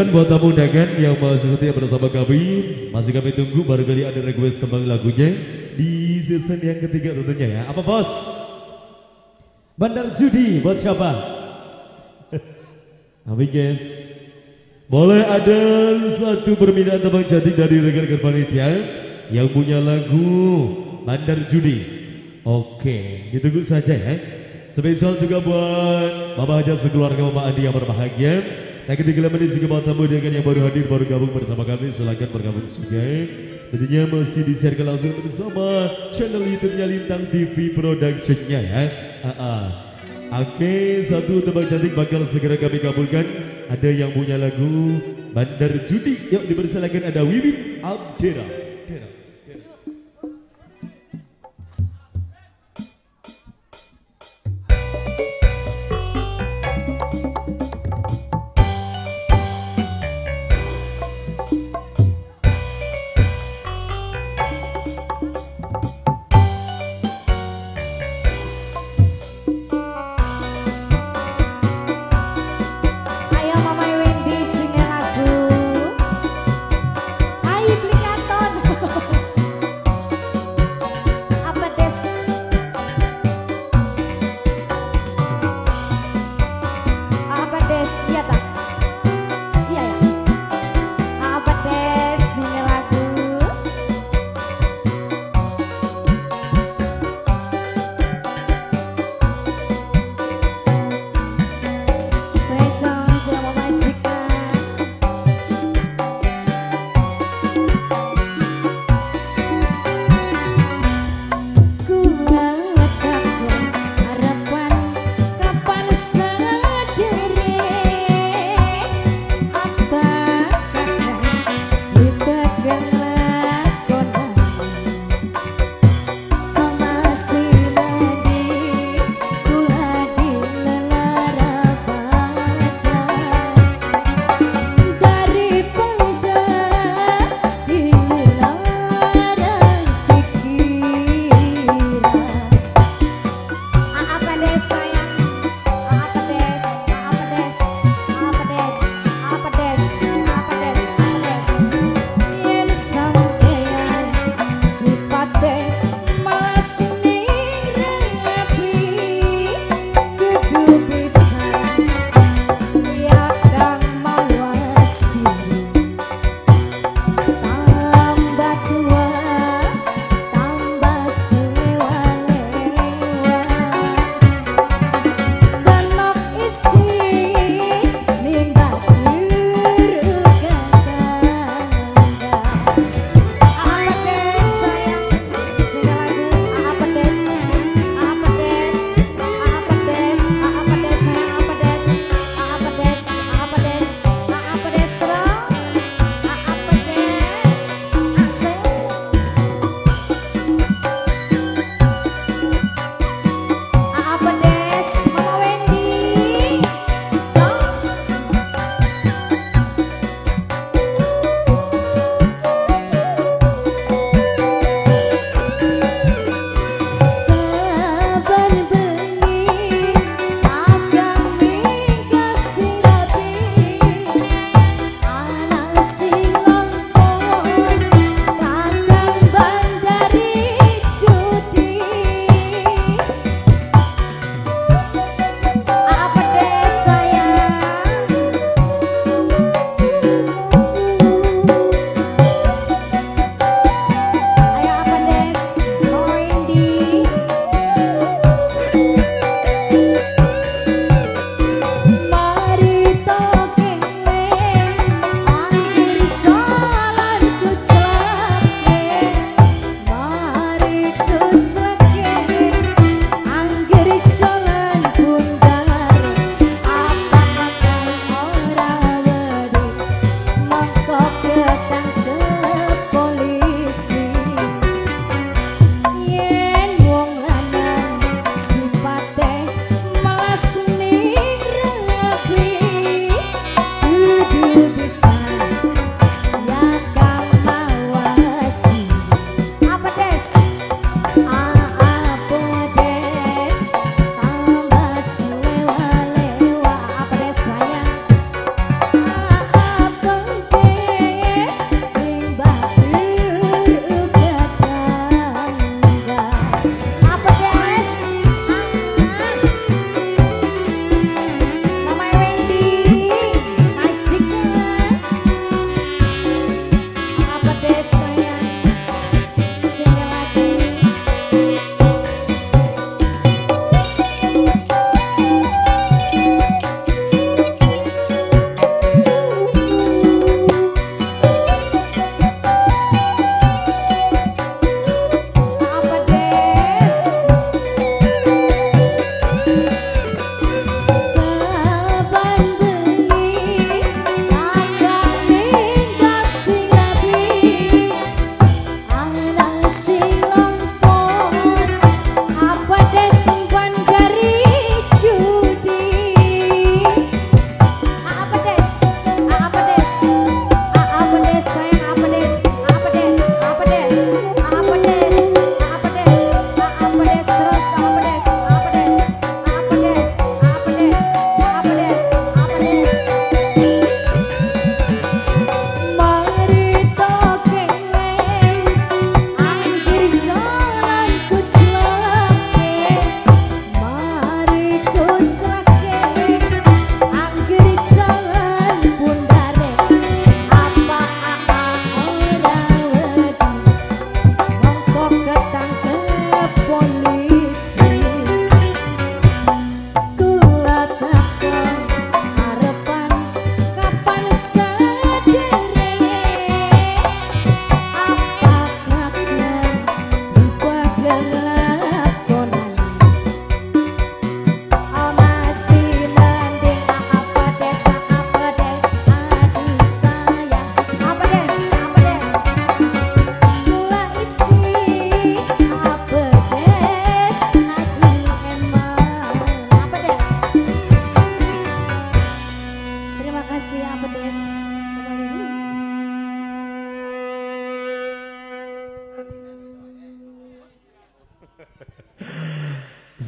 Buat tamu undangan yang masih setia bersama kami Masih kami tunggu barangkali ada request kembali lagunya Di season yang ketiga tentunya ya Apa bos? Bandar Judi buat siapa? Kami guys boleh ada satu permintaan tebang cantik dari rekan-rekan panitia yang punya lagu Bandar Judi. Oke, ditunggu saja ya. Spesial juga buat Mama Haja sekeluarga Mama Andi yang berbahagia. Dan ketika ini juga buat tamu dengan yang baru hadir baru gabung bersama kami silakan bergabung juga. Tentunya masih disiarkan langsung bersama channel YouTube-nya Lintang TV Production-nya ya. Ah, ah. Oke, satu tebak cantik bakal segera kami kabulkan. Ada yang punya lagu Bandar Judi. Yuk dipersilakan ada Wiwin Abdera.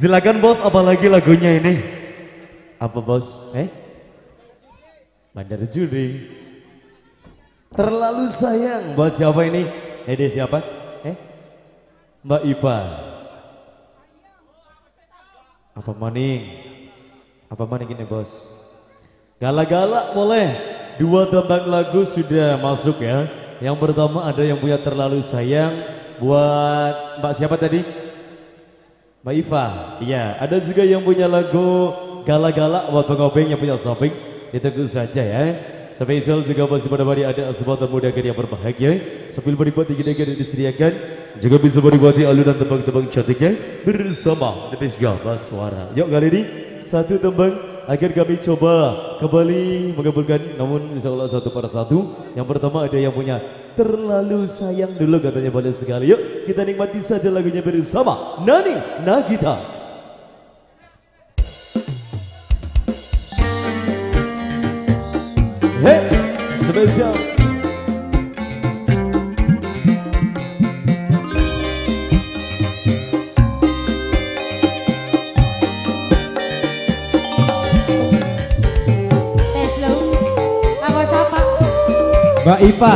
Silakan bos, apalagi lagunya ini? Apa bos? Eh? Bandar Judi. Terlalu sayang buat siapa ini? Eh dia siapa? Eh? Mbak Ipa. Apa maning? Apa maning ini bos? Galak-galak boleh. Dua tembang lagu sudah masuk ya. Yang pertama ada yang punya terlalu sayang buat Mbak siapa tadi? Mbak Iva. Iya, ada juga yang punya lagu galak-galak buat pengobeng yang punya shopping. Ditunggu saja ya. Spesial juga masih pada hari ada sebuah tamu dagang yang berbahagia. Sambil beribad di yang disediakan. Juga bisa beribadi alunan tembang-tembang cantiknya bersama Best Gabah Suara. Yuk kali ini satu tembang akan kami coba kembali menggabungkan namun insya Allah satu per satu. Yang pertama ada yang punya terlalu sayang dulu katanya pada sekali. Yuk kita nikmati saja lagunya bersama Nani Nagita. Hey, spesial. Mbak Ipa.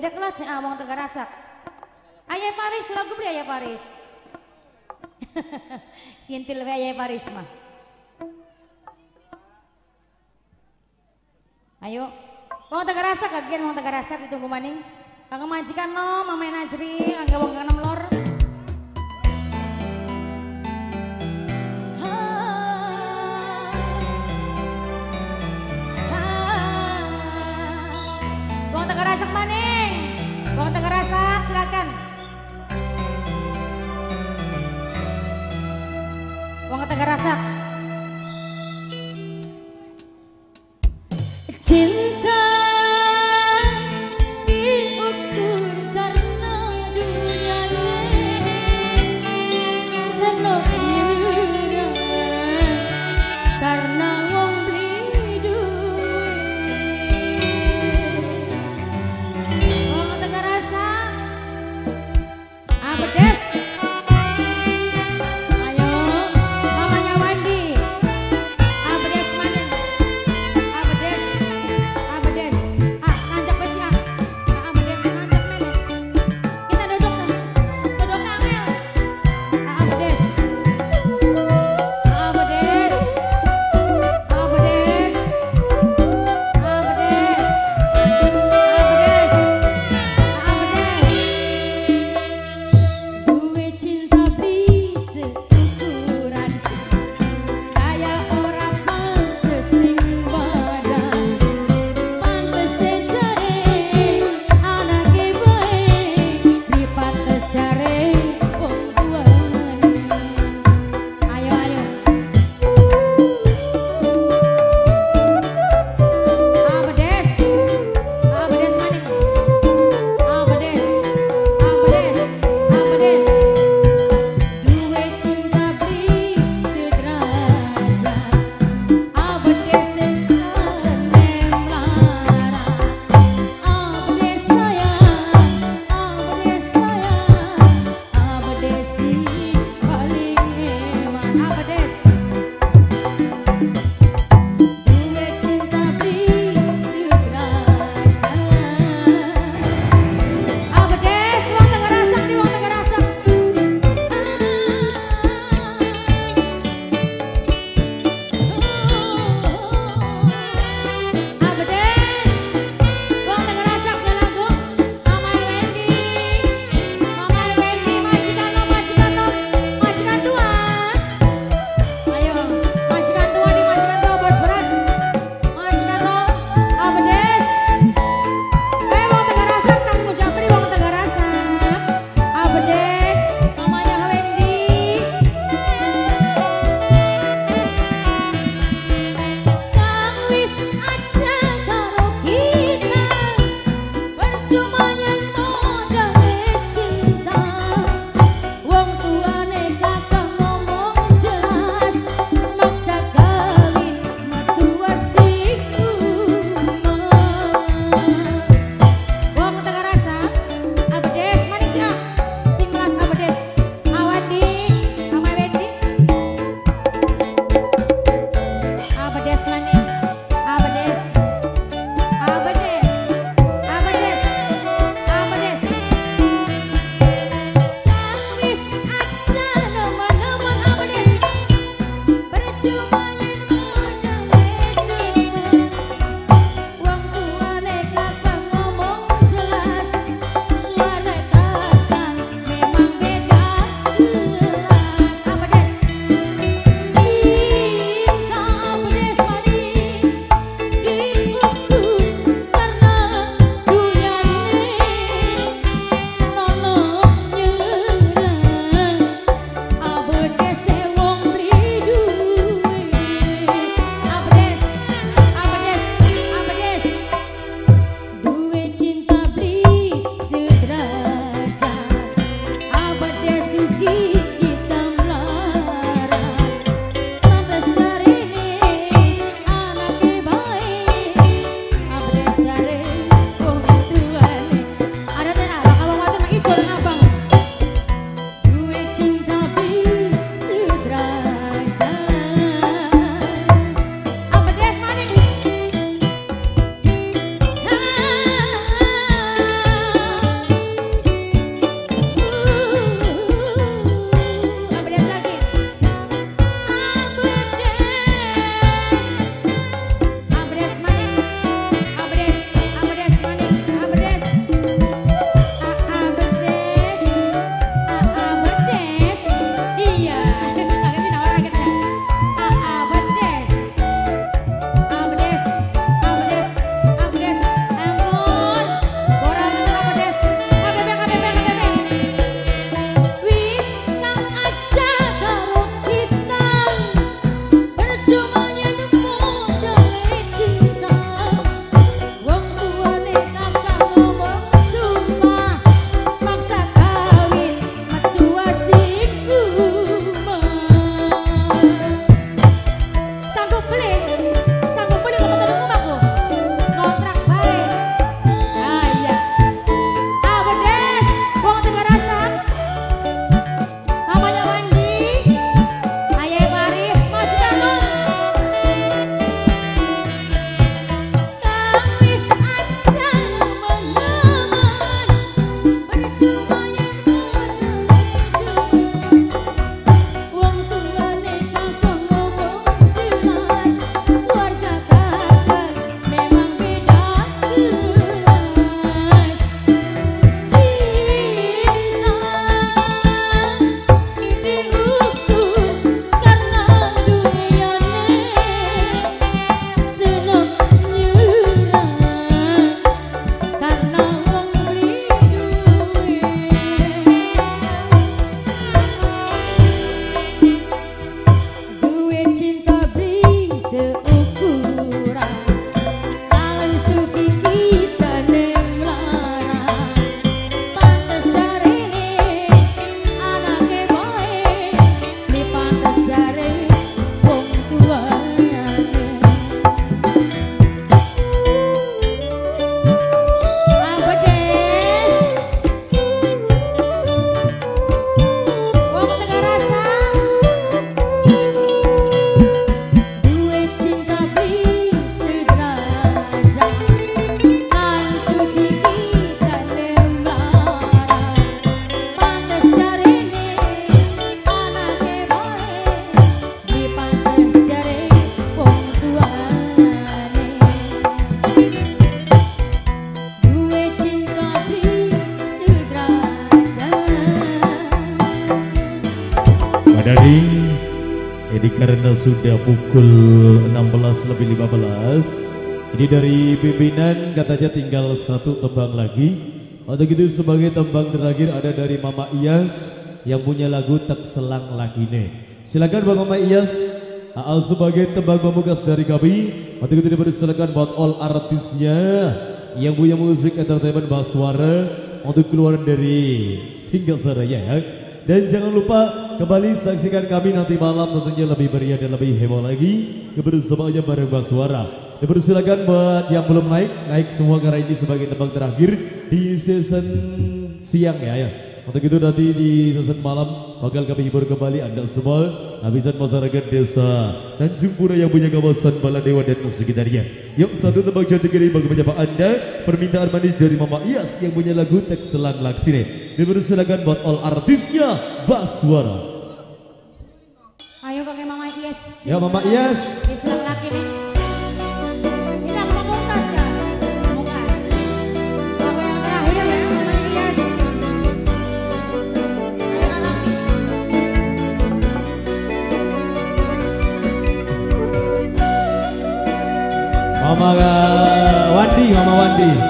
Beda kelas ya, ah, tergarasak. Ayah Paris, lagu beri ayah Paris. Sintil we ayah Paris mah. Ayo. Wong tergarasak kagian wong tergarasak ditunggu maning. Kang majikan no, mama ajri, kang wong kanom sudah pukul 16 lebih 15 Ini dari pimpinan katanya tinggal satu tembang lagi. Untuk itu sebagai tembang terakhir ada dari Mama Iyas Yang punya lagu Tak Selang Lagi nih. Silakan Bang Mama Iyas Aal sebagai tembang pamungkas dari kami. Untuk itu dipersilakan buat all artisnya Yang punya musik entertainment Baswara Untuk keluar dari single seraya ya. Dan jangan lupa kembali saksikan kami nanti malam tentunya lebih meriah dan lebih heboh lagi kebersamaannya bareng Mbak Suara. Dan persilakan buat yang belum naik, naik semua karena ini sebagai tebang terakhir di season siang ya ya. Untuk itu nanti di season malam bakal kami hibur kembali Anda semua habisan masyarakat desa dan Pura yang punya kawasan Baladewa dan sekitarnya. Yuk satu tebang cantik ini bagi menyapa Anda permintaan manis dari Mama Iyas yang punya lagu teks selang laksine. Dipersilakan buat all artisnya Baswara. Ya Mama Iyas. Islam laki nih. Ini aku pamungkas ya. Yang terakhir ya mama. Ayo. Mama Wandi, Mama Wandi.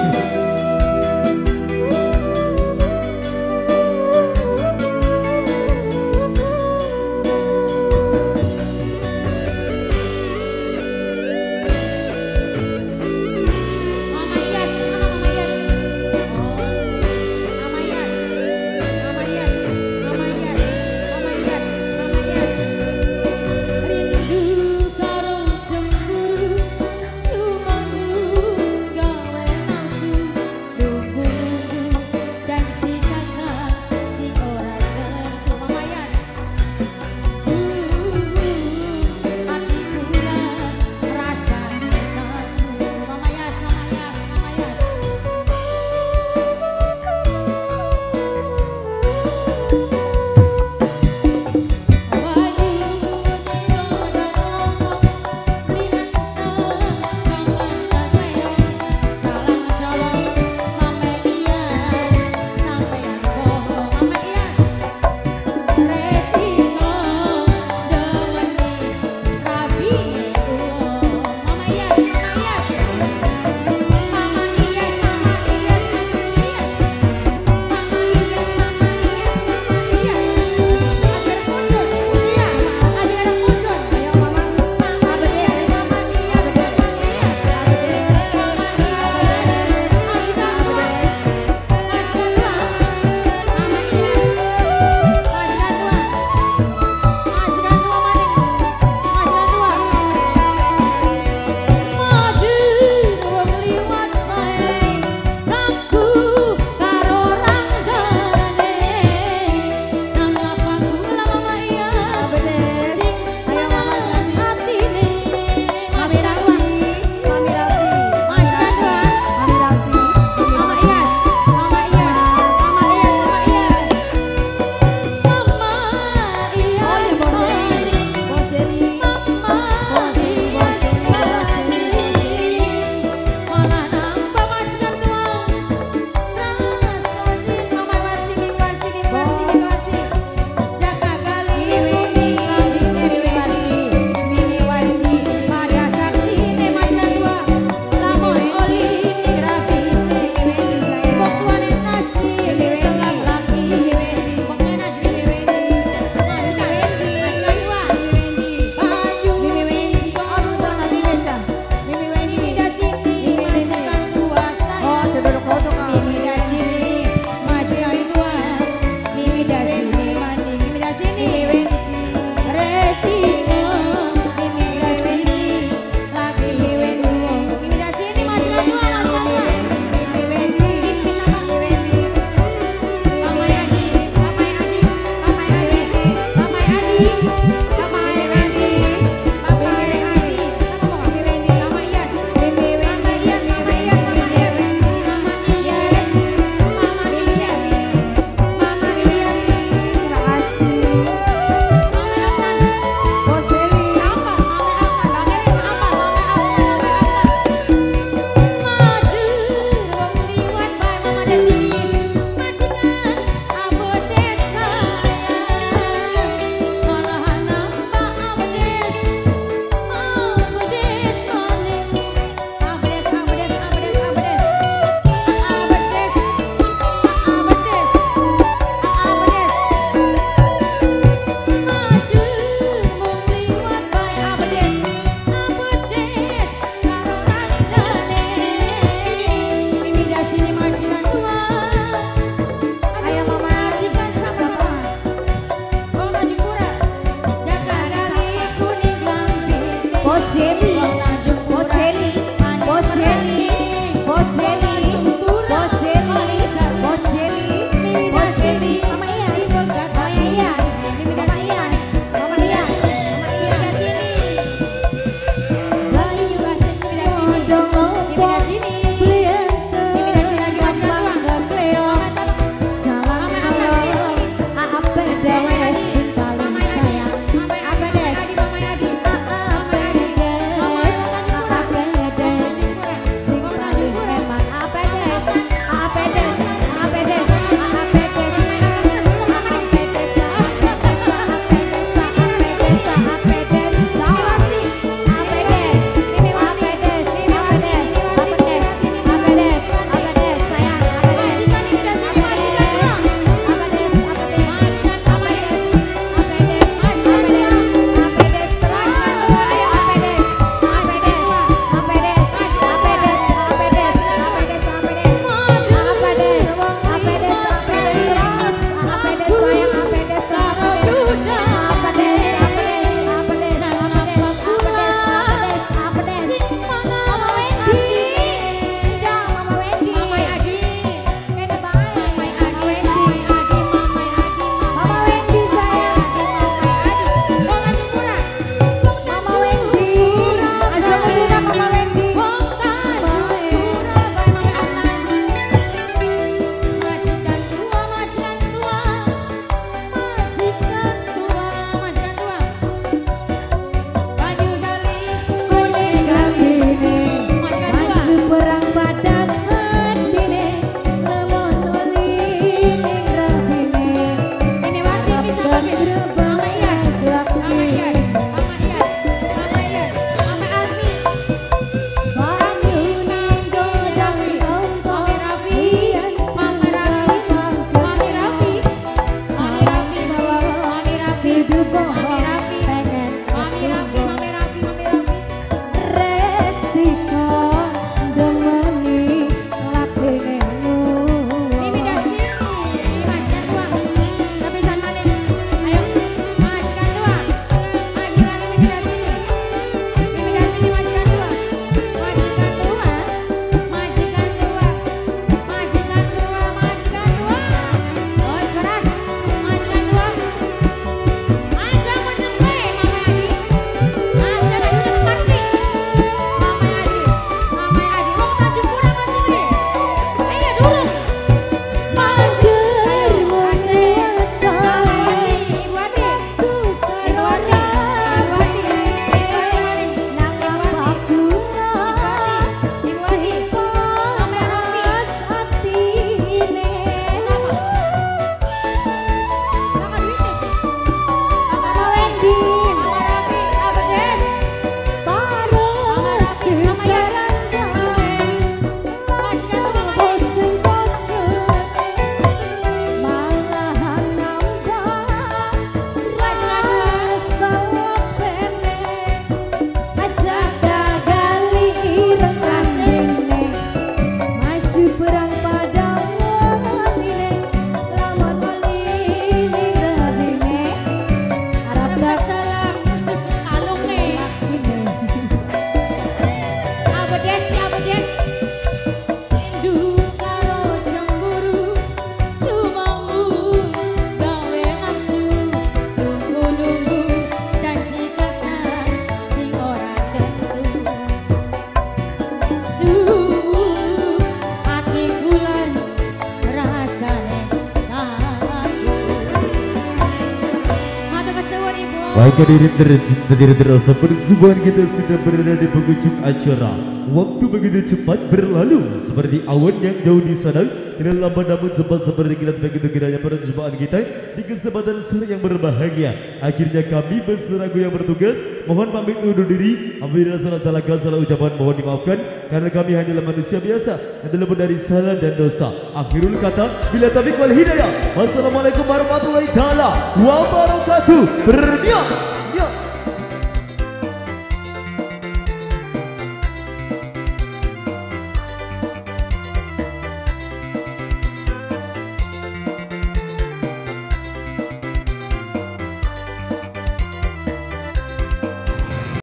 Hadirin tercinta tidak terasa perjumpaan kita sudah berada di penghujung acara Waktu begitu cepat berlalu Seperti awan yang jauh di sana Tidak lama namun cepat seperti kilat begitu kiranya perjumpaan kita Di kesempatan sore yang berbahagia Akhirnya kami berseragu yang bertugas Mohon pamit undur diri Apabila salah-salah salah ucapan mohon dimaafkan Karena kami hanyalah manusia biasa Yang terlepas dari salah dan dosa Akhirul kata Bila tabik wal hidayah Wassalamualaikum warahmatullahi wabarakatuh Berdiam